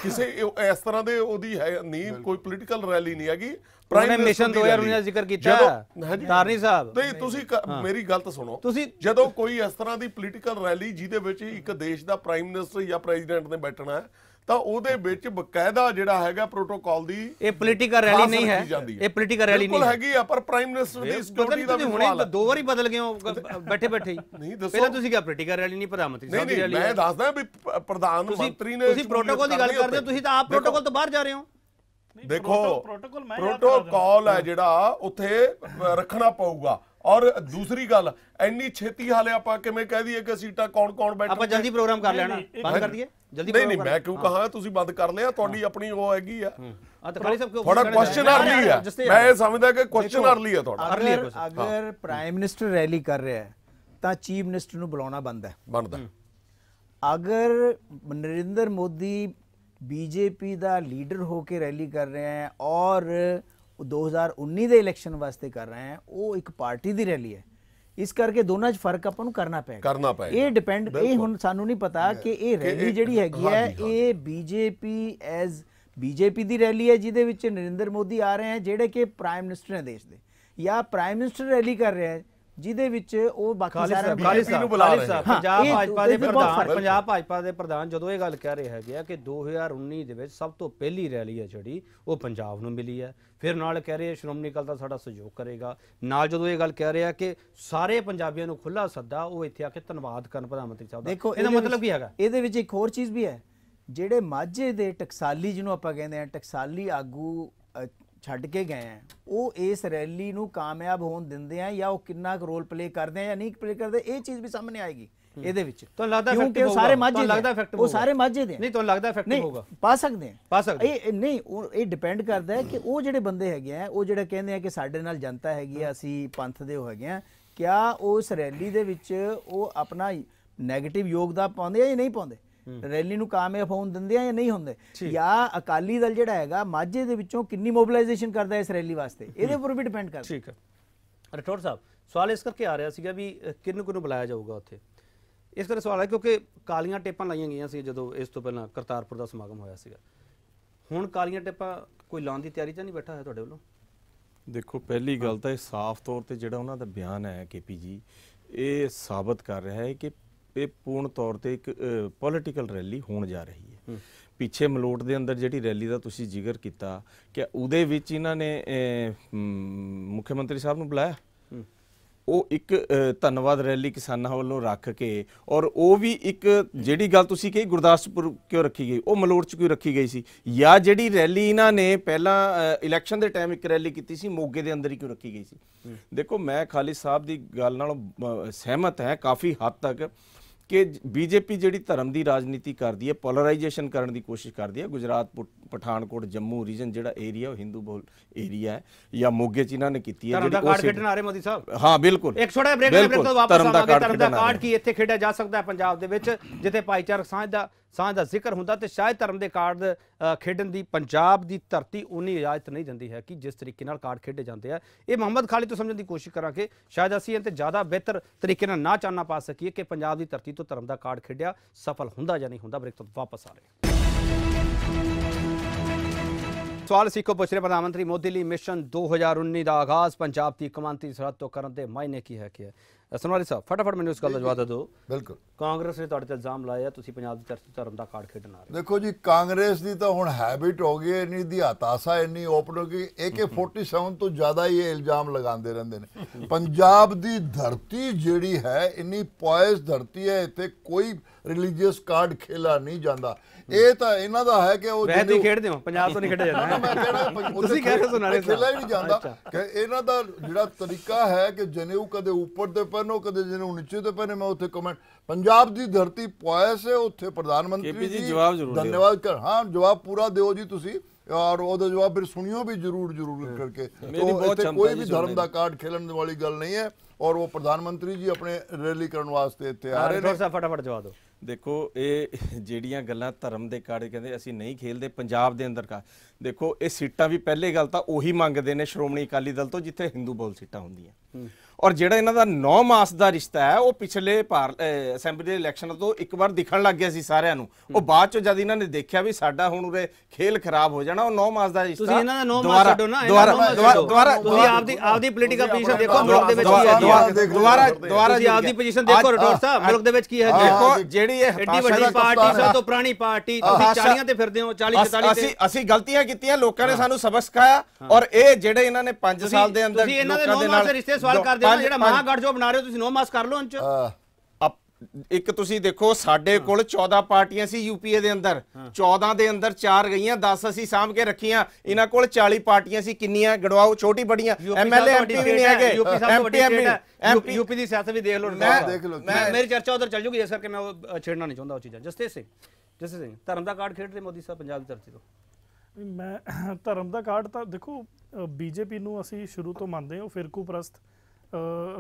ਕਿਸੇ ਇਸ ਤਰ੍ਹਾਂ ਦੇ ਉਹਦੀ ਹੈ ਨਹੀਂ ਕੋਈ ਪੋਲੀਟੀਕਲ ਰੈਲੀ ਨਹੀਂ ਹੈਗੀ ਮਿਸ਼ਨ ਦੀ 2019 rally। ਦਾ ਜ਼ਿਕਰ ਕੀਤਾ। ਧਾਰਨੀ ਸਾਹਿਬ। ਨਹੀਂ ਤੁਸੀਂ ਮੇਰੀ ਗੱਲ ਤਾਂ ਸੁਣੋ ਤੁਸੀਂ- ਜਦੋਂ ਕੋਈ ਇਸ ਤਰ੍ਹਾਂ ਦੀ ਪੋਲੀਟੀਕਲ ਰੈਲੀ ਜਿਹਦੇ ਵਿੱਚ ਇੱਕ ਦੇਸ਼ ਦਾ ਪ੍ਰਾਈਮ ਮਿਨਿਸਟਰ ਜਾਂ ਪ੍ਰੈਜ਼ੀਡੈਂਟ ਨੇ ਬੈਠਣਾ ਹੈ ਤਾਂ ਉਹਦੇ ਵਿੱਚ ਬਕਾਇਦਾ ਜਿਹੜਾ ਹੈਗਾ ਪ੍ਰੋਟੋਕਾਲ ਦੀ ਇਹ ਪੋਲੀਟੀਕਲ ਰੈਲੀ ਨਹੀਂ ਹੈ। ਇਹ ਪੋਲੀਟੀਕਲ ਰੈਲੀ ਨਹੀਂ ਬਿਲਕੁਲ ਹੈਗੀ ਆ ਪਰ ਪ੍ਰਾਈਮ ਮਿਨਿਸਟਰ ਦੀ ਸਿਕਿਉਰਿਟੀ ਦਾ ਹੁਣੇ ਦੋ ਵਾਰੀ ਬਦਲ ਗਏ ਹੋ ਬੈਠੇ ਬੈਠੇ ਹੀ। ਨਹੀਂ, ਦੱਸੋ। ਪਹਿਲਾਂ ਤੁਸੀਂ ਕਿਹਾ ਪੋਲੀਟੀਕਲ ਰੈਲੀ ਨਹੀਂ ਪ੍ਰਧਾਨ ਮੰਤਰੀ ਸਾਹਿਬ ਦੀ ਨਹੀਂ ਰੈਲੀ ਮੈਂ ਦੱਸਦਾ ਵੀ ਪ੍ਰਧਾਨ ਮੰਤਰੀ ਨੇ ਤੁਸੀਂ ਪ੍ਰੋਟੋਕਾਲ ਦੀ ਗੱਲ ਕਰਦੇ ਹੋ ਤੁਸੀਂ ਤਾਂ ਆਪ ਪ੍ਰੋਟੋਕਾਲ ਤੋਂ ਬਾਹਰ ਜਾ ਰਹੇ ਹੋ। ਦੇਖੋ ਪ੍ਰੋਟੋਕਾਲ ਹੈ ਜਿਹੜਾ ਉੱਥੇ ਰੱਖਣਾ ਪਊਗਾ। ਔਰ ਦੂਸਰੀ ਗੱਲ ਇੰਨੀ ਛੇਤੀ ਹਾਲੇ ਆਪਾਂ ਕਿਵੇਂ ਕਹਿ ਦਈਏ ਕਿ ਸੀਟਾਂ ਕੌਣ ਕੌਣ ਬੈਠੇ ਆਪਾਂ ਜਲਦੀ ਪ੍ਰੋਗਰਾਮ ਕਰ ਲੈਣਾ। ਬੰਦ ਕਰ ਦਈਏ? ਜਲਦੀ ਨਹੀਂ ਨਹੀਂ ਮੈਂ ਕਿਉਂ ਕਹਾਂ ਤੁਸੀਂ ਬੰਦ ਕਰ ਲਿਆ ਤੁਹਾਡੀ ਆਪਣੀ ਉਹ ਹੈਗੀ ਆ। ਆ ਤੁਹਾਡਾ ਕੁਐਸਚਨ ਅਰਲੀ ਹੈ ਮੈਂ ਇਹ ਸਮਝਦਾ ਕਿ ਕੁਐਸਚਨ ਅਰਲੀ ਹੈ ਤੁਹਾਡਾ। ਅਗਰ। ਅਗਰ ਪ੍ਰਾਈਮ ਮਿਨਿਸਟਰ ਰੈਲੀ ਕਰ ਰਿਹਾ ਹੈ ਤਾਂ ਚੀਫ ਮਿਨਿਸਟਰ ਨੂੰ ਬੁਲਾਉਣਾ ਬੰਦ ਹੈ। ਬਣਦਾ। ਅਗਰ ਨਰਿੰਦਰ ਮੋਦੀ ਬੀਜੇਪੀ ਦਾ ਲੀਡਰ ਹੋ ਕੇ ਰੈਲੀ ਕਰ ਰਹੇ ਹੈ ਔਰ ਉਹ 2019 ਦੇ ਇਲੈਕਸ਼ਨ ਵਾਸਤੇ ਕਰ ਰਹੇ ਹੈ ਉਹ ਇੱਕ ਪਾਰਟੀ ਦੀ ਰੈਲੀ ਹੈ ਇਸ ਕਰਕੇ ਦੋਨਾਂ 'ਚ ਫ਼ਰਕ ਆਪਾਂ ਨੂੰ ਕਰਨਾ ਪਏਗਾ ਕਰਨਾ ਪਏਗਾ। ਇਹ ਡਿਪੈਂਡ ਇਹ ਹੁਣ ਸਾਨੂੰ ਨਹੀਂ ਪਤਾ ਕਿ ਇਹ ਰੈਲੀ ਜਿਹੜੀ ਹੈਗੀ ਹੈ। ਇਹ ਬੀਜੇਪੀ ਐਜ਼ ਬੀਜੇਪੀ ਦੀ ਰੈਲੀ ਹੈ ਜਿਹਦੇ ਵਿੱਚ ਨਰਿੰਦਰ ਮੋਦੀ ਆ ਰਹੇ ਹੈ ਜਿਹੜੇ ਕਿ ਪ੍ਰਾਈਮ ਮਿਨਿਸਟਰ ਨੇ ਦੇਸ਼ ਦੇ ਜਾਂ ਪ੍ਰਾਈਮ ਮਿਨਿਸਟਰ ਰੈਲੀ ਕਰ ਰਿਹਾ ਹੈ ਜਿਹਦੇ ਵਿੱਚ ਉਹ ਬਾਕੀ ਖਾਲਿਦ ਸਾਰੇ ਸਾਹਿਬ BJP ਖਾਲਿਦ ਨੂੰ ਬੁਲਾ ਰਹੇ ਪੰਜਾਬ ਭਾਜਪਾ ਦੇ ਪ੍ਰਧਾਨ। ਪੰਜਾਬ ਭਾਜਪਾ ਦੇ ਪ੍ਰਧਾਨ ਜਦੋਂ ਇਹ ਗੱਲ ਕਹਿ ਰਹੇ ਹੈਗੇ ਆ ਕਿ 2019 ਦੇ ਵਿੱਚ ਸਭ ਤੋਂ ਪਹਿਲੀ ਰੈਲੀ ਹੈ ਜਿਹੜੀ ਉਹ ਪੰਜਾਬ ਨੂੰ ਮਿਲੀ ਹੈ। ਫਿਰ ਨਾਲ ਕਹਿ ਰਹੇ ਸ਼੍ਰੋਮਣੀ ਅਕਾਲੀ ਦਲ ਸਾਡਾ ਸਹਿਯੋਗ ਕਰੇਗਾ। ਨਾਲ ਜਦੋਂ ਇਹ ਗੱਲ ਕਹਿ ਰਹੇ ਆ ਕਿ ਸਾਰੇ ਪੰਜਾਬੀਆਂ ਨੂੰ ਖੁੱਲਾ ਸੱਦਾ ਉਹ ਇੱਥੇ ਆ ਕੇ ਧੰਨਵਾਦ ਕਰਨ ਪ੍ਰਧਾਨ ਮੰਤਰੀ ਸਾਹਿਬ ਦਾ। ਦੇਖੋ ਇਹਦਾ ਮਤਲਬ ਕੀ ਹੈਗਾ? ਇਹਦੇ ਵਿੱਚ ਇੱਕ ਹੋਰ ਚੀਜ਼ ਵੀ ਹੈ। ਜਿਹੜੇ ਮਾਝੇ ਦੇ ਟਕਸਾਲੀ ਜਿਹਨੂੰ ਆਪਾਂ ਕਹਿੰਦੇ ਆ ਟਕਸਾਲੀ ਆਗੂ ਛੱਡ ਕੇ ਗਏ ਆ ਉਹ ਇਸ ਰੈਲੀ ਨੂੰ ਕਾਮਯਾਬ ਹੋਣ ਦਿੰਦੇ ਆ ਜਾਂ ਉਹ ਕਿੰਨਾ ਕੁ ਰੋਲ ਪਲੇ ਕਰਦੇ ਆ ਜਾਂ ਨਹੀਂ ਪਲੇ ਕਰਦੇ ਇਹ ਚੀਜ਼ ਵੀ ਸਾਹਮਣੇ ਆਏਗੀ ਇਹਦੇ ਵਿੱਚ ਤੁਹਾਨੂੰ ਲੱਗਦਾ effective ਉਹ ਸਾਰੇ ਹੋਊਗਾ? ਮਾਝੇ ਲੱਗਦਾ effective ਉਹ ਹੋਊਗਾ? ਸਾਰੇ ਮਾਝੇ ਦੇ। ਨਹੀਂ ਤੁਹਾਨੂੰ ਲੱਗਦਾ ਨਹੀਂ, ਹੋਊਗਾ? ਪਾ ਸਕਦੇ ਆ ਪਾ ਸਕਦੇ। ਇਹ ਨਹੀਂ ਉਹ ਇਹ ਡਿਪੈਂਡ ਕਰਦਾ ਹੈ ਕਿ ਉਹ ਜਿਹੜੇ ਬੰਦੇ ਹੈਗੇ ਆ ਉਹ ਜਿਹੜੇ ਕਹਿੰਦੇ ਆ ਕਿ ਸਾਡੇ ਨਾਲ ਜਨਤਾ ਹੈਗੀ ਆ ਅਸੀਂ ਪੰਥ ਦੇ ਹੋ ਹੈਗੇ ਆ ਕਿਆ ਉਸ ਰੈਲੀ ਦੇ ਵਿੱਚ ਉਹ ਆਪਣਾ 네ਗੇਟਿਵ ਯੋਗਦਾਨ ਪਾਉਂਦੇ ਆ ਜਾਂ ਨਹੀਂ ਪਾਉਂਦੇ ਰੈਲੀ ਨੂੰ ਕਾਮਯਾਬ ਹੋਣ ਦਿੰਦੇ ਆ ਜਾਂ ਨਹੀਂ ਹੁੰਦੇ? ਜਾਂ ਅਕਾਲੀ ਦਲ ਜਿਹੜਾ ਹੈਗਾ ਮਾਝੇ ਦੇ ਵਿੱਚੋਂ ਕਿੰਨੀ ਮੋਬਿਲਾਈਜੇਸ਼ਨ ਕਰਦਾ ਹੈ ਇਸ ਰੈਲੀ ਵਾਸਤੇ? ਇਹਦੇ ਉੱਪਰ ਵੀ ਡਿਪੈਂਡ ਕਰਦਾ। ਠੀਕ ਹੈ। ਰਠੌਰ ਸਾਹਿਬ ਸਵਾਲ ਇਸ ਕਰਕੇ ਆ ਰਿਹਾ ਸੀਗਾ ਵੀ ਕਿਹਨੂੰ ਕਿਹਨੂੰ ਬੁਲਾਇਆ ਜਾਊਗਾ ਉੱਥੇ? ਇਸ ਕਰਕੇ ਸਵਾਲ ਹੈ ਕਿਉਂਕਿ ਕਾਲੀਆਂ ਟੇਪਾਂ ਲਾਈਆਂ ਗਈਆਂ ਸੀ ਜਦੋਂ ਇਸ ਤੋਂ ਪਹਿਲਾਂ ਕਰਤਾਰਪੁਰ ਦਾ ਸਮਾਗਮ ਹੋਇਆ ਸੀਗਾ। ਹੁਣ ਕਾਲੀਆਂ ਟੇਪਾਂ ਕੋਈ ਲਾਉਣ ਦੀ ਤਿਆਰੀ ਤਾਂ ਨਹੀਂ ਬੈਠਾ ਹੋਇਆ ਤੁਹਾਡੇ ਵੱਲੋਂ? ਦੇਖੋ ਪਹਿਲੀ ਗੱਲ ਤਾਂ ਇਹ ਸਾਫ਼ ਤੌਰ ਤੇ ਜਿਹੜਾ ਉਹਨਾਂ ਦਾ ਬਿਆਨ ਹੈ ਕੇਪੀ ਜੀ ਇਹ ਸਾਬਤ ਕਰ ਰਿਹਾ ਹੈ ਕਿ ਇਹ ਪੂਰਨ ਤੌਰ ਤੇ ਇੱਕ ਪੋਲਿਟੀਕਲ ਰੈਲੀ ਹੋਣ ਜਾ ਰਹੀ ਹੈ। ਪਿੱਛੇ ਮਲੋਟ ਦੇ ਅੰਦਰ ਜਿਹੜੀ ਰੈਲੀ ਦਾ ਤੁਸੀਂ ਜ਼ਿਕਰ ਕੀਤਾ ਕਿ ਉਹਦੇ ਵਿੱਚ ਇਹਨਾਂ ਨੇ ਮੁੱਖ ਮੰਤਰੀ ਸਾਹਿਬ ਨੂੰ ਬੁਲਾਇਆ। ਉਹ ਇੱਕ ਧੰਨਵਾਦ ਰੈਲੀ ਕਿਸਾਨਾਂ ਵੱਲੋਂ ਰੱਖ ਕੇ ਔਰ ਉਹ ਵੀ ਇੱਕ ਜਿਹੜੀ ਗੱਲ ਤੁਸੀਂ ਕਹੀ ਗੁਰਦਾਸਪੁਰ ਕਿਉਂ ਰੱਖੀ ਗਈ? ਉਹ ਮਲੋੜ ਚ ਕਿਉਂ ਰੱਖੀ ਗਈ ਸੀ? ਜਾਂ ਜਿਹੜੀ ਰੈਲੀ ਇਹਨਾਂ ਨੇ ਪਹਿਲਾਂ ਇਲੈਕਸ਼ਨ ਦੇ ਟਾਈਮ ਇੱਕ ਰੈਲੀ ਕੀਤੀ ਸੀ ਮੋਗੇ ਦੇ ਅੰਦਰ ਹੀ ਕਿਉਂ ਰੱਖੀ ਗਈ ਸੀ? ਦੇਖੋ ਮੈਂ ਖਾਲਿਦ ਸਾਹਿਬ ਦੀ ਗੱਲ ਨਾਲ ਸਹਿਮਤ ਹੈ ਕਾਫੀ ਹੱਦ ਤੱਕ ਕਿ ਬੀਜੇਪੀ ਜਿਹੜੀ ਧਰਮ ਦੀ ਰਾਜਨੀਤੀ ਕਰਦੀ ਹੈ ਪੋਲਰਾਈਜੇਸ਼ਨ ਕਰਨ ਦੀ ਕੋਸ਼ਿਸ਼ ਕਰਦੀ ਹੈ ਗੁਜਰਾਤ ਪਠਾਨਕੋਟ ਜੰਮੂ ਰੀਜਨ ਜਿਹੜਾ ਏਰੀਆ ਉਹ ਹਿੰਦੂ ਬਹੁਲ ਏਰੀਆ ਹੈ ਜਾਂ ਮੋਗੇ ਚ ਇਹਨਾਂ ਨੇ ਕੀਤੀ ਹੈ ਦਾ ਉਹ ਖੇਡਣ ਆ ਰਹੇ ਮੋਦੀ ਸਾਹਿਬ ਹਾਂ ਬਿਲਕੁਲ ਇੱਕ ਛੋਟਾ ਬ੍ਰੇਕ ਬ੍ਰੇਕ ਤੋਂ ਵਾਪਸ ਆਵਾਂਗੇ ਧਰਮ ਦਾ ਕਾਰਡ। ਕੀ ਇੱਥੇ ਖੇਡਿਆ ਜਾ ਸਕਦਾ ਹੈ ਪੰਜਾਬ ਦੇ ਵਿੱਚ ਜਿੱਥੇ ਭਾਈਚਾਰਕ ਸਾਂਝ ਦਾ ਸਾਂਝ ਦਾ ਜ਼ਿਕਰ ਹੁੰਦਾ ਤੇ ਸ਼ਾਇਦ ਧਰਮ ਦੇ ਕਾਰਡ ਖੇਡਣ ਦੀ ਪੰਜਾਬ ਦੀ ਧਰਤੀ ਉਨੀ ਇਜਾਜ਼ਤ ਨਹੀਂ ਦਿੰਦੀ ਹੈ ਕਿ ਜਿਸ ਤਰੀਕੇ ਨਾਲ ਕਾਰਡ ਖੇਡੇ ਜਾਂਦੇ ਆ। ਇਹ ਮੁਹੰਮਦ ਖਾਲੀ ਤੋਂ ਸਮਝਣ ਦੀ ਕੋਸ਼ਿਸ਼ ਕਰਾਂਗੇ। ਸ਼ਾਇਦ ਅਸੀਂ ਇਹ ਤੇ ਜ਼ਿਆਦਾ ਬਿਹਤਰ ਤਰੀਕੇ ਨਾਲ ਨਾ ਚਾਨਣਾ ਪਾ ਸਕੀਏ ਕਿ ਪੰਜਾਬ ਦੀ ਧਰਤੀ ਤੋਂ ਧਰਮ ਦਾ ਕਾਰਡ ਖੇਡਿਆ ਸਫਲ ਹੁੰਦਾ ਜਾਂ ਨਹੀਂ ਹੁੰਦਾ। ਬ੍ਰੇਕ ਤੋਂ ਵਾਪਸ ਆ ਰਹੇ ਸਵਾਲ ਸਿੱਖੋ, ਪੁੱਛ ਰਹੇ ਪ੍ਰਧਾਨ ਮੰਤਰੀ ਮੋਦੀ ਲਈ ਮਿਸ਼ਨ 2019 ਦਾ ਆਗਾਜ਼। ਪੰਜਾਬ ਦੀ ਕਮਾਂਤਰੀ ਸਰਹੱਦ ਤੋਂ ਕਰਨ ਦੇ ਮਾਇਨੇ ਕੀ ਹੈ ਕਿ ਸਨਵਾਰੀ ਸਾਹਿਬ ਫਟਾਫਟ ਮੈਨੂੰ ਇਸ ਗੱਲ ਦਾ ਜਵਾਬ ਦੇ ਦਿਓ। ਬਿਲਕੁਲ ਕਾਂਗਰਸ ਨੇ ਤੁਹਾਡੇ ਤੇ ਇਲਜ਼ਾਮ ਲਾਇਆ ਤੁਸੀਂ ਪੰਜਾਬ ਦੀ ਤੋਂ ਧਰਮ ਦਾ ਕਾਰਡ ਖੇਡਣ ਆ ਰਹੇ। ਦੇਖੋ ਜੀ ਕਾਂਗਰਸ ਦੀ ਤਾਂ ਹੁਣ ਹੈਬਿਟ ਹੋ ਗਈ ਇੰਨੀ ਦੀ ਹਤਾਸ਼ਾ ਇੰਨੀ ਓਪਨ ਹੋ ਗਈ AK47 ਤੋਂ ਜ਼ਿਆਦਾ ਹੀ ਇਹ ਇਲਜ਼ਾਮ ਲਗਾਉਂਦੇ ਰਹਿੰਦੇ ਨੇ। ਪੰਜਾਬ ਦੀ ਧਰਤੀ ਜਿਹੜੀ ਹੈ ਇੰਨੀ ਪੋਇਸ ਧਰਤੀ ਹੈ ਇੱਥੇ ਕੋਈ ਰਿਲੀਜੀਅਸ ਕਾਰਡ ਖੇਲਾ ਨਹੀਂ ਜਾਂਦਾ। ਇਹ ਤਾਂ ਇਹਨਾਂ ਦਾ ਹੈ ਕਿ ਉਹ ਵੈਸੇ ਖੇਡਦੇ ਹੋ ਪੰਜਾਬ ਤੋਂ ਨਹੀਂ ਖੇਡਿਆ ਜਾਂਦਾ। ਮੈਂ ਕਿਹੜਾ ਤੁਸੀਂ ਕਹਿ ਰਹੇ ਸੁਣਾ ਰਹੇ ਖੇਲਾ ਹੀ ਨਹੀਂ ਜਾਂਦਾ। ਕਿ ਇਹਨਾਂ ਦਾ ਜਿਹੜਾ ਤਰੀਕਾ ਹੈ ਕਿ ਜਨੇਊ ਕਦੇ ਉੱਪਰ ਤੇ ਪਹਿਨੋ ਕਦੇ ਜਨੇਊ ਨੀਚੇ ਤੇ ਪਹਿਨੇ ਮੈਂ ਉੱਥੇ ਕਮੈਂਟ ਪੰਜਾਬ ਦੀ ਧਰਤੀ ਪੁਆਇਸ ਹੈ ਉੱਥੇ ਪ੍ਰਧਾਨ ਮੰਤਰੀ ਜੀ ਜਵਾਬ ਜ਼ਰੂਰ ਧੰਨਵਾਦ ਕਰ ਹਾਂ ਜਵਾਬ ਪੂਰਾ ਦਿਓ ਜੀ ਤੁਸੀਂ। ਔਰ ਉਹਦਾ ਜਵਾਬ ਫਿਰ ਸੁਣਿਓ ਵੀ ਜਰੂਰ ਜਰੂਰ ਕਰਕੇ। ਇੱਥੇ ਕੋਈ ਵੀ ਧਰਮ ਦਾ। ਕਾਰਡ ਖੇਲਣ ਵਾਲੀ ਗੱਲ ਨਹੀਂ ਹੈ। ਔਰ ਉਹ ਪ੍ਰਧਾਨ ਮੰਤਰੀ ਜੀ ਆਪਣੇ ਰੈਲੀ ਕਰਨ ਵਾਸਤੇ ਇੱਥੇ ਆ ਰਹੇ ਫਟਾਫਟ ਜਵਾਬ ਦਿਓ। ਦੇਖੋ, ਇਹ ਜਿਹੜੀਆਂ ਗੱਲਾਂ ਧਰਮ ਦੇ ਕਾੜੇ ਕਹਿੰਦੇ ਅਸੀਂ ਨਹੀਂ ਖੇਲਦੇ, ਪੰਜਾਬ ਦੇ ਅੰਦਰ ਕਾ ਦੇਖੋ, ਇਹ ਸੀਟਾਂ ਵੀ ਪਹਿਲੇ ਗੱਲ ਤਾਂ ਉਹੀ ਮੰਗਦੇ ਨੇ ਸ਼੍ਰੋਮਣੀ ਅਕਾਲੀ ਦਲ ਤੋਂ ਜਿੱਥੇ ਹਿੰਦੂ ਬੋਲ ਸੀਟਾਂ ਹੁੰਦੀਆਂ। ਔਰ ਜਿਹੜਾ ਇਹਨਾਂ ਦਾ 9 ਮਾਸ ਦਾ ਰਿਸ਼ਤਾ ਹੈ ਉਹ ਪਿਛਲੇ ਅਸੈਂਬਲੀ ਦੇ ਇਲੈਕਸ਼ਨ ਤੋਂ ਇੱਕ ਵਾਰ ਦਿਖਣ ਲੱਗ ਗਿਆ ਸੀ ਸਾਰਿਆਂ ਨੂੰ। ਉਹ ਬਾਅਦ ਚ ਜਦ ਇਹਨਾਂ ਨੇ ਦੇਖਿਆ ਵੀ ਸਾਡਾ ਹੁਣ ਉਰੇ ਖੇਲ ਖਰਾਬ ਹੋ ਜਾਣਾ ਉਹ 9 ਮਾਸ ਦਾ ਰਿਸ਼ਤਾ ਤੁਸੀਂ ਇਹਨਾਂ ਦਾ ਨੋ ਮਾਸ ਦੁਬਾਰਾ- ਛੱਡੋ ਨਾ ਦੁਬਾਰਾ ਦੁਬਾਰਾ ਤੁਸੀਂ ਆਪਦੀ ਆਪਦੀ ਪੋਲੀਟੀਕਲ ਪੋਜੀਸ਼ਨ ਦੇਖੋ ਮੁਲਕ ਦੇ ਵਿੱਚ ਕੀ ਹੈ। ਦੁਬਾਰਾ- ਦੁਬਾਰਾ ਤੁਸੀਂ ਆਪਦੀ ਪੋਜੀਸ਼ਨ ਦੇਖੋ ਰਟੋਰ ਸਾਹਿਬ ਮੁਲਕ ਦੇ ਵਿੱਚ ਕੀ ਹੈ ਦੇਖੋ। ਜਿਹੜੀ ਇਹ ਐਡੀ ਵੱਡੀ ਪਾਰਟੀ ਸਭ ਤੋਂ ਪੁਰਾਣੀ ਪਾਰਟੀ ਤੁਸੀਂ ਹਤਾਸ਼ਾ- 40 ਤੇ ਫਿਰਦੇ ਹੋ 40 44 ਅਸੀਂ ਤੇ ਅਸੀਂ ਗਲਤੀਆਂ ਕੀਤੀਆਂ ਲੋਕਾਂ ਨੇ ਸਾਨੂੰ ਸਬਕ ਸਿਖਾਇਆ ਔਰ ਇਹ ਜਿਹੜੇ ਇਹਨਾਂ ਨੇ 5 ਸਾਲ ਦੇ ਅੰਦਰ ਤੁਸੀਂ ਇਹਨਾਂ ਦੇ ਲੋਕਾਂ ਮਾਸ ਦੇ ਰਿਸ਼ਤੇ ਸਵਾਲ ਕਰਦੇ ਹੋ ਜਿਹੜਾ ਮਹਾਗੜ ਜੋ ਬਣਾ ਰਹੇ ਹੋ ਤੁਸੀਂ ਨੋ ਮਾਸ ਕਰ ਲਓ ਉਹਨਾਂ ਚ। ਅਹ, ਅਪ- ਇੱਕ ਤੁਸੀਂ ਦੇਖੋ ਸਾਡੇ ਕੋਲ 14 ਪਾਰਟੀਆਂ ਸੀ ਯੂਪੀਏ ਦੇ ਅੰਦਰ। 14 ਦੇ ਅੰਦਰ 4 ਗਈਆਂ 10 ਅਸੀਂ ਸਾਂਭ ਕੇ ਰੱਖੀਆਂ। ਇਹਨਾਂ ਕੋਲ 40 ਪਾਰਟੀਆਂ ਸੀ ਕਿੰਨੀਆਂ? ਗੜਵਾਓ ਛੋਟੀ ਬੜੀਆਂ। ਐਮਐਲਏ ਐਮਪੀ ਵੀ ਨਹੀਂ ਹੈਗੇ। ਯੂਪੀ ਸਭ ਤੋਂ ਵੱਡੀ ਸਟੇਟ ਯੂਪੀ ਦੀ ਸਿਆਸਤ ਵੀ ਦੇਖ ਲਓ ਮੈਂ- ਦੇਖ ਲਓ, ਮੈਂ ਮੇਰੀ ਚਰਚਾ ਉਧਰ ਚੱਲ ਜੂਗੀ ਇਸ ਕਰਕੇ ਮੈਂ ਉਹ ਛੇੜਨਾ ਨਹੀਂ ਚਾਹੁੰਦਾ ਉਹ ਚੀਜ਼ਾਂ। ਜਸਤੇ ਸਿੰਘ ਜਸਤੇ ਸਿੰਘ ਧਰਮ ਦਾ ਕਾਰਡ ਖੇਡਦੇ ਮੋਦੀ ਸਾਹਿਬ ਪੰਜਾਬ ਦੀ ਧਰਤੀ ਤੋਂ? ਮੈਂ ਧਰਮ ਦਾ ਕਾਰਡ ਤਾਂ ਦੇਖੋ ਬੀਜੇਪੀ ਨੂੰ ਅਸੀਂ ਸ਼ੁਰੂ ਤੋਂ ਮੰਨਦੇ ਹਾਂ ਉਹ ਫਿਰਕੂ ਪ੍ਰਸਤ।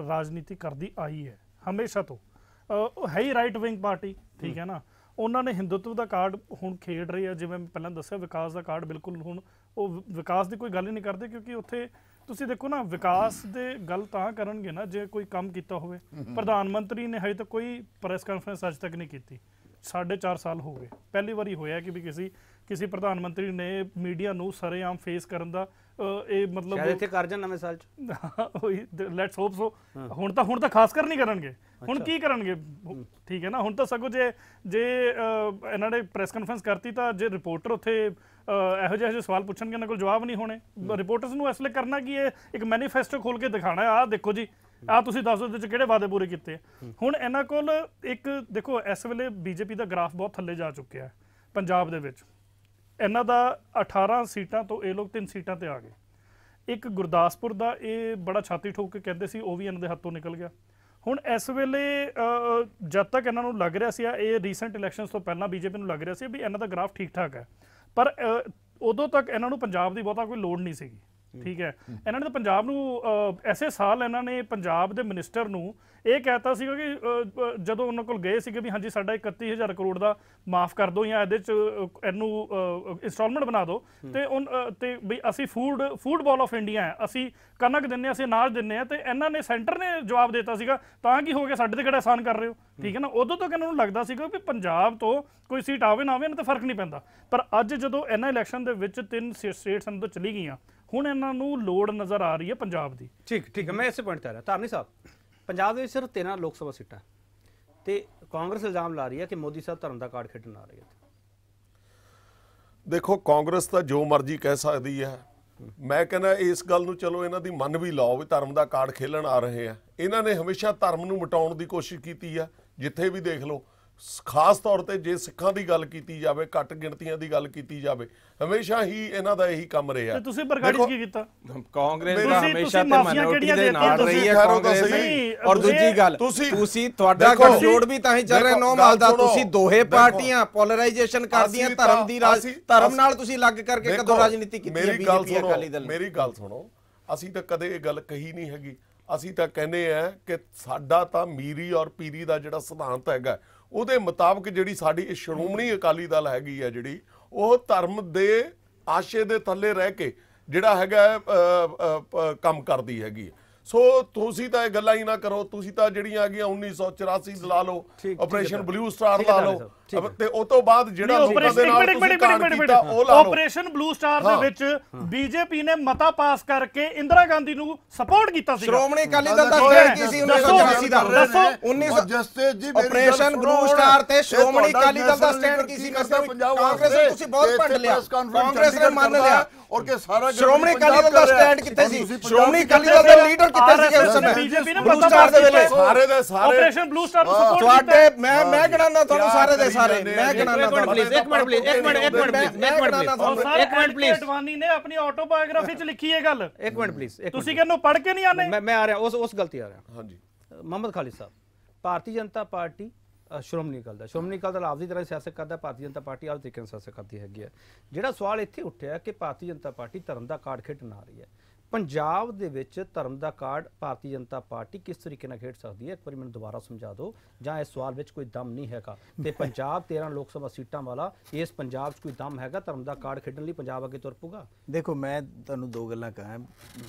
ਰਾਜਨੀਤੀ ਕਰਦੀ ਆਈ ਹੈ ਹਮੇਸ਼ਾ ਤੋਂ। ਉਹ ਹੈ ਹੀ ਰਾਈਟ ਵਿੰਗ ਪਾਰਟੀ ਠੀਕ ਹੈ ਨਾ? ਉਹਨਾਂ ਨੇ ਹਿੰਦੂਤਵ ਦਾ ਕਾਰਡ ਹੁਣ ਖੇਡ ਰਹੀ ਹੈ ਜਿਵੇਂ ਮੈਂ ਪਹਿਲਾਂ ਦੱਸਿਆ ਵਿਕਾਸ ਦਾ ਕਾਰਡ ਬਿਲਕੁਲ ਹੁਣ ਉਹ ਵਿਕਾਸ ਦੀ ਕੋਈ ਗੱਲ ਹੀ ਨਹੀਂ ਕਰਦੇ ਕਿਉਂਕਿ ਉੱਥੇ ਤੁਸੀਂ ਦੇਖੋ ਨਾ ਵਿਕਾਸ ਦੇ ਗੱਲ ਤਾਂ ਕਰਨਗੇ ਨਾ ਜੇ ਕੋਈ ਕੰਮ ਕੀਤਾ ਹੋਵੇ। ਪ੍ਰਧਾਨ ਮੰਤਰੀ ਨੇ ਹਜੇ ਤੱਕ ਕੋਈ ਪ੍ਰੈਸ ਕਾਨਫਰੰਸ ਅੱਜ ਤੱਕ ਨਹੀਂ ਕੀਤੀ। ਸਾਢੇ ਚਾਰ ਸਾਲ ਹੋ ਗਏ। ਪਹਿਲੀ ਵਾਰੀ ਹੋਇਆ ਕਿ ਵੀ ਕਿਸੇ ਕਿਸੇ ਪ੍ਰਧਾਨ ਮੰਤਰੀ ਨੇ ਮੀਡੀਆ ਨੂੰ ਸਰੇਆਮ ਫੇਸ ਕਰਨ ਦਾ ਇਹ ਸ਼ਾਇਦ ਮਤਲਬ ਇੱਥੇ ਕਰ ਜਾਣ ਨਵੇਂ ਸਾਲ ਚ। ਲੈਟਸ ਹੋਪ ਸੋ ਹੁਣ ਤਾਂ ਹੁਣ ਤਾਂ ਖਾਸ ਕਰ ਨਹੀਂ ਕਰਨਗੇ। ਹੁਣ ਕੀ ਕਰਨਗੇ? ਠੀਕ ਹੈ ਨਾ ਹੁਣ ਤਾਂ ਸਗੋਂ ਜੇ ਜੇ ਇਹਨਾਂ ਨੇ ਪ੍ਰੈਸ ਕਾਨਫਰੰਸ ਕਰਤੀ ਤਾਂ ਜੇ ਰਿਪੋਰਟਰ ਉੱਥੇ ਇਹੋ ਜਿਹੇ ਜਿਹੇ ਸਵਾਲ ਪੁੱਛਣਗੇ ਇਹਨਾਂ ਕੋਲ ਜਵਾਬ ਨਹੀਂ ਹੋਣੇ। ਰਿਪੋਰਟਰਸ ਨੂੰ ਇਸ ਲਈ ਕਰਨਾ ਕਿ ਇਹ ਇੱਕ ਮੈਨੀਫੈਸਟੋ ਖੋਲ ਕੇ ਦਿਖਾਣਾ ਹੈ। ਆਹ ਦੇਖੋ ਜੀ ਆਹ ਤੁਸੀਂ ਦੱਸ ਇਹਦੇ ਚ ਕਿਹੜੇ ਵਾਅਦੇ ਪੂਰੇ ਕੀਤੇ ਆ। ਹੁਣ ਇਹਨਾਂ ਕੋਲ ਇੱਕ ਦੇਖੋ ਇਸ ਵੇਲੇ ਬੀਜੇਪੀ ਦਾ ਗ੍ਰਾਫ ਬਹੁਤ ਥੱਲੇ ਜਾ ਚੁੱਕਿਆ ਹੈ ਪੰਜਾਬ ਦੇ ਵਿੱਚ। ਇਹਨਾਂ ਦਾ 18 ਸੀਟਾਂ ਤੋਂ ਇਹ ਲੋਕ 3 ਸੀਟਾਂ ਤੇ ਆ ਗਏ। ਇੱਕ ਗੁਰਦਾਸਪੁਰ ਦਾ, ਇਹ ਬੜਾ ਛਾਤੀ ਠੋਕ ਕੇ ਕਹਿੰਦੇ ਸੀ, ਉਹ ਵੀ ਇਹਨਾਂ ਦੇ ਹੱਥੋਂ ਨਿਕਲ ਗਿਆ। ਹੁਣ ਇਸ ਵੇਲੇ ਜਦ ਤੱਕ ਇਹਨਾਂ ਨੂੰ ਲੱਗ ਰਿਹਾ ਸੀ ਇਹ ਰੀਸੈਂਟ ਇਲੈਕਸ਼ਨਸ ਤੋਂ ਪਹਿਲਾਂ ਬੀਜੇਪੀ ਨੂੰ ਲੱਗ ਰਿਹਾ ਸੀ ਵੀ ਇਹਨਾਂ ਦਾ ਗ੍ਰਾਫ ਠੀਕ ਠਾਕ ਹੈ। ਪਰ ਉਦੋਂ ਤੱਕ ਇਹਨਾਂ ਨੂੰ ਪੰਜਾਬ ਦੀ ਬਹੁਤਾ ਕੋਈ ਲੋੜ ਨਹੀਂ ਸੀਗੀ। ਠੀਕ ਹੈ। ਇਹਨਾਂ ਨੇ ਤਾਂ ਪੰਜਾਬ ਨੂੰ ਐਸੇ ਸਾਲ ਇਹਨਾਂ ਨੇ ਪੰਜਾਬ ਦੇ ਮਿਨਿਸਟਰ ਨੂੰ ਇਹ ਕਹਿਤਾ ਸੀਗਾ ਕਿ ਜਦੋਂ ਉਹਨਾਂ ਕੋਲ ਗਏ ਸੀਗੇ ਵੀ ਹਾਂਜੀ ਸਾਡਾ 31000 ਕਰੋੜ ਦਾ ਮਾਫ ਕਰ ਦਿਓ ਜਾਂ ਇਹਦੇ ਚ ਇਹਨੂੰ ਇਨਸਟਾਲਮੈਂਟ ਬਣਾ ਦਿਓ ਤੇ ਅ, ਤੇ ਵੀ ਅਸੀਂ food food bowl of India ਹੈ। ਅਸੀਂ ਕਣਕ ਦਿੰਨੇ ਅਸੀਂ ਅਨਾਜ ਦਿੰਨੇ ਆ ਤੇ ਇਹਨਾਂ ਨੇ ਸੈਂਟਰ ਨੇ ਜਵਾਬ ਦਿੱਤਾ ਸੀਗਾ ਤਾਂ ਕੀ ਹੋ ਗਿਆ ਸਾਡੇ ਤੇ ਕਿਹੜਾ ਆਸਾਨ ਕਰ ਰਹੇ ਹੋ? ਠੀਕ ਹੈ ਨਾ? ਉਦੋਂ ਤੱਕ ਇਹਨਾਂ ਨੂੰ ਲੱਗਦਾ ਸੀਗਾ ਵੀ ਪੰਜਾਬ ਤੋਂ ਕੋਈ ਸੀਟ ਆਵੇ ਨਾ ਆਵੇ ਇਹਨਾਂ ਤੇ ਫ਼ਰਕ ਨਹੀਂ ਪੈਂਦਾ। ਪਰ ਅੱਜ ਜਦੋਂ ਇਹਨਾਂ ਇਲੈਕਸ਼ਨ ਦੇ ਵਿੱਚ ਤਿੰਨ ਸਟੇਟਸ ਅੰਦਰ ਚਲੀ ਗਈਆਂ ਹੁਣ ਇਹਨਾਂ ਨੂੰ ਲੋੜ ਨਜ਼ਰ ਆ ਰਹੀ ਹੈ ਪੰਜਾਬ ਦੀ। ਠੀਕ ਠੀਕ ਹੈ ਮੈਂ ਇਸੇ ਪੁਆਇੰਟ ਤੇ ਆ ਰਿਹਾ। ਧਾਰਨੀ ਸਾਹਿਬ ਪੰਜਾਬ ਦੇ ਵਿੱਚ ਸਿਰਫ 13 ਲੋਕ ਸਭਾ ਸੀਟਾਂ ਤੇ ਕਾਂਗਰਸ ਇਲਜ਼ਾਮ ਲਾ ਰਹੀ ਹੈ ਕਿ ਮੋਦੀ ਸਾਹਿਬ ਧਰਮ ਦਾ ਕਾਰਡ ਖੇਡਣ ਆ ਰਹੀ ਹੈ ਦੇਖੋ ਕਾਂਗਰਸ ਤਾਂ ਜੋ ਮਰਜ਼ੀ ਕਹਿ ਸਕਦੀ ਹੈ। ਮੈਂ ਕਹਿੰਦਾ ਇਸ ਗੱਲ ਨੂੰ ਚਲੋ ਇਹਨਾਂ ਦੀ ਮੰਨ ਵੀ ਲਓ ਵੀ ਧਰਮ ਦਾ ਕਾਰਡ ਖੇਲਣ ਆ ਰਹੇ ਆ ਇਹਨਾਂ ਨੇ ਹਮੇਸ਼ਾ ਧਰਮ ਨੂੰ ਮਿਟਾਉਣ ਦੀ ਕੋਸ਼ਿਸ਼ ਕੀਤੀ ਆ ਜਿੱਥੇ ਵੀ ਦੇਖ ਲਓ। ਖਾਸ ਤੌਰ ਤੇ ਜੇ ਸਿੱਖਾਂ ਦੀ ਗੱਲ ਕੀਤੀ ਜਾਵੇ ਘੱਟ ਗਿਣਤੀਆਂ ਦੀ ਗੱਲ ਕੀਤੀ ਜਾਵੇ ਹਮੇਸ਼ਾ ਹੀ ਇਹਨਾਂ ਦਾ ਇਹੀ ਕੰਮ ਰਿਹਾ ਤੇ ਤੁਸੀਂ ਚ ਕੀ ਕੀਤਾ ਕਾਂਗਰਸ ਦਾ ਹਮੇਸ਼ਾ ਤੇ ਕਿਹੜੀਆਂ ਦੇ ਨਾਲ? ਰਹੀ ਹੈ ਕਾਂਗਰਸ ਸਹੀ। ਔਰ ਦੂਜੀ ਗੱਲ ਤੁਸੀਂ- ਤੁਸੀਂ ਤੁਹਾਡਾ ਗੱਠਜੋੜ ਵੀ ਤਾਂ ਹੀ ਚੱਲ ਰਿਹਾ ਨੌ ਮਾਲ ਦਾ ਤੁਸੀਂ ਦੋਹੇ ਪਾਰਟੀਆਂ ਪੋਲਰਾਈਜੇਸ਼ਨ ਕਰਦੀਆਂ ਧਰਮ ਦੀ ਰਾਜ ਧਰਮ ਨਾਲ ਤੁਸੀਂ ਲੱਗ ਕਰਕੇ ਕਦੋਂ ਰਾਜਨੀਤੀ ਕੀਤੀ ਹੈ ਮੇਰੀ ਗੱਲ ਬੀਜੇਪੀ ਸੁਣੋ ਅਕਾਲੀ ਦਲ? ਮੇਰੀ ਗੱਲ ਸੁਣੋ ਅਸੀਂ ਤਾਂ ਕਦੇ ਇਹ ਗੱਲ ਕਹੀ ਨਹੀਂ ਹੈਗੀ ਅਸੀਂ ਤਾਂ ਕਹਿੰਦੇ ਆ ਕਿ ਸਾਡਾ ਤਾਂ ਮੀਰੀ ਔਰ ਪੀਰੀ ਦਾ ਜਿਹੜਾ ਸਿਧਾਂਤ ਹੈਗਾ ਉਹਦੇ ਮੁਤਾਬਕ ਜਿਹੜੀ ਸਾਡੀ ਸ਼੍ਰੋਮਣੀ ਅਕਾਲੀ ਦਲ ਹੈਗੀ ਆ ਜਿਹੜੀ ਉਹ ਧਰਮ ਦੇ ਆਸ਼ੇ ਦੇ ਥੱਲੇ ਰਹਿ ਕੇ ਜਿਹੜਾ ਹੈਗਾ ਕੰਮ ਕਰਦੀ ਹੈਗੀ। ਸੋ ਤੁਸੀਂ ਤਾਂ ਇਹ ਗੱਲਾਂ ਹੀ ਨਾ ਕਰੋ ਤੁਸੀਂ ਤਾਂ ਜਿਹੜੀਆਂ ਆ ਗਈਆਂ 1984 ਲਾ ਲਓ ਆਪਰੇਸ਼ਨ ਬਲੂ ਸਟਾਰ ਲਾ ਲਓ। ਤੇ ਉਹ ਤੋਂ ਬਾਅਦ ਜਿਹੜਾ ਲੋਕਾਂ ਦੇ ਨਾਲ ਤੁਸੀਂ ਮਿੰਟ ਕੀਤਾ ਉਹ ਲਾ ਲਓ। ਆਪਰੇਸ਼ਨ ਬਲੂ ਸਟਾਰ ਦੇ। ਵਿੱਚ ਬੀਜੇਪੀ ਨੇ ਮਤਾ ਪਾਸ ਕਰਕੇ ਇੰਦਰਾ ਗਾਂਧੀ ਨੂੰ ਸਪੋਰਟ ਕੀਤਾ ਸੀ ਸ਼੍ਰੋਮਣੀ ਅਕਾਲੀ ਦਲ ਦਾ ਸਟੈਂਡ ਕੀ ਸੀ? ਦੱਸੋ, 1984 ਦਾ ਦੱਸੋ। 1900 ਜਸਟਿਸ ਜੀ ਆਪਰੇਸ਼ਨ ਬਲੂ। ਸਟਾਰ ਤੇ ਸ਼੍ਰੋਮਣੀ ਅਕਾਲੀ ਦਲ ਦਾ ਸਟੈਂਡ ਕੀ ਸੀ? ਕਾਂਗਰਸ ਨੇ? ਤੁਸੀਂ ਬਹੁਤ ਭੰਡ ਲਿਆ। ਕਾਂਗਰਸ ਨੇ ਮੰਨ ਲਿਆ। ਔਰ ਕਿ ਸਾਰਾ ਸ਼੍ਰੋਮਣੀ ਅਕਾਲੀ ਦਲ ਦਾ। ਸਟੈਂਡ ਕਿੱਥੇ ਸੀ? ਸ਼੍ਰੋਮਣੀ ਦੀ ਅਕਾਲੀ ਦਲ ਦਾ ਲੀਡਰ ਕਿੱਥੇ ਸੀ ਉਸ ਸਮੇਂ? ਬੀਜੇਪੀ ਨੇ ਮਤਾ ਦੇ ਪਾਸ ਵੇਲੇ ਕੀਤਾ ਸਾਰੇ ਦੇ ਸਾਰੇ ਆਪਰੇਸ਼ਨ ਬਲੂ ਸਟਾਰ ਨੂੰ ਸਪੋਰਟ ਤੁਹਾਡੇ ਮੈਂ ਮੈਂ ਗਿਣਾਉਂਦਾ ਤੁਹਾਨੂੰ ਸਾਰੇ ਦੇ ਸਾਰੇ। ਮੈਂ ਮਿੰਟ ਤੁਹਾਨੂੰ please, ਇੱਕ ਮਿੰਟ please, ਇੱਕ ਮਿੰਟ ਇੱਕ ਮਿੰਟ ਮੈਂ ਇੱਕ ਮਿੰਟ ਸਰ ਇੱਕ ਮਿੰਟ please। ਅਡਵਾਨੀ ਨੇ ਆਪਣੀ ਆਟੋਬਾਇਓਗ੍ਰਾਫੀ ਚ ਲਿਖੀ ਇਹ ਗੱਲ। ਇੱਕ ਮਿੰਟ ਪਲੀਜ਼ ਤੁਸੀਂ ਕਹਿੰਦੇ ਪੜ੍ਹ ਕੇ ਨਹੀਂ ਆਨੇ ਮੈਂ ਮੈਂ ਆ ਰਿਹਾ ਉਸ ਉਸ ਗਲਤੀ ਆ ਰਿਹਾ। ਹਾਂਜੀ। ਮੁਹੰਮਦ ਖਾਲਿਦ ਸਾਹਿਬ ਭਾਰਤੀ ਜਨਤਾ ਪਾਰਟੀ ਸ਼੍ਰੋਮਣੀ ਅਕਾਲੀ ਦਲ। ਸ਼੍ਰੋਮਣੀ ਅਕਾਲੀ ਦਲ ਆਪਦੀ ਤਰ੍ਹਾਂ ਸਿਆਸਤ ਕਰਦਾ ਭਾਰਤੀ ਜਨਤਾ ਪਾਰਟੀ ਆਪਦੀ ਤਰੀਕੇ ਨਾਲ ਸਿਆਸਤ ਕਰਦੀ ਹੈਗੀ ਹੈ। ਜਿਹੜਾ ਸਵਾਲ ਇੱਥੇ ਉੱਠਿਆ ਕਿ ਭਾਰਤੀ ਜਨਤਾ ਪਾਰਟੀ ਧਰਮ ਦਾ ਕਾਰਡ ਖੇਡਣ ਆ ਰਹੀ ਹੈ ਪੰਜਾਬ ਦੇ ਵਿੱਚ ਧਰਮ ਦਾ ਕਾਰਡ ਭਾਰਤੀ ਜਨਤਾ ਪਾਰਟੀ ਕਿਸ ਤਰੀਕੇ ਨਾਲ ਖੇਡ ਸਕਦੀ ਹੈ? ਇੱਕ ਵਾਰੀ ਮੈਨੂੰ ਦੁਬਾਰਾ ਸਮਝਾ ਦਿਓ। ਜਾਂ ਇਸ ਸਵਾਲ ਵਿੱਚ ਕੋਈ ਦਮ ਨਹੀਂ ਹੈਗਾ। ਤੇ ਪੰਜਾਬ 13 ਲੋਕ ਸਭਾ ਸੀਟਾਂ ਵਾਲਾ ਇਸ ਪੰਜਾਬ 'ਚ ਕੋਈ ਦਮ ਹੈਗਾ ਧਰਮ ਦਾ ਕਾਰਡ ਖੇਡਣ ਲਈ? ਪੰਜਾਬ ਅੱਗੇ ਤੁਰ ਪਊਗਾ? ਦੇਖੋ ਮੈਂ ਤੁਹਾਨੂੰ ਦੋ ਗੱਲਾਂ ਕਹਾਂ।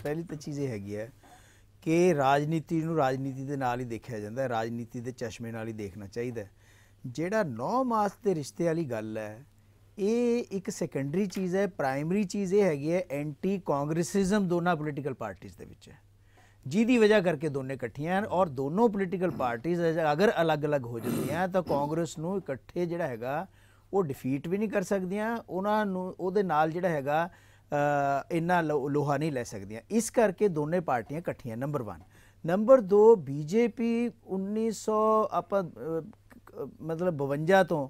ਪਹਿਲੀ ਤਾਂ ਚੀਜ਼ ਇਹ ਹੈਗੀ ਹੈ ਕਿ ਰਾਜਨੀਤੀ ਨੂੰ ਰਾਜਨੀਤੀ ਦੇ ਨਾਲ ਹੀ ਦੇਖਿਆ ਜਾਂਦਾ ਹੈ। ਰਾਜਨੀਤੀ ਦੇ ਚਸ਼ਮੇ ਨਾਲ ਹੀ ਦੇਖਣਾ ਚਾਹੀਦਾ ਹੈ। ਜਿਹੜਾ 9 ਮਾਸ ਦੇ ਰਿਸ਼ਤੇ ਵਾਲੀ ਗੱਲ ਹੈ ਇਹ ਇੱਕ ਸੈਕੰਡਰੀ ਚੀਜ਼ ਹੈ ਪ੍ਰਾਇਮਰੀ ਚੀਜ਼ ਇਹ ਹੈਗੀ ਹੈ ਐਂਟੀ ਕਾਂਗਰਸਿਜ਼ਮ ਦੋਨਾਂ ਪੋਲੀਟੀਕਲ ਪਾਰਟੀਆਂ ਦੇ ਵਿੱਚ ਹੈ। ਜਿਹਦੀ ਵਜ੍ਹਾ ਕਰਕੇ ਦੋਨੇ ਇਕੱਠੀਆਂ ਹਨ ਔਰ ਦੋਨੋਂ ਪੋਲੀਟੀਕਲ ਪਾਰਟੀਆਂ ਅਗਰ ਅਲੱਗ-ਅਲੱਗ ਹੋ ਜਾਂਦੀਆਂ ਤਾਂ ਕਾਂਗਰਸ ਨੂੰ ਇਕੱਠੇ ਜਿਹੜਾ ਹੈਗਾ ਉਹ ਡਿਫੀਟ ਵੀ ਨਹੀਂ ਕਰ ਸਕਦੀਆਂ ਉਹਨਾਂ ਨੂੰ ਉਹਦੇ ਨਾਲ ਜਿਹੜਾ ਹੈਗਾ ਇੰਨਾ ਲੋ- ਲੋਹਾ ਨਹੀਂ ਲੈ ਸਕਦੀਆਂ। ਇਸ ਕਰਕੇ ਦੋਨੇ ਪਾਰਟੀਆਂ ਇਕੱਠੀਆਂ ਨੰਬਰ 1 ਨੰਬਰ 2 ਬੀਜੇਪੀ 1900 ਆਪਾਂ ਅ, ਕ- ਮਤਲਬ 52 ਤੋਂ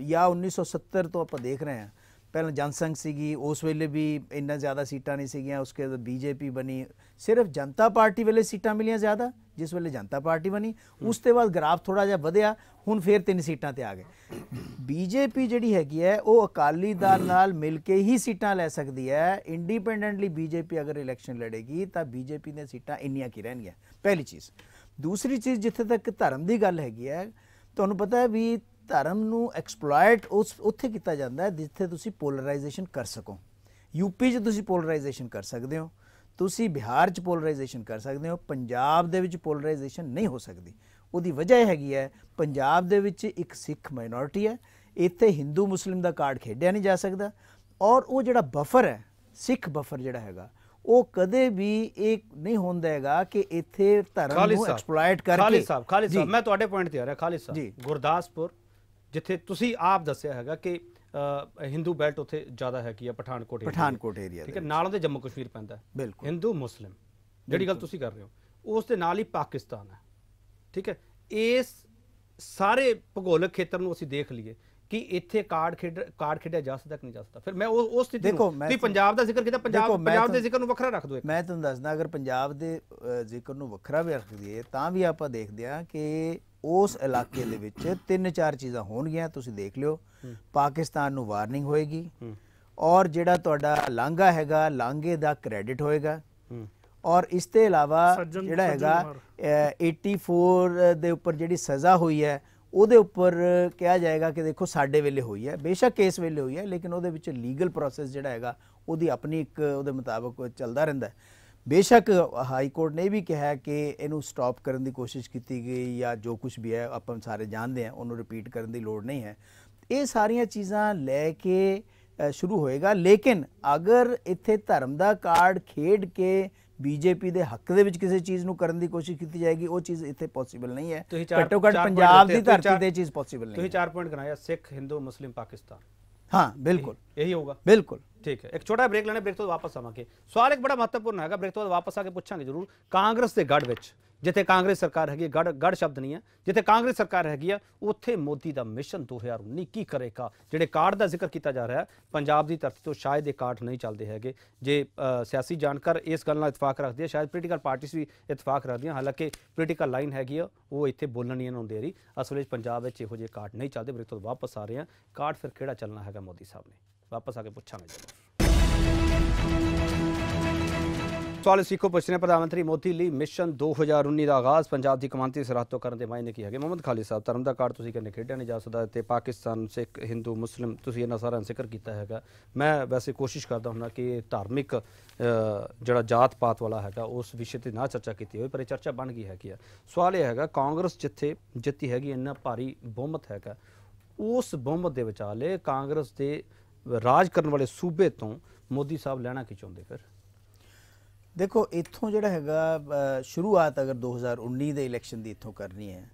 ਜਾਂ 1970 ਤੋਂ ਆਪਾਂ ਦੇਖ ਰਹੇ ਹਾਂ। ਪਹਿਲਾਂ ਜਨਸੰਘ ਸੀਗੀ ਉਸ ਵੇਲੇ ਵੀ ਇੰਨਾ ਜ਼ਿਆਦਾ ਸੀਟਾਂ ਨਹੀਂ ਸੀਗੀਆਂ ਉਸਕੇ ਬਾਅਦ ਬੀਜੇਪੀ ਬਣੀ। ਸਿਰਫ ਜਨਤਾ ਪਾਰਟੀ ਵੇਲੇ ਸੀਟਾਂ ਮਿਲੀਆਂ ਜ਼ਿਆਦਾ ਜਿਸ ਵੇਲੇ ਜਨਤਾ ਪਾਰਟੀ ਬਣੀ। ਉਸ ਤੋਂ ਬਾਅਦ ਗ੍ਰਾਫ ਥੋੜਾ ਜਿਹਾ ਵਧਿਆ ਹੁਣ ਫੇਰ ਤਿੰਨ ਸੀਟਾਂ ਤੇ ਆ ਗਏ। ਬੀਜੇਪੀ ਜਿਹੜੀ ਹੈਗੀ ਹੈ ਉਹ ਅਕਾਲੀ ਦਲ ਨਾਲ ਮਿਲ ਕੇ ਹੀ ਸੀਟਾਂ ਲੈ ਸਕਦੀ ਹੈ। ਇੰਡੀਪੈਂਡੈਂਟਲੀ ਬੀਜੇਪੀ ਅਗਰ ਇਲੈਕਸ਼ਨ ਲੜੇਗੀ ਤਾਂ ਬੀਜੇਪੀ ਦੀਆਂ ਸੀਟਾਂ ਇੰਨੀਆਂ ਕੀ ਰਹਿਣਗੀਆਂ? ਪਹਿਲੀ ਚੀਜ਼। ਦੂਸਰੀ ਚੀਜ਼ ਜਿੱਥੇ ਤੱਕ ਧਰਮ ਦੀ ਗੱਲ ਹੈਗੀ ਹੈ ਤੁਹਾਨੂੰ ਪਤਾ ਹੈ ਵੀ ਧਰਮ ਨੂੰ ਐਕਸਪਲੋਇਟ ਉਸ ਉੱਥੇ ਕੀਤਾ ਜਾਂਦਾ ਹੈ ਜਿੱਥੇ ਤੁਸੀਂ ਪੋਲਰਾਈਜੇਸ਼ਨ ਕਰ ਸਕੋ। ਯੂਪੀ 'ਚ ਤੁਸੀਂ ਪੋਲਰਾਈਜੇਸ਼ਨ ਕਰ ਸਕਦੇ ਹੋ। ਤੁਸੀਂ ਬਿਹਾਰ 'ਚ ਪੋਲਰਾਈਜੇਸ਼ਨ ਕਰ ਸਕਦੇ ਹੋ। ਪੰਜਾਬ ਦੇ ਵਿੱਚ ਪੋਲਰਾਈਜੇਸ਼ਨ ਨਹੀਂ ਹੋ ਸਕਦੀ। ਉਹਦੀ ਵਜ੍ਹਾ ਇਹ ਹੈਗੀ ਹੈ ਪੰਜਾਬ ਦੇ ਵਿੱਚ ਇੱਕ ਸਿੱਖ ਮਾਈਨੋਰਿਟੀ ਹੈ। ਇੱਥੇ ਹਿੰਦੂ ਮੁਸਲਿਮ ਦਾ ਕਾਰਡ ਖੇਡਿਆ ਨਹੀਂ ਜਾ ਸਕਦਾ। ਔਰ ਉਹ ਜਿਹੜਾ ਬਫਰ ਹੈ ਸਿੱਖ ਬਫਰ ਜਿਹੜਾ ਹੈਗਾ ਉਹ ਕਦੇ ਵੀ ਇਹ ਨਹੀਂ ਹੁੰਦਾ ਹੈਗਾ ਕਿ ਇੱਥੇ ਧਰਮ ਨੂੰ ਐਕਸਪਲੋਇਟ ਕਰਕੇ ਖਾਲਿਦ ਸਾਹਿਬ ਖਾਲਿਦ ਸਾਹਿਬ। ਮੈਂ ਤੁਹਾਡੇ ਪੁਆਇੰਟ ਤੇ ਆ ਰਿਹਾ ਖਾਲਿਦ ਜੀ। ਸਾਹਿਬ ਗੁਰਦਾਸਪੁਰ ਜਿੱਥੇ ਤੁਸੀਂ ਆਪ ਦੱਸਿਆ ਹੈਗਾ ਕਿ ਹਿੰਦੂ ਬੈਲਟ ਉੱਥੇ ਜ਼ਿਆਦਾ ਹੈਗੀ ਆ ਪਠਾਨਕੋਟ area ਪਠਾਨਕੋਟ area ਠੀਕ ਹੈ ਨਾਲ ਉਹਦੇ ਜੰਮੂ ਕਸ਼ਮੀਰ ਪੈਂਦਾ। ਬਿਲਕੁਲ। ਹਿੰਦੂ ਮੁਸਲਿਮ ਜਿਹੜੀ ਗੱਲ ਤੁਸੀਂ ਕਰ ਰਹੇ ਹੋ। ਉਸ ਦੇ ਨਾਲ ਹੀ ਪਾਕਿਸਤਾਨ ਹੈ। ਠੀਕ ਹੈ ਇਸ ਸਾਰੇ ਭੂਗੋਲਿਕ ਖੇਤਰ ਨੂੰ ਅਸੀਂ ਦੇਖ ਲਈਏ ਕਿ ਇੱਥੇ ਕਾਰਡ ਖੇਡ ਕਾਰਡ ਖੇਡਿਆ ਜਾ ਸਕਦਾ ਕਿ ਨਹੀਂ ਜਾ ਸਕਦਾ। ਫਿਰ ਮੈਂ ਉਹ ਉਸ ਸਥਿਤੀ ਨੂੰ ਤੁਸੀਂ ਪੰਜਾਬ ਦਾ ਜ਼ਿਕਰ ਕੀਤਾ ਪੰਜਾਬ ਪੰਜਾਬ ਦੇ ਜ਼ਿਕਰ ਨੂੰ ਵੱਖਰਾ ਰੱਖ ਦਿਓ ਮੈਂ ਤੁਹਾਨੂੰ ਦੱਸਦਾ ਅਗਰ ਪੰਜਾਬ ਦੇ ਜ਼ਿਕਰ ਨੂੰ ਵੱਖਰਾ ਵੀ ਰੱਖ ਦਈਏ ਤਾਂ ਵੀ ਆਪਾਂ ਦੇਖਦੇ ਹਾਂ ਕਿ ਉਸ ਇਲਾਕੇ ਦੇ ਵਿੱਚ ਤਿੰਨ ਚਾਰ ਚੀਜ਼ਾਂ ਹੋਣਗੀਆਂ ਤੁਸੀਂ ਦੇਖ ਲਿਓ। ਪਾਕਿਸਤਾਨ ਨੂੰ ਵਾਰਨਿੰਗ ਹੋਏਗੀ ਔਰ ਜਿਹੜਾ ਤੁਹਾਡਾ ਲਾਂਘਾ ਹੈਗਾ ਲਾਂਘੇ ਦਾ ਕ੍ਰੈਡਿਟ ਹੋਏਗਾ। ਔਰ ਇਸ ਤੋਂ ਇਲਾਵਾ ਜਿਹੜਾ ਹੈਗਾ ਕੁਮਾਰ। ਅ, 84 ਦੇ ਉੱਪਰ ਜਿਹੜੀ ਸਜ਼ਾ ਹੋਈ ਹੈ ਉਹਦੇ ਉੱਪਰ ਕਿਹਾ ਜਾਏਗਾ ਕਿ ਦੇਖੋ ਸਾਡੇ ਵੇਲੇ ਹੋਈ ਹੈ। ਬੇਸ਼ੱਕ ਕੇਸ ਵੇਲੇ ਹੋਈ ਹੈ ਲੇਕਿਨ ਉਹਦੇ ਵਿੱਚ ਲੀਗਲ ਪ੍ਰੋਸੈਸ ਜਿਹੜਾ ਹੈਗਾ ਉਹਦੀ ਆਪਣੀ ਇੱਕ ਉਹਦੇ ਮੁਤਾਬਕ ਚੱਲਦਾ ਰਹਿੰਦਾ ਹੈ। ਬੇਸ਼ੱਕ ਹਾਈ ਕੋਰਟ ਨੇ ਵੀ ਕਿਹਾ ਕਿ ਇਹਨੂੰ ਸਟਾਪ ਕਰਨ ਦੀ ਕੋਸ਼ਿਸ਼ ਕੀਤੀ ਗਈ ਜਾਂ ਜੋ ਕੁਝ ਵੀ ਹੈ ਆਪਾਂ ਸਾਰੇ ਜਾਣਦੇ ਹਾਂ ਉਹਨੂੰ ਰਿਪੀਟ ਕਰਨ ਦੀ ਲੋੜ ਨਹੀਂ ਹੈ। ਇਹ ਸਾਰੀਆਂ ਚੀਜ਼ਾਂ ਲੈ ਕੇ ਸ਼ੁਰੂ ਹੋਏਗਾ। ਲੇਕਿਨ ਅਗਰ ਇੱਥੇ ਧਰਮ ਦਾ ਕਾਰਡ ਖੇਡ ਕੇ ਬੀਜੇਪੀ ਦੇ ਹੱਕ ਦੇ ਵਿੱਚ ਕਿਸੇ ਚੀਜ਼ ਨੂੰ ਕਰਨ ਦੀ ਕੋਸ਼ਿਸ਼ ਕੀਤੀ ਜਾਏਗੀ ਉਹ ਚੀਜ਼ ਇੱਥੇ ਪੋਸੀਬਲ ਨਹੀਂ ਹੈ। ਘੱਟੋ ਘੱਟ ਪੰਜਾਬ ਦੀ ਧਰਤੀ ਤੇ ਚੀਜ਼ ਪੋਸੀਬਲ ਨਹੀਂ ਤੁਸੀਂ ਹੈ। ਚਾਰ ਪੁਆਇੰਟ ਗਣਾਇਆ ਸਿੱਖ ਹਿੰਦੂ ਮੁਸਲਿਮ ਪਾਕਿਸਤਾਨ। ਹਾਂ ਬਿਲਕੁਲ। ਇਹੀ ਹੋਊਗਾ ਬਿਲਕੁਲ ਠੀਕ ਹੈ ਇੱਕ ਛੋਟਾ ਬ੍ਰੇਕ ਲੈਣੇ ਬ੍ਰੇਕ ਤੋਂ ਬਾਅਦ ਵਾਪਸ ਆਵਾਂਗੇ ਸਵਾਲ ਇੱਕ ਬੜਾ ਮਹੱਤਵਪੂਰਨ ਹੈਗਾ ਬ੍ਰੇਕ ਤੋਂ ਬਾਅਦ ਵਾਪਸ ਆ ਕੇ ਪੁੱਛਾਂਗੇ ਜ਼ਰੂਰ ਕਾਂਗਰਸ ਦੇ ਗੜ ਵਿੱਚ ਜਿੱਥੇ ਕਾਂਗਰਸ ਸਰਕਾਰ ਹੈਗੀ ਗੜ ਗੜ ਸ਼ਬਦ ਨਹੀਂ ਹੈ ਜਿੱਥੇ ਕਾਂਗਰਸ ਸਰਕਾਰ ਹੈਗੀ ਆ ਉੱਥੇ ਮੋਦੀ ਦਾ ਮਿਸ਼ਨ 2019 ਕੀ ਕਰੇਗਾ ਜਿਹੜੇ ਕਾਰਡ ਦਾ ਜ਼ਿਕਰ ਕੀਤਾ ਜਾ ਰਿਹਾ ਹੈ ਪੰਜਾਬ ਦੀ ਧਰਤੀ ਤੋਂ ਸ਼ਾਇਦ ਇਹ ਕਾਰਡ ਨਹੀਂ ਚੱਲਦੇ ਹੈਗੇ ਜੇ ਸਿਆਸੀ ਜਾਣਕਾਰ ਇਸ ਗੱਲ ਨਾਲ ਇਤਫਾਕ ਰੱਖਦੇ ਆ ਸ਼ਾਇਦ ਪੋਲੀਟੀਕਲ ਪਾਰਟੀਆਂ ਵੀ ਇਤਫਾਕ ਰੱਖਦੀਆਂ ਹਾਲਾਂਕਿ ਪੋਲੀਟੀਕਲ ਲਾਈਨ ਹੈਗੀ ਆ ਉਹ ਇੱਥੇ ਬੋਲਣ ਨਹੀਂ ਇਹਨਾਂ ਨੂੰ ਦੇ ਰਹੀ ਅਸਲ ਵਿੱਚ ਪੰਜਾਬ ਵਿੱਚ ਇਹੋ ਜਿਹੇ ਕਾਰਡ ਨਹੀਂ ਚੱਲਦੇ ਬ੍ਰੇਕ ਤੋਂ ਵਾਪਸ ਆ ਰਹੇ ਆ ਕਾਰਡ ਫਿਰ ਕਿਹੜਾ ਚੱਲਣਾ ਹੈਗਾ ਮੋਦੀ ਸਾਹਿਬ ਨੇ ਵਾਪਸ ਆ ਕੇ ਪੁੱਛਾਂਗੇ ਜਰੂਰ। ਸਵਾਲ ਸਿੱਖੋ ਪੁੱਛ ਰਹੇ ਪ੍ਰਧਾਨ ਮੰਤਰੀ ਮੋਦੀ ਲਈ ਮਿਸ਼ਨ 2019 ਦਾ ਆਗਾਜ਼, ਪੰਜਾਬ ਦੀ ਕਮਾਂਤੀ ਸਰਹੱਦ ਤੋਂ ਕਰਨ ਦੇ ਮਾਇਨੇ ਕੀ ਹੈਗੇ? ਮੁਹੰਮਦ ਖਾਲਿਦ ਸਾਹਿਬ, ਧਰਮ ਦਾ ਕਾਰਡ ਤੁਸੀਂ ਕਹਿੰਦੇ ਖੇਡਿਆ ਨਹੀਂ ਜਾ ਸਕਦਾ ਤੇ ਪਾਕਿਸਤਾਨ, ਸਿੱਖ, ਹਿੰਦੂ, ਮੁਸਲਿਮ, ਤੁਸੀਂ ਇਹਨਾਂ ਸਾਰਿਆਂ ਦਾ ਜ਼ਿਕਰ ਕੀਤਾ ਹੈਗਾ। ਮੈਂ ਵੈਸੇ ਕੋਸ਼ਿਸ਼ ਕਰਦਾ ਹੁੰਦਾ ਕਿ ਧਾਰਮਿਕ ਜਿਹੜਾ ਜਾਤ ਪਾਤ ਵਾਲਾ ਹੈਗਾ, ਉਸ ਵਿਸ਼ੇ ਤੇ ਨਾ ਚਰਚਾ ਕੀਤੀ ਹੋਵੇ, ਪਰ ਇਹ ਚਰਚਾ ਬਣ ਗਈ ਹੈਗੀ ਆ। ਸਵਾਲ ਇਹ ਹੈਗਾ, ਕਾਂਗਰਸ ਜਿੱਥੇ ਜਿੱਤੀ ਹੈਗੀ, ਇੰਨਾ ਭਾਰੀ ਬਹੁਮਤ ਹੈਗਾ, ਉਸ ਬਹੁਮਤ ਦੇ ਵਿਚਾਲੇ ਕਾਂਗਰਸ ਦੇ ਰਾਜ ਕਰਨ ਵਾਲੇ ਸੂਬੇ ਤੋਂ ਮੋਦੀ ਸਾਹਿਬ ਲੈਣਾ ਕੀ ਚਾਹੁੰਦੇ ਫਿਰ? ਦੇਖੋ ਇੱਥੋਂ ਜਿਹੜਾ ਹੈਗਾ ਸ਼ੁਰੂਆਤ ਅਗਰ 2019 ਦੇ ਇਲੈਕਸ਼ਨ ਦੀ ਇੱਥੋਂ ਕਰਨੀ ਹੈ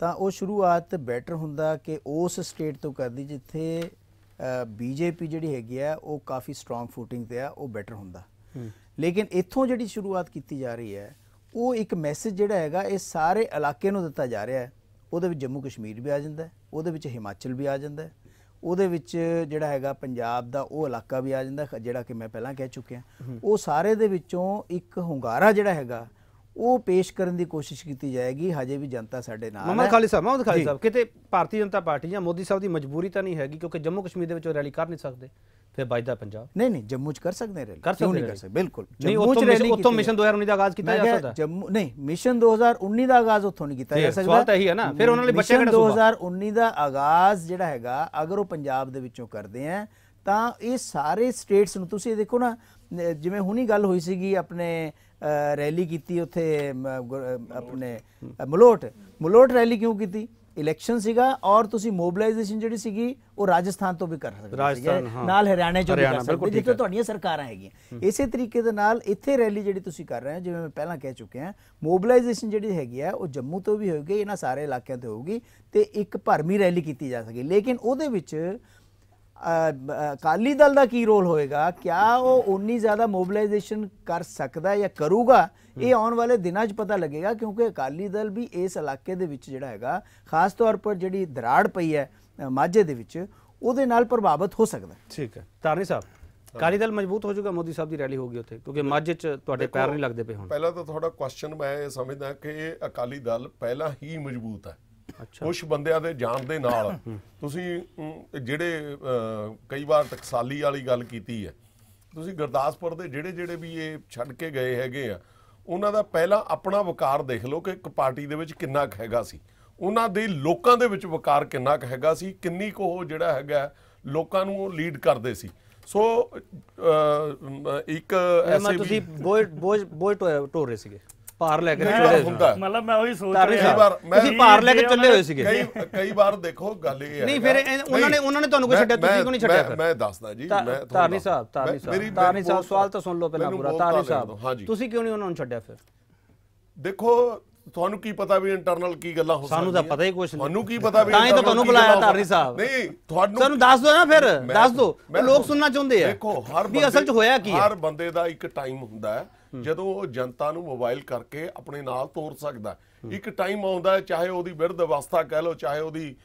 ਤਾਂ ਉਹ ਸ਼ੁਰੂਆਤ ਬੈਟਰ ਹੁੰਦਾ ਕਿ ਉਸ ਸਟੇਟ ਤੋਂ ਕਰਦੀ ਜਿੱਥੇ ਬੀਜੇਪੀ ਜਿਹੜੀ ਹੈਗੀ ਆ ਉਹ ਕਾਫੀ ਸਟਰੋਂਗ ਫੂਟਿੰਗ ਤੇ ਆ ਉਹ ਬੈਟਰ ਹੁੰਦਾ। ਲੇਕਿਨ ਇੱਥੋਂ ਜਿਹੜੀ ਸ਼ੁਰੂਆਤ ਕੀਤੀ ਜਾ ਰਹੀ ਹੈ ਉਹ ਇੱਕ ਮੈਸੇਜ ਜਿਹੜਾ ਹੈਗਾ ਇਹ ਸਾਰੇ ਇਲਾਕੇ ਨੂੰ ਦਿੱਤਾ ਜਾ ਰਿਹਾ ਹੈ। ਉਹਦੇ ਵਿੱਚ ਜੰਮੂ ਕਸ਼ਮੀਰ ਵੀ ਆ ਜਾਂਦਾ ਹੈ ਉਹਦੇ ਵਿੱਚ ਹਿਮਾਚਲ ਵੀ ਆ ਜਾਂਦਾ ਹੈ। ਉਹਦੇ ਵਿੱਚ ਜਿਹੜਾ ਹੈਗਾ ਪੰਜਾਬ ਦਾ ਉਹ ਇਲਾਕਾ ਵੀ ਆ ਜਾਂਦਾ ਜਿਹੜਾ ਕਿ ਮੈਂ ਪਹਿਲਾਂ ਕਹਿ ਚੁੱਕਿਆ। ਉਹ ਸਾਰੇ ਦੇ ਵਿੱਚੋਂ ਇੱਕ ਹੁੰਗਾਰਾ ਜਿਹੜਾ ਹੈਗਾ ਉਹ ਪੇਸ਼ ਕਰਨ ਦੀ ਕੋਸ਼ਿਸ਼ ਕੀਤੀ ਜਾਏਗੀ। ਹਜੇ ਵੀ ਜਨਤਾ ਸਾਡੇ ਨਾਲ ਹੈ। ਖਾਲਿਦ ਸਾਹਿਬ ਮੁਹੰਮਦ ਖਾਲਿਦ ਜੀ। ਸਾਹਿਬ ਕਿਤੇ ਭਾਰਤੀ ਜਨਤਾ ਪਾਰਟੀ ਜਾਂ ਮੋਦੀ ਸਾਹਿਬ ਦੀ ਮਜਬੂਰੀ ਤਾਂ ਨਹੀਂ ਹੈਗੀ ਕਿਉਂਕਿ ਜੰਮੂ ਕਸ਼ਮੀਰ ਦੇ ਵਿੱਚ ਉਹ ਰੈਲੀ ਕਰ ਨਹੀਂ ਸਕਦੇ। ਫਿਰ ਬਾਈਦਾ ਪੰਜਾਬ। ਨਹੀਂ ਨਹੀਂ ਜੰਮੂ ਚ ਕਰ ਸਕਦੇ ਰੈਲੀ। ਕਰ ਸਕਦੇ ਨਹੀਂ ਕਰ? ਸਕਦੇ? ਬਿਲਕੁਲ ਨਹੀਂ ਜੰਮੂ 'ਚ ਉੱਥੋਂ ਰੈਲੀ ਮਿਸ਼ਨ ਉੱਥੋਂ ਕੀਤੀ ਮਿਸ਼ਨ 2019 ਦਾ ਆਗਾਜ਼ ਕੀਤਾ ਜਾ ਸਕਦਾ ਜੰਮੂ ਨਹੀਂ ਮਿਸ਼ਨ 2019 ਦਾ ਆਗਾਜ਼ ਉੱਥੋਂ ਨਹੀਂ ਕੀਤਾ ਜੀ, ਸਕਦਾ। ਸਵਾਲ ਤਾਂ ਇਹੀ ਹੈ ਨਾ, ਫਿਰ ਉਹਨਾਂ ਲਈ ਬੱਚੇ ਕਿਹੜਾ ਸੂਬਾ? 2019 ਦਾ ਆਗਾਜ਼ ਜਿਹੜਾ ਹੈਗਾ ਅਗਰ ਉਹ ਪੰਜਾਬ ਦੇ ਵਿੱਚੋਂ ਕਰਦੇ ਆ ਤਾਂ ਇਹ ਸਾਰੇ ਸਟੇਟਸ ਨੂੰ ਤੁਸੀਂ ਦੇਖੋ ਨਾ ਜਿਵੇਂ ਹੁਣੀ ਗੱਲ ਹੋਈ ਸੀਗੀ ਆਪਣੇ ਰੈਲੀ ਕੀਤੀ ਉੱਥੇ ਆਪਣੇ ਮਲੋਟ। ਮਲੋਟ ਰੈਲੀ ਕਿਉਂ ਕੀਤੀ? ਇਲੈਕਸ਼ਨ ਸੀਗਾ ਔਰ ਤੁਸੀਂ ਮੋਬਿਲਾਈਜੇਸ਼ਨ ਜਿਹੜੀ ਸੀਗੀ ਉਹ ਰਾਜਸਥਾਨ ਤੋਂ ਵੀ ਕਰ ਸਕਦੇ ਹਾਂ। ਨਾਲ ਹਰਿਆਣੇ ਚੋਂ ਵੀ ਕਰ ਸਕਦੇ। ਜਿੱਥੇ। ਤੁਹਾਡੀਆਂ ਸਰਕਾਰਾਂ ਹੈਗੀਆਂ। ਇਸੇ ਤਰੀਕੇ ਦੇ ਨਾਲ ਇੱਥੇ ਰੈਲੀ ਜਿਹੜੀ ਤੁਸੀਂ ਕਰ ਰਹੇ ਹੋ ਜਿਵੇਂ ਮੈਂ ਪਹਿਲਾਂ ਕਹਿ ਚੁੱਕਿਆ ਹਾਂ ਮੋਬਿਲਾਈਜੇਸ਼ਨ ਜਿਹੜੀ ਹੈਗੀ ਆ ਉਹ ਜੰਮੂ ਤੋਂ ਵੀ ਹੋਏਗੀ ਇਹਨਾਂ ਸਾਰੇ ਇਲਾਕਿਆਂ ਤੋਂ ਹੋਊਗੀ ਤੇ ਇੱਕ ਭਰਮੀ ਰੈਲੀ ਕੀਤੀ ਜਾ ਸਕੇ ਲੇਕਿਨ ਉਹਦੇ ਵਿੱਚ ਅਕਾਲੀ ਦਲ ਦਾ ਕੀ ਰੋਲ ਹੋਏਗਾ? ਕਿਆ ਉਹ ਉਨੀ ਜ਼ਿਆਦਾ ਮੋਬਿਲਾਈਜੇਸ਼ਨ ਕਰ ਸਕਦਾ ਜਾਂ ਕਰੂਗਾ? ਇਹ ਆਉਣ ਵਾਲੇ ਦਿਨਾਂ 'ਚ ਪਤਾ ਲੱਗੇਗਾ ਕਿਉਂਕਿ ਅਕਾਲੀ ਦਲ ਵੀ ਇਸ ਇਲਾਕੇ ਦੇ ਵਿੱਚ ਜਿਹੜਾ ਹੈਗਾ ਖਾਸ ਤੌਰ ਪਰ ਜਿਹੜੀ ਦਰਾੜ ਪਈ ਹੈ ਮਾਝੇ ਦੇ ਵਿੱਚ ਉਹਦੇ ਨਾਲ ਪ੍ਰਭਾਵਿਤ ਹੋ ਸਕਦਾ ਹੈ। ਠੀਕ ਹੈ। ਤਾਰਨੀ ਸਾਹਿਬ ਕਾਲੀ ਦਲ ਮਜ਼ਬੂਤ ਹੋ ਜਾਊਗਾ ਮੋਦੀ ਸਾਹਿਬ ਦੀ ਰੈਲੀ ਹੋਗੀ ਉੱਥੇ ਕਿਉਂਕਿ ਮਾਝੇ 'ਚ ਤੁਹਾਡੇ ਪੈਰ ਨਹੀਂ ਲੱਗਦੇ ਪਏ ਹੁਣ। ਪਹਿਲਾਂ ਤਾਂ ਤੁਹਾਡਾ ਕੁਐਸਚਨ ਮੈਂ ਇਹ ਸਮਝਦਾ ਕਿ ਅਕਾਲੀ ਦਲ ਪਹਿਲਾਂ ਹੀ ਮਜ਼ਬੂਤ ਹੈ। ਕੁਝ ਬੰਦਿਆਂ ਦੇ ਜਾਣ ਦੇ ਨਾਲ ਤੁਸੀਂ ਜਿਹੜੇ ਕਈ ਵਾਰ ਟਕਸਾਲੀ ਵਾਲੀ ਗੱਲ ਕੀਤੀ ਹੈ ਤੁਸੀਂ ਗੁਰਦਾਸਪੁਰ ਦੇ ਜਿਹੜੇ ਜਿਹੜੇ ਵੀ ਇਹ ਛੱਡ ਕੇ ਗਏ ਹੈਗੇ ਆ ਉਹਨਾਂ ਦਾ ਪਹਿਲਾਂ ਆਪਣਾ ਵਕਾਰ ਦੇਖ ਲਓ ਕਿ ਇੱਕ ਪਾਰਟੀ ਦੇ ਵਿੱਚ ਕਿੰਨਾ ਕੁ ਹੈਗਾ ਸੀ। ਉਹਨਾਂ ਦੇ ਲੋਕਾਂ ਦੇ ਵਿੱਚ ਵਕਾਰ ਕਿੰਨਾ ਕੁ ਹੈਗਾ ਸੀ ਕਿੰਨੀ ਕੁ ਉਹ ਜਿਹੜਾ ਹੈਗਾ ਲੋਕਾਂ ਨੂੰ ਉਹ ਲੀਡ ਕਰਦੇ ਸੀ। ਸੋ ਇੱਕ ਐਸੇ ਤੁਸੀਂ ਵੀ ਬੋਝ ਬੋਝ ਬੋਝ ਢੋ ਰਹੇ ਸੀਗੇ। ਭਾਰ ਲੈ ਕੇ ਚੱਲੇ। ਹੁੰਦਾ ਮਤਲਬ ਮੈਂ ਉਹੀ ਸੋਚ ਰਿਹਾ ਕਈ ਵਾਰ ਮੈਂ ਤੁਸੀਂ ਭਾਰ ਲੈ ਕੇ ਚੱਲੇ ਹੋਏ ਸੀਗੇ ਕਈ ਕਈ ਵਾਰ ਦੇਖੋ ਗੱਲ ਇਹ ਹੈ ਨਹੀਂ, ਫਿਰ ਉਹਨਾਂ ਨੇ- ਉਹਨਾਂ ਨੇ ਤੁਹਾਨੂੰ ਕੋਈ ਛੱਡਿਆ, ਤੁਸੀਂ ਕਿਉਂ ਨਹੀਂ ਛੱਡਿਆ ਫਿਰ? ਮੈਂ ਦੱਸਦਾ ਜੀ ਮੈਂ ਤਾਰਨੀ। ਸਾਹਿਬ ਤਾਰਨੀ ਸਾਹਿਬ ਤਾਰਨੀ ਸਾਹਿਬ ਸਵਾਲ ਤਾਂ ਸੁਣ ਲਓ ਪਹਿਲਾਂ ਪੂਰਾ ਤਾਰਨੀ। ਸਾਹਿਬ ਤੁਸੀਂ ਕਿਉਂ ਨਹੀਂ ਉਹਨਾਂ ਨੂੰ ਛੱਡਿਆ ਫਿਰ ਦੇਖੋ ਤੁਹਾਨੂੰ ਕੀ ਪਤਾ ਵੀ ਇੰਟਰਨਲ ਕੀ ਗੱਲਾਂ ਹੋ ਸਾਨੂੰ ਤਾਂ? ਪਤਾ ਹੀ ਕੁਛ ਨਹੀਂ। ਤੁਹਾਨੂੰ ਕੀ ਪਤਾ ਵੀ ਤਾਂ ਹੀ ਤਾਂ ਤੁਹਾਨੂੰ ਬੁਲਾਇਆ ਧਾਰਨੀ ਸਾਹਿਬ। ਨਹੀਂ ਤੁਹਾਨੂੰ ਸਾਨੂੰ ਦੱਸ ਦਿਓ ਨਾ ਫਿਰ ਦੱਸ ਦਿਓ ਲੋਕ ਸੁਣਨਾ ਚਾਹੁੰਦੇ ਆ ਦੇਖੋ ਹਰ ਵੀ ਅਸਲ 'ਚ ਹੋਇਆ ਕੀ ਹੈ ਹਰ ਬੰਦੇ ਦਾ ਇੱਕ ਟਾਈਮ ਹੁੰਦਾ ਹੈ ਜਦੋਂ ਉਹ ਜਨਤਾ ਨੂੰ ਮੋਬਾਈਲ ਕਰਕੇ ਆਪਣੇ ਨਾਲ ਤੋਰ ਸਕਦਾ। ਇੱਕ ਟਾਈਮ ਆਉਂਦਾ ਹੈ ਚਾਹੇ ਉਹਦੀ ਬਿਰਧ ਅਵਸਥਾ ਕਹਿ ਲਓ ਚਾਹੇ ਉਹਦੀ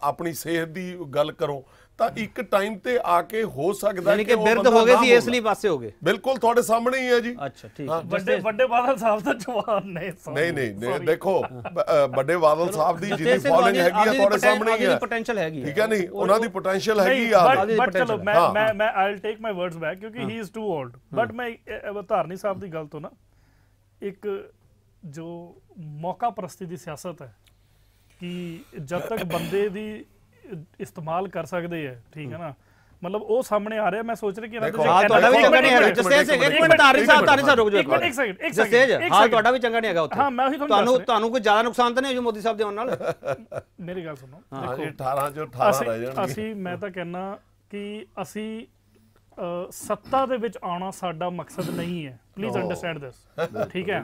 ਆਪਣੀ ਸਿਹਤ ਦੀ ਗੱਲ ਕਰੋ ਤਾਂ ਇੱਕ ਟਾਈਮ ਤੇ ਆ ਕੇ ਹੋ ਸਕਦਾ ਕਿ ਉਹ ਬਿਰਧ ਹੋ ਗਏ ਨਾ ਸੀ ਇਸ। ਲਈ ਪਾਸੇ ਹੋ ਗਏ ਬਿਲਕੁਲ ਤੁਹਾਡੇ ਸਾਹਮਣੇ ਹੀ ਹੈ ਜੀ ਅੱਛਾ ਠੀਕ ਵੱਡੇ ਵੱਡੇ ਬਾਦਲ ਸਾਹਿਬ ਦਾ ਜਵਾਬ ਨਹੀਂ sorry, ਨਹੀਂ ਨਹੀਂ। ਦੇਖੋ ਵੱਡੇ ਬਾਦਲ ਸਾਹਿਬ ਦੀ ਜਿਹਦੀ ਫੋਲੋਇੰਗ ਹੈਗੀ ਹੈ ਤੁਹਾਡੇ ਸਾਹਮਣੇ ਹੀ ਹੈ potential ਹੈਗੀ ਹੈ। ਠੀਕ ਹੈ ਨਹੀਂ ਉਹ- ਉਹਨਾਂ ਦੀ ਪੋਟੈਂਸ਼ੀਅਲ ਹੈਗੀ ਆ ਬਟ ਚਲੋ। ਮੈਂ। ਮੈਂ ਮੈਂ I'll take my words back ਕਿਉਂਕਿ he is too old but ਮੈਂ ਧਾਰਨੀ ਸਾਹਿਬ ਦੀ ਗੱਲ ਤੋਂ ਨਾ ਇੱਕ ਜੋ ਮੌਕਾ ਪ੍ਰਸਤੀ ਦੀ ਸਿਆਸਤ ਹੈ ਕਿ ਜਦ ਤੱਕ ਬੰਦੇ ਦੀ ਇਸਤੇਮਾਲ ਕਰ ਸਕਦੇ ਹੈ ਠੀਕ ਹੈ ਨਾ? ਮਤਲਬ ਉਹ ਸਾਹਮਣੇ ਆ ਰਿਹਾ ਮੈਂ ਸੋਚ ਰਿਹਾ ਕਿ ਇਹਨਾਂ ਦੇ ਤੁਹਾਡਾ ਵੀ ਚੰਗਾ ਨਹੀਂ ਹੈਗਾ। ਸਿੰਘ ਇੱਕ ਮਿੰਟ, ਤਾਰੀ ਸਾਹਿਬ ਤਾਰੀ ਸਾਹਿਬ ਰੁਕ ਜਾਓ ਇੱਕ ਮਿੰਟ, ਇੱਕ second, ਇੱਕ ਹਾਲ second। ਤੁਹਾਡਾ ਵੀ ਚੰਗਾ ਨਹੀਂ ਹੈਗਾ ਉੱਥੇ। ਹਾਂ, ਮੈਂ ਉਹੀ ਤੁਹਾਨੂੰ ਤੁਹਾਨੂੰ। ਤੁਹਾਨੂੰ ਕੋਈ ਜ਼ਿਆਦਾ ਨੁਕਸਾਨ ਤਾਂ ਨਹੀਂ ਹੋ ਜੂ ਮੋਦੀ ਸਾਹਿਬ ਦੇ ਆਉਣ ਨਾਲ? ਮੇਰੀ ਗੱਲ ਸੁਣੋ। ਹਾਂ ਜੀ 18 ਚੋਂ 18 ਰਹਿ ਜਾਣਗੇ। ਅਸੀਂ ਮੈਂ ਤਾਂ ਕਹਿਣਾ ਕਿ ਅਸੀਂ ਸੱਤਾ ਦੇ ਵਿੱਚ ਆਉਣਾ ਸਾਡਾ ਮਕਸਦ ਨਹੀਂ ਹੈ। ਪਲੀਜ਼ ਅੰਡਰਸਟੈਂਡ ਦਿਸ ਠੀਕ ਹੈ?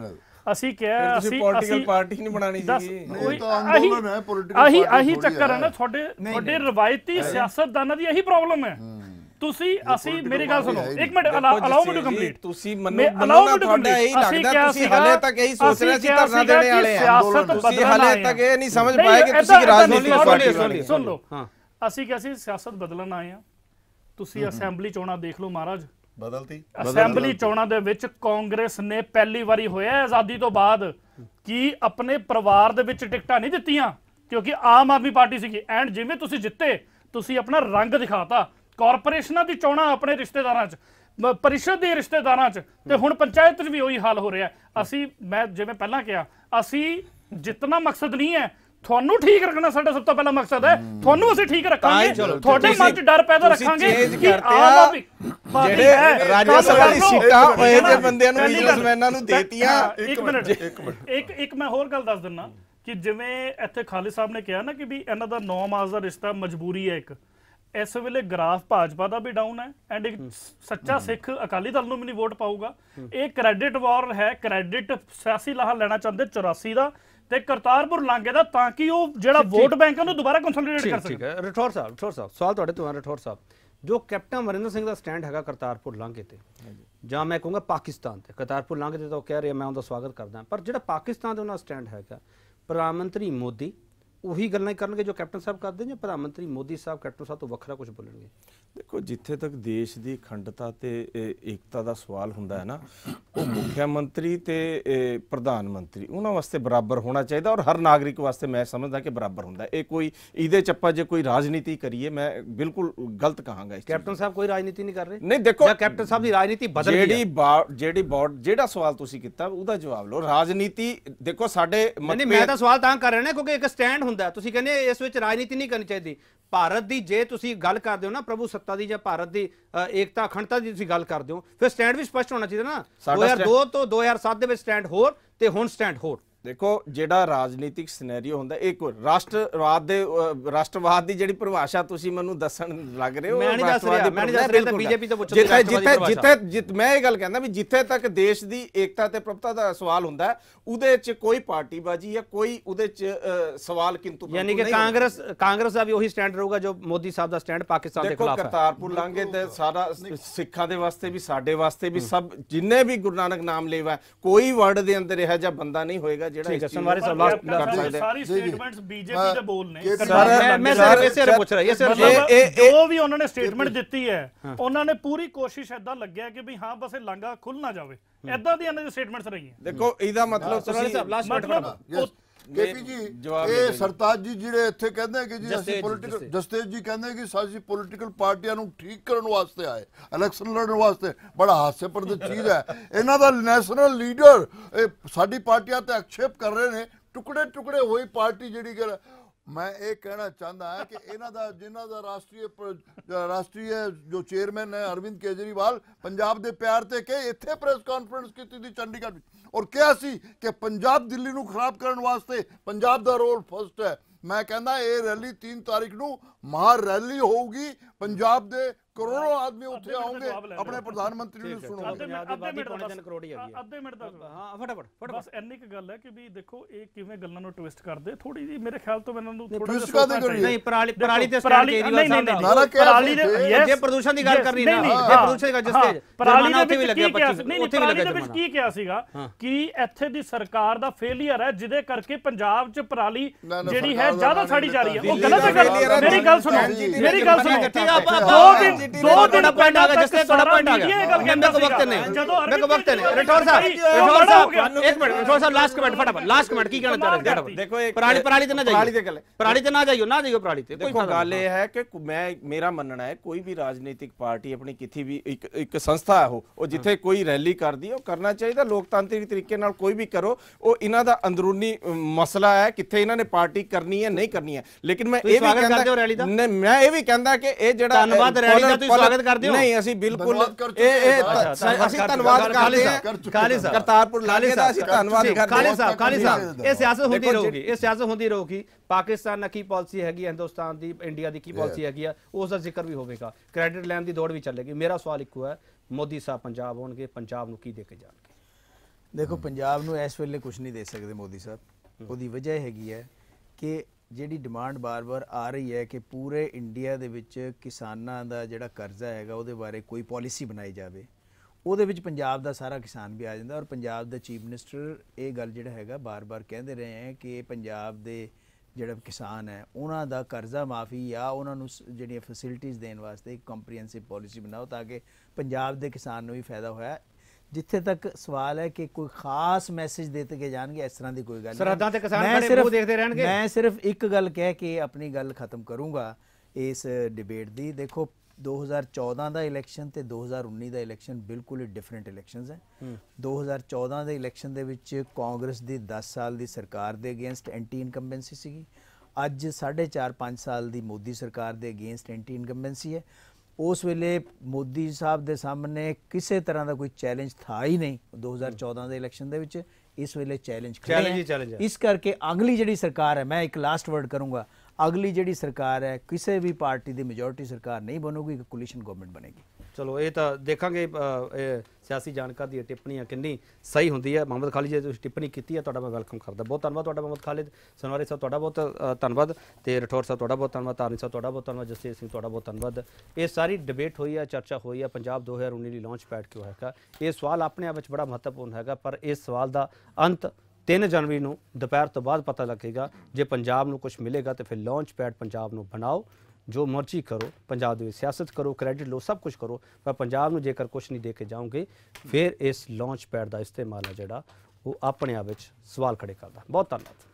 ਅਸੀਂ ਕਿਹਾ ਅਸੀਂ ਪੋਲੀਟੀਕਲ ਪਾਰਟੀ ਨਹੀਂ ਬਣਾਣੀ ਸੀਗੀ। ਨਹੀਂ, ਤਾਂ ਅੰਦੋਲਨ ਹੈ, political ਆਹੀ ਆਹੀ ਚੱਕਰ ਹੈ। ਨਾ ਤੁਹਾਡੇ ਤੁਹਾਡੇ ਰਵਾਇਤੀ ਸਿਆਸਤਦਾਨਾਂ ਦੀ ਇਹੀ ਪ੍ਰੋਬਲਮ ਹੈ। ਤੁਸੀਂ ਅਸੀਂ ਮੇਰੀ ਗੱਲ ਸੁਣੋ। ਇੱਕ ਮਿੰਟ ਅਲਾਓ ਮੈਨੂੰ ਜੀ, ਕੰਪਲੀਟ ਤੁਸੀਂ ਮੰਨੋ- ਮੰਨੋ ਨਾ ਤੁਹਾਡਾ ਇਹੀ ਲੱਗਦਾ, ਤੁਸੀਂ ਹਾਲੇ ਤੱਕ ਇਹੀ ਸੋਚ ਰਹੇ ਸੀ ਧਰਨਾ ਦੇਣੇ ਵਾਲੇ ਆ। ਤੁਸੀਂ ਹਾਲੇ ਤੱਕ ਇਹ ਨਹੀਂ ਸਮਝ ਪਾਏ ਕਿ ਤੁਸੀਂ ਰਾਜਨੀਤਿਕ ਪਾਰਟੀ ਸੁਣ ਲਓ। ਹਾਂ। ਅਸੀਂ ਕਿ ਅਸੀਂ ਸਿਆਸਤ ਬਦਲਣ ਆਏ ਆ। ਤੁਸੀਂ ਅਸੈਂਬਲੀ ਚੋਣਾਂ ਦੇਖ ਲਓ ਮਹਾਰਾਜ। ਬਦਲਤੀ? ਅਸੈਂਬਲੀ ਚੋਣਾਂ ਦੇ ਵਿੱਚ ਕਾਂਗਰਸ ਨੇ ਪਹਿਲੀ ਵਾਰੀ ਹੋਇਆ ਆਜ਼ਾਦੀ ਤੋਂ ਬਾਅਦ ਕਿ ਆਪਣੇ ਪਰਿਵਾਰ ਦੇ ਵਿੱਚ ਟਿਕਟਾਂ ਨਹੀਂ ਦਿੱਤੀਆਂ ਕਿਉਂਕਿ ਆਮ ਆਦਮੀ ਪਾਰਟੀ ਸੀਗੀ। ਐਂਡ ਜਿਵੇਂ ਤੁਸੀਂ ਜਿੱਤੇ ਤੁਸੀਂ ਆਪਣਾ ਰੰਗ ਦਿਖਾਤਾ। ਕਾਰਪੋਰੇਸ਼ਨਾਂ ਦੀ ਚੋਣਾਂ ਆਪਣੇ ਰਿਸ਼ਤੇਦਾਰਾਂ 'ਚ ਪਰਿਸ਼ਦ ਦੇ ਰਿਸ਼ਤੇਦਾਰਾਂ 'ਚ ਤੇ ਹੁਣ ਪੰਚਾਇਤ 'ਚ ਵੀ ਉਹੀ ਹਾਲ ਹੋ ਰਿਹਾ। ਅਸੀਂ ਮੈਂ ਜਿਵੇਂ ਪਹਿਲਾਂ ਕਿਹਾ ਅਸੀਂ ਜਿੱਤਣਾ ਮਕਸਦ ਨਹੀਂ ਹੈ ਤੁਹਾਨੂੰ ਠੀਕ ਰੱਖਣਾ ਸਾਡਾ ਸਭ ਤੋਂ ਪਹਿਲਾ ਮਕਸਦ ਹੈ। ਤੁਹਾਨੂੰ ਅਸੀਂ ਠੀਕ ਰੱਖਾਂਗੇ। ਤੁਹਾਡੇ ਮਨ 'ਚ ਡਰ ਪੈਦਾ ਰੱਖਾਂਗੇ ਕਿ ਆਮ ਜਿਹੜੇ ਰਾਜ ਸਭਾ ਦੀ। ਸੀਟਾਂ ਉਹ ਇਹੋ ਜਿਹੇ ਬੰਦਿਆਂ ਨੂੰ ਬਿਜ਼ਨਸਮੈਨਾਂ ਨੂੰ ਦੇਤੀਆਂ। ਇੱਕ ਮਿੰਟ ਇੱਕ ਇੱਕ ਮੈਂ ਹੋਰ ਗੱਲ ਦੱਸ ਦਿੰਨਾ ਕਿ ਜਿਵੇਂ ਇੱਥੇ ਖਾਲਿਦ ਸਾਹਿਬ ਨੇ ਕਿਹਾ ਨਾ ਕਿ ਵੀ ਇਹਨਾਂ ਦਾ 9 ਮਾਸ ਦਾ ਰਿਸ਼ਤਾ ਮਜਬੂਰੀ ਹੈ ਇੱਕ। ਇਸ ਵੇਲੇ ਗ੍ਰਾਫ ਭਾਜਪਾ ਦਾ ਵੀ ਡਾਊਨ ਹੈ ਐਂਡ ਇੱਕ ਸੱਚਾ ਸਿੱਖ ਅਕਾਲੀ ਦਲ ਨੂੰ ਵੀ ਨਹੀਂ ਵੋਟ ਪਾਊਗਾ। ਇਹ ਕ੍ਰੈਡਿਟ ਵਾਰ ਹੈ ਕ੍ਰੈਡਿਟ ਸਿਆਸੀ ਲਾਹਾ ਲੈਣਾ ਚਾਹੁੰਦੇ 84 ਦਾ। ਤੇ ਕਰਤਾਰਪੁਰ ਲਾਂਗੇ ਦਾ ਤਾਂ ਕਿ ਉਹ ਜਿਹੜਾ ਵੋਟ ਬੈਂਕ ਹੈ ਉਹਨੂੰ ਦੁਬਾਰਾ ਕੰਸੋਲੀਡੇਟ ਕਰ ਠੀਕ ਠੀਕ ਸਕਣ ਹੈ। ਰਠੌਰ ਸਾਹਿਬ ਰਠੌਰ ਸਾਹਿਬ ਸਵਾਲ ਤੁਹਾਡੇ ਤੋਂ ਹੈ ਰਠੌਰ ਸਾਹਿਬ। ਜੋ ਕੈਪਟਨ ਅਮਰਿੰਦਰ ਸਿੰਘ ਦਾ ਸਟੈਂਡ ਹੈਗਾ ਕਰਤਾਰਪੁਰ ਲਾਂਘੇ ਤੇ ਜਾਂ ਮੈਂ ਕਹੂੰਗਾ ਪਾਕਿਸਤਾਨ ਤੇ ਕਰਤਾਰਪੁਰ ਲਾਂਘੇ ਤੇ ਤਾਂ ਉਹ ਕਹਿ ਰਿਹਾ ਮੈਂ ਉਹਦਾ ਸਵਾਗਤ ਕਰਦਾ। ਪਰ ਜਿਹੜਾ ਪਾਕਿਸਤਾਨ ਦੇ ਉਹਨਾਂ ਸਟੈਂਡ ਹੈਗਾ ਪ੍ਰਧਾਨ ਮੰਤਰੀ ਮੋਦੀ ਉਹੀ ਗੱਲਾਂ ਹੀ ਕਰਨਗੇ ਜੋ ਕੈਪਟਨ ਸਾਹਿਬ ਕਰਦੇ ਜਾਂ ਪ੍ਰਧਾਨ ਮੰਤਰੀ ਮੋਦੀ ਸਾਹਿਬ ਕੈਪਟਨ ਸਾਹਿਬ ਤੋਂ ਵੱਖਰਾ ਕੁਝ ਬੋਲਣਗੇ। ਦੇਖੋ ਜਿੱਥੇ ਤੱਕ ਦੇਸ਼ ਦੀ ਅਖੰਡਤਾ ਤੇ ਏਕਤਾ ਦਾ ਸਵਾਲ ਹੁੰਦਾ ਹੈ ਨਾ ਉਹ ਮੁੱਖ ਮੰਤਰੀ ਤੇ ਪ੍ਰਧਾਨ ਮੰਤਰੀ ਉਹਨਾਂ ਵਾਸਤੇ ਬਰਾਬਰ ਹੋਣਾ ਚਾਹੀਦਾ ਔਰ ਹਰ ਨਾਗਰਿਕ ਵਾਸਤੇ ਮੈਂ ਸਮਝਦਾ ਕਿ ਬਰਾਬਰ ਹੁੰਦਾ। ਇਹ ਕੋਈ ਇਹਦੇ ਚ ਆਪਾਂ ਜੇ ਕੋਈ ਰਾਜਨੀਤੀ ਕਰੀਏ ਮੈਂ ਬਿਲਕੁਲ ਗਲਤ ਕਹਾਂਗਾ ਇਸ ਕੈਪਟਨ ਸਾਹਿਬ ਕੋਈ ਰਾਜਨੀਤੀ ਨਹੀਂ ਕਰ ਰਹੇ? ਨਹੀਂ ਦੇਖੋ ਜਾਂ ਕੈਪਟਨ ਸਾਹਿਬ ਦੀ ਰਾਜਨੀਤੀ ਬਦਲ ਗਈ ਜਿਹੜੀ ਜਿਹੜੀ ਬੋਰਡ ਜਿਹੜਾ ਸਵਾਲ ਤੁਸੀਂ ਕੀਤਾ ਉਹਦਾ ਜਵਾਬ ਲਓ। ਰਾਜਨੀਤੀ ਦੇਖੋ ਸਾਡੇ ਨਹੀਂ ਮੈਂ ਤਾਂ ਸਵਾਲ ਤਾਂ ਕਰ ਰਿਹਾ ਨਾ ਕਿਉਂਕਿ ਇੱਕ ਸਟੈਂਡ ਹੁੰਦਾ। ਤੁਸੀਂ ਕਹਿੰਦੇ ਇਸ ਵਿੱਚ ਰਾਜਨੀਤੀ ਨਹੀਂ ਕਰਨੀ ਚਾਹੀਦੀ। ਭਾਰਤ ਦੀ ਜੇ ਤੁਸੀਂ ਗੱਲ ਕਰਦੇ ਹੋ ਨਾ ਪ੍ਰਭੂ ਸੱਤਾ ਦੀ ਜਾਂ ਭਾਰਤ ਦੀ ਏਕਤਾ ਅਖੰਡਤਾ ਦੀ ਤੁਸੀਂ ਗੱਲ ਕਰਦੇ ਹੋ ਫਿਰ ਸਟੈਂਡ ਵੀ ਸਪਸ਼ਟ ਹੋਣਾ ਚਾਹੀਦਾ ਨਾ। ਸਾਡਾ 2002 ਤੋਂ 2007 ਦੇ ਵਿੱਚ ਸਟੈਂਡ ਹੋਰ ਤੇ ਹੁਣ ਸਟੈਂਡ ਹੋਰ। ਦੇਖੋ ਜਿਹੜਾ ਰਾਜਨੀਤਿਕ ਸਿਨੈਰੀਓ ਹੁੰਦਾ ਇੱਕ ਰਾਸ਼ਟਰਵਾਦ ਦੇ ਰਾਸ਼ਟਰਵਾਦ ਦੀ ਜਿਹੜੀ ਪਰਿਭਾਸ਼ਾ ਤੁਸੀਂ ਮੈਨੂੰ ਦੱਸਣ ਲੱਗ ਰਹੇ ਹੋ ਮੈਂ ਨਹੀਂ ਦੱਸ ਰਿਹਾ, ਮੈਂ ਨਹੀਂ ਦੱਸ ਰਿਹਾ, ਤੋਂ ਪੁੱਛੋ ਜਿੱਥੇ ਜਿੱਥੇ। ਜਿੱਥੇ ਮੈਂ ਇਹ ਗੱਲ ਕਹਿੰਦਾ ਵੀ ਜਿੱਥੇ ਤੱਕ ਦੇਸ਼ ਦੀ ਏਕਤਾ ਤੇ ਪ੍ਰਭੁਤਾ ਦਾ ਸਵਾਲ ਹੁੰਦਾ ਉਹਦੇ 'ਚ ਕੋਈ ਪਾਰਟੀਬਾਜ਼ੀ ਜਾਂ ਕੋਈ ਉਹਦੇ 'ਚ ਸਵਾਲ ਕਿੰਤੂ ਯਾਨੀ ਕਿ। ਕਾਂਗਰਸ ਕਾਂਗਰਸ ਦਾ ਵੀ ਉਹੀ ਸਟੈਂਡ ਰਹੂਗਾ ਜੋ ਮੋਦੀ ਸਾਹਿਬ ਦਾ ਸਟੈਂਡ ਪਾਕਿਸਤਾਨ ਦੇ ਦੇਖੋ ਖਿਲਾਫ ਹੈ ਕਰਤਾਰਪੁਰ ਲਾਂਘੇ ਤੇ ਸਾਰਾ ਸਿੱਖਾਂ ਦੇ ਵਾਸਤੇ ਵੀ ਸਾਡੇ ਵਾਸਤੇ ਵੀ ਸਭ ਜਿੰਨੇ ਵੀ ਗੁਰੂ ਨਾਨਕ ਨਾਮ ਲੇਵਾ ਕੋਈ ਵਰਡ ਦੇ ਅੰਦਰ ਇਹੋ ਜਿਹਾ ਬੰਦਾ ਨਹੀਂ ਹੋਏਗਾ ਜਿਹੜਾ ਠੀਕ ਹੈ, ਨੂੰ ਸਾਹਿਬ, ਕਰ ਸਕਦੇ ਸਾਰੀ। ਸਟੇਟਮੈਂਟਸ ਬੀਜੇਪੀ ਦੇ ਬੋਲ ਨੇ। ਸਰ, ਮੈਂ ਮੈਂ ਸਰ, ਸਿਰਫ ਇਸੇ ਬਾਰੇ ਪੁੱਛ ਰਿਹਾ ਇਹ- ਜੋ ਵੀ ਉਹਨਾਂ ਨੇ ਸਟੇਟਮੈਂਟ ਦਿੱਤੀ ਹੈ ਉਹਨਾਂ ਨੇ ਪੂਰੀ ਕੋਸ਼ਿਸ਼ ਐਦਾਂ ਲੱਗਿਆ ਕਿ ਵੀ ਹਾਂ ਬਸ ਇਹ ਲਾਂਗਾ ਖੁੱਲ ਨਾ ਜਾਵੇ। ਐਦਾਂ ਦੀ ਇਹਨਾਂ ਦੀ ਸਟੇਟਮੈਂਟਸ ਰਹੀਆਂ। ਦੇਖੋ ਇਹਦਾ ਮਤਲਬ ਤੁਸੀਂ ਸਾਹਿਬ ਲਾਸਟ ਮਿੰਟ ਮਤਲਬ ਕੇਪੀ ਜੀ ਦੇ ਇਹ। ਸਰਤਾਜ ਜੀ ਜਿਹੜੇ ਇੱਥੇ ਕਹਿੰਦੇ ਕਿ ਜੀ ਅਸੀਂ ਪੋਲੀਟੀਕਲ ਜਸਤੇਜ। ਜੀ ਕਹਿੰਦੇ ਕਿ ਅਸੀਂ ਪੋਲੀਟੀਕਲ ਪਾਰਟੀਆਂ ਨੂੰ ਠੀਕ ਕਰਨ ਵਾਸਤੇ ਆਏ ਇਲੈਕਸ਼ਨ ਲੜਨ ਵਾਸਤੇ ਬੜਾ ਹਾਸੇਪਰਦ ਚੀਜ਼ ਹੈ ਇਹਨਾਂ ਦਾ ਨੈਸ਼ਨਲ ਲੀਡਰ ਸਾਡੀ ਪਾਰਟੀਆਂ ਤੇ ਆક્ષੇਪ ਕਰ ਰਹੇ ਨੇ ਟੁਕੜੇ ਟੁਕੜੇ ਹੋਈ ਪਾਰਟੀ ਜਿਹੜੀ ਕਿ ਮੈਂ ਇਹ ਕਹਿਣਾ ਚਾਹੁੰਦਾ ਹਾਂ ਕਿ ਇਹਨਾਂ ਦਾ, ਜਿਨ੍ਹਾਂ ਦਾ ਰਾਸ਼ਟਰੀ ਰਾਸ਼ਟਰੀ ਜੋ ਚੇਅਰਮੈਨ ਹੈ ਅਰਵਿੰਦ ਕੇਜਰੀਵਾਲ, ਪੰਜਾਬ ਦੇ ਪਿਆਰ ਤੇ ਕਿ ਇੱਥੇ ਪ੍ਰੈਸ ਕਾਨਫਰੰਸ ਕੀਤੀ ਸੀ ਚੰਡੀਗੜ੍ਹ ਵਿੱਚ। ਔਰ ਕਿਹਾ ਸੀ ਕਿ ਪੰਜਾਬ ਦਿੱਲੀ ਨੂੰ ਖਰਾਬ ਕਰਨ ਵਾਸਤੇ ਪੰਜਾਬ ਦਾ ਰੋਲ ਫਸਟ ਹੈ। ਮੈਂ ਕਹਿੰਦਾ ਇਹ ਰੈਲੀ 3 ਤਾਰੀਖ ਨੂੰ ਮਹਾ ਰੈਲੀ ਹੋਊਗੀ। ਪੰਜਾਬ ਦੇ ਕਰੋੜੋਂ ਆਦਮੀ ਉੱਥੇ ਲਓ। ਆਪਣੇ ਪ੍ਰਧਾਨ ਮੰਤਰੀ ਨੂੰ ਸੁਣੋਗੇ ਅੱਧੇ ਮਿੰਟ ਦੀ ਕਰੋੜ ਹੀ ਹੈਗੀ ਆ। ਅੱਧੇ ਮਿੰਟ ਦਾ ਹਾਂ ਫਟਾਫਟ ਫਟਾਫਟ। ਬਸ ਇੰਨੀ ਕੁ ਗੱਲ ਹੈ ਕਿ ਵੀ ਦੇਖੋ ਇਹ ਕਿਵੇਂ ਗੱਲਾਂ ਨੂੰ ਟਵਿਸਟ ਕਰਦੇ ਥੋੜੀ ਜੀ ਮੇਰੇ ਖਿਆਲ ਤੋਂ ਮੈਨੂੰ ਥੋੜਾ ਕਰੀਏ? ਨਹੀਂ ਪਰਾਲੀ ਪਰਾਲੀ ਤੇ ਸਟੈਂਡ ਨਹੀਂ ਸਾਹਿਬ ਨਹੀਂ ਦਾ ਨਾਰਾ ਕਿਹਾ ਪਰਾਲੀ ਦੇ ਜੇ ਪ੍ਰਦੂਸ਼ਣ ਦੀ ਗੱਲ ਕਰਨੀ ਨਾ, ਜੇ ਪ੍ਰਦੂਸ਼ਣ ਦਾ ਜਿਸ ਹਾਂ, ਤੇ ਪਰਾਲੀ ਦੇ ਵਿੱਚ ਲੱਗਿਆ ਕੀ ਕਿਹਾ 25 ਸੀ? ਨਹੀਂ ਉੱਥੇ ਵੀ ਦੇ ਵਿੱਚ। ਕੀ ਕਿਹਾ ਸੀਗਾ ਕਿ ਇੱਥੇ ਦੀ ਸਰਕਾਰ ਦਾ ਫੇਲਿਅਰ ਹੈ ਜਿਹਦੇ ਕਰਕੇ ਪੰਜਾਬ 'ਚ ਪਰਾਲੀ ਨਾ, ਨਾ, ਜਿਹੜੀ ਹੈ ਜ਼ਿਆਦਾ ਸਾੜੀ ਜਾ ਰਹੀ ਹੈ। ਉਹ। ਗਲਤ ਗੱਲ ਮੇਰੀ ਗੱਲ ਸੁਣੋ ਮੇਰੀ ਗੱਲ ਸੁਣੋ। ਠੀਕ ਆ, ਆਪਾਂ- ਦੋ ਦਿਨ ਦੋ ਤੁਹਾਡਾ ਦਿਨ point ਆ ਗਿਆ, ਜਿਸ ਤੇ ਤੁਹਾਡਾ point ਆ ਗਿਆ। ਮੇਰੇ ਕੋਲ ਵਕਤ ਨਹੀਂ ਜਦੋਂ ਮੇਰੇ ਕੋਲ ਵਕਤ ਨਹੀਂ ਅਰਵਿੰਦ ਰਠੌਰ ਸਾਹਿਬ ਕੇਜਰੀਵਾਲ ਰਠੌਰ ਬੜਾ ਹੋ ਗਿਆ। ਸਾਹਿਬ ਇੱਕ minute Rathore Sahib last comment ਫਟਾਫਟ ਲਾਸਟ ਕਮੈਂਟ ਕੀ ਕਹਿਣਾ ਚਾਹ ਰਹੇ ਕਮਾਲ ਹੋ ਦੇਖੋ ਇੱਕ- ਪਰਾਲੀ ਪਰਾਲੀ ਤੇ ਨਾ ਜਾਈਓ ਪਰਾਲੀ ਤੇ ਗੱਲ ਹੈ। ਪਰਾਲੀ ਤੇ ਨਾ ਜਾਈਓ ਨਾ ਜਾਈਓ ਪਰਾਲੀ ਤੇ ਕੋਈ ਦੇਖੋ ਫਾਇਦਾ ਗੱਲ ਨਹੀਂ। ਇਹ ਹੈ ਕਿ ਕੁ- ਮੈਂ ਮੇਰਾ ਮੰਨਣਾ ਹੈ ਕੋਈ ਵੀ ਰਾਜਨੀਤਿਕ ਪਾਰਟੀ ਆਪਣੀ ਕਿਥੇ ਵੀ ਇੱਕ ਇੱਕ ਸੰਸਥਾ ਹੈ ਉਹ ਉਹ ਜਿੱਥੇ ਕੋਈ ਰੈਲੀ ਕਰਦੀ ਹੈ ਉਹ ਕਰਨਾ ਚਾਹੀਦਾ ਲੋਕਤਾਂਤਰਿਕ ਤਰੀਕੇ ਨਾਲ ਕੋਈ ਵੀ ਕਰੋ ਉਹ ਇਹਨਾਂ ਦਾ ਅੰਦਰੂਨੀ ਮਸਲਾ ਹੈ ਕਿੱਥੇ ਇਹਨਾਂ ਨੇ ਪਾਰਟੀ ਕਰਨੀ ਹੈ ਨਹੀਂ ਕਰਨੀ ਹੈ ਲੇਕਿਨ ਮੈਂ ਇਹ ਵੀ ਕਹਿੰਦਾ? ਨਹੀਂ ਮੈਂ ਇਹ ਵੀ ਕਹਿੰਦਾ ਕਿ ਇਹ ਜਿਹੜਾ ਧੰਨਵਾਦ ਅ, ਰੈਲੀ ਦਾ ਪੋਲਰ- ਤੁਸੀਂ ਸਵਾਗਤ ਕਰਦੇ ਹੋ? ਨਹੀਂ ਅਸੀਂ ਬਿਲਕੁਲ ਇਹ ਅਸੀਂ ਧੰਨਵਾਦ ਕਰ- ਕਰਦੇ ਹਾਂ। ਖਾਲਿਦ ਸਾਹਿਬ। ਕਰਤਾਰਪੁਰ ਲਾਂਘੇ ਦਾ ਅਸੀਂ ਧੰਨਵਾਦ ਕਰਦੇ ਹਾਂ। ਸਾਹਿਬ ਖਾਲਿਦ ਸਾਹਿਬ ਇਹ ਸਿਆਸਤ ਹੁੰਦੀ ਰਹੂਗੀ ਇਹ ਸਿਆਸਤ ਹੁੰਦੀ ਰਹੂਗੀ। ਪਾਕਿਸਤਾਨ ਨਾਲ ਕੀ ਪਾਲਿਸੀ ਹੈਗੀ ਹਿੰਦੁਸਤਾਨ ਦੀ ਇੰਡੀਆ ਦੀ ਕੀ ਪਾਲਿਸੀ ਹੈਗੀ ਆ ਉਸ ਦਾ ਜ਼ਿਕਰ ਵੀ ਹੋਵੇਗਾ। ਕ੍ਰੈਡਿਟ ਲੈਣ ਦੀ ਦੌੜ ਵੀ ਚੱਲੇਗੀ। ਮੇਰਾ ਸਵਾਲ ਇੱਕੋ ਹੈ ਮੋਦੀ ਸਾਹਿਬ ਪੰਜਾਬ ਆਉਣਗੇ ਪੰਜਾਬ ਨੂੰ ਕੀ ਦੇ ਕੇ ਜਾਣਗੇ? ਦੇਖੋ ਪੰਜਾਬ ਨੂੰ ਇਸ ਵੇਲੇ ਕੁਝ ਨਹੀਂ ਦੇ ਸਕਦੇ ਮੋਦੀ ਸਾਹਿਬ। ਉਹਦੀ ਵਜ੍ਹਾ ਹੈਗੀ ਹੈ ਕਿ ਜਿਹੜੀ ਡਿਮਾਂਡ ਬਾਰ-ਬਾਰ ਆ ਰਹੀ ਹੈ ਕਿ ਪੂਰੇ ਇੰਡੀਆ ਦੇ ਵਿੱਚ ਕਿਸਾਨਾਂ ਦਾ ਜਿਹੜਾ ਕਰਜ਼ਾ ਹੈਗਾ, ਉਹਦੇ ਬਾਰੇ ਕੋਈ ਪਾਲਿਸੀ ਬਣਾਈ ਜਾਵੇ। ਉਹਦੇ ਵਿੱਚ ਪੰਜਾਬ ਦਾ ਸਾਰਾ ਕਿਸਾਨ ਵੀ ਆ ਜਾਂਦਾ ਔਰ ਪੰਜਾਬ ਦੇ ਚੀਫ ਮਿਨਿਸਟਰ ਇਹ ਗੱਲ ਜਿਹੜਾ ਹੈਗਾ ਬਾਰ-ਬਾਰ ਕਹਿੰਦੇ ਰਹੇ ਹੈ ਕਿ ਪੰਜਾਬ ਦੇ ਜਿਹੜਾ ਕਿਸਾਨ ਹੈ, ਉਹਨਾਂ ਦਾ ਕਰਜ਼ਾ ਮਾਫੀ ਜਾਂ ਉਹਨਾਂ ਨੂੰ ਸ- ਜਿਹੜੀਆਂ ਫੈਸਿਲਿਟੀਆਂ ਦੇਣ ਵਾਸਤੇ ਇੱਕ ਕੰਪਰੀਹੈਂਸਿਵ ਪਾਲਿਸੀ ਬਣਾਓ ਤਾਂ ਕਿ ਪੰਜਾਬ ਦੇ ਕਿਸਾਨ ਨੂੰ ਵੀ ਫਾਇਦਾ ਹੋਇਆ। ਜਿੱਥੇ ਤੱਕ ਸਵਾਲ ਹੈ ਕਿ ਕੋਈ ਖਾਸ ਮੈਸੇਜ ਦਿੱਤੇ ਕੇ ਜਾਣਗੇ ਇਸ ਤਰ੍ਹਾਂ ਦੀ ਕੋਈ ਗੱਲ ਨਹੀਂ। ਸਰਹੱਦਾਂ ਤੇ ਕਿਸਾਨ ਖੜੇ ਮੂੰਹ ਦੇਖਦੇ ਰਹਿਣਗੇ। ਮੈਂ ਸਿਰਫ ਇੱਕ ਗੱਲ ਕਹਿ ਕੇ ਆਪਣੀ ਗੱਲ ਖਤਮ ਕਰੂੰਗਾ ਇਸ ਡਿਬੇਟ ਦੀ। ਦੇਖੋ 2014 ਦਾ ਇਲੈਕਸ਼ਨ ਤੇ 2019 ਦਾ ਇਲੈਕਸ਼ਨ ਬਿਲਕੁਲ ਹੀ ਡਿਫਰੈਂਟ ਇਲੈਕਸ਼ਨਸ ਹੈ। 2014 ਦੇ ਇਲੈਕਸ਼ਨ ਦੇ ਵਿੱਚ ਕਾਂਗਰਸ ਦੀ 10 ਸਾਲ ਦੀ ਸਰਕਾਰ ਦੇ ਅਗੇਂਸਟ ਐਂਟੀ ਇਨਕੰਬੈਂਸੀ ਸੀਗੀ। ਅੱਜ 4.5 5 ਸਾਲ ਦੀ ਮੋਦੀ ਸਰਕਾਰ ਦੇ ਅਗੇਂਸਟ ਐਂਟੀ ਇਨਕੰਬੈਂਸੀ ਹੈ। ਉਸ ਵੇਲੇ ਮੋਦੀ ਸਾਹਿਬ ਦੇ ਸਾਹਮਣੇ ਕਿਸੇ ਤਰ੍ਹਾਂ ਦਾ ਕੋਈ ਚੈਲੰਜ ਥਾ ਹੀ ਨਹੀਂ 2014 ਦੇ ਇਲੈਕਸ਼ਨ ਦੇ ਵਿੱਚ ਇਸ ਵੇਲੇ ਚੈਲੰਜ ਹੈ। ਇਸ ਕਰਕੇ ਅਗਲੀ ਜਿਹੜੀ ਸਰਕਾਰ ਹੈ ਮੈਂ ਇੱਕ ਲਾਸਟ ਵਰਡ ਕਰੂੰਗਾ ਅਗਲੀ ਜਿਹੜੀ ਸਰਕਾਰ ਹੈ ਕਿਸੇ ਵੀ ਪਾਰਟੀ ਦੀ ਮੈਜੋਰਿਟੀ ਸਰਕਾਰ ਨਹੀਂ ਬਣੂਗੀ ਇੱਕ ਕੋਲੀਸ਼ਨ ਗਵਰਨਮੈਂਟ ਬਣੇਗੀ ਚਲੋ, ਇਹ ਤਾਂ ਦੇਖਾਂਗੇ ਇਹ ਸਿਆਸੀ ਜਾਣਕਾਰ ਦੀਆਂ ਟਿੱਪਣੀਆਂ ਕਿੰਨੀ ਸਹੀ ਹੁੰਦੀ ਹੈ। ਮੁਹੰਮਦ ਖਾਲਿਦ ਜੇ, ਤੁਸੀਂ ਟਿੱਪਣੀ ਕੀਤੀ ਹੈ, ਤੁਹਾਡਾ ਮੈਂ ਵੈਲਕਮ ਕਰਦਾ। ਬਹੁਤ ਧੰਨਵਾਦ ਤੁਹਾਡਾ, ਮੁਹੰਮਦ ਖਾਲਿਦ। ਸਨਵਾਰੀ ਸਾਹਿਬ, ਤੁਹਾਡਾ ਬਹੁਤ ਧੰਨਵਾਦ ਤੇ ਰਠੌਰ ਸਾਹਿਬ, ਤੁਹਾਡਾ ਬਹੁਤ ਧੰਨਵਾਦ ਤਾਰਨੀ ਸਾਹਿਬ, ਤੁਹਾਡਾ ਬਹੁਤ ਧੰਨਵਾਦ ਜਸਟੇਜ ਸਿੰਘ, ਤੁਹਾਡਾ ਬਹੁਤ ਧੰਨਵਾਦ। ਇਹ ਸਾਰੀ ਡਿਬੇਟ ਹੋਈ ਹੈ, ਚਰਚਾ ਹੋਈ ਹੈ, ਪੰਜਾਬ 2019 ਲਈ ਲਾਂਚ ਪੈਡ ਕਿਉਂ ਹੈਗਾ? ਇਹ ਸਵਾਲ ਆਪਣੇ ਆਪ ਵਿੱਚ ਬੜਾ ਮਹੱਤਵਪੂਰਨ ਹੈਗਾ, ਪਰ ਇਸ ਸਵਾਲ ਦਾ ਅੰਤ 3 ਜਨਵਰੀ ਨੂੰ ਦੁਪਹਿਰ ਤੋਂ ਬਾਅਦ ਪਤਾ ਲੱਗੇਗਾ। ਜੇ ਪੰਜਾਬ ਨੂੰ ਕੁਝ ਮਿਲੇਗਾ ਤੇ ਫਿਰ ਲਾਂਚ ਪੈਡ ਪੰਜਾਬ ਨੂੰ ਬਣਾਓ। ਜੋ ਮਰਜ਼ੀ ਕਰੋ, ਪੰਜਾਬ ਦੇ ਵਿੱਚ ਸਿਆਸਤ ਕਰੋ ਕ੍ਰੈਡਿਟ ਲਓ, ਸਭ ਕੁਝ ਕਰੋ, ਪਰ ਪੰਜਾਬ ਨੂੰ ਜੇਕਰ ਕੁਝ ਨਹੀਂ ਦੇ ਕੇ ਜਾਓਗੇ, ਫਿਰ ਇਸ ਲਾਂਚ ਪੈਡ ਦਾ ਇਸਤੇਮਾਲ ਹੈ ਜਿਹੜਾ ਉਹ ਆਪਣੇ ਆਪ ਵਿੱਚ ਸਵਾਲ ਖੜੇ ਕਰਦਾ। ਬਹੁਤ ਧੰਨਵਾਦ।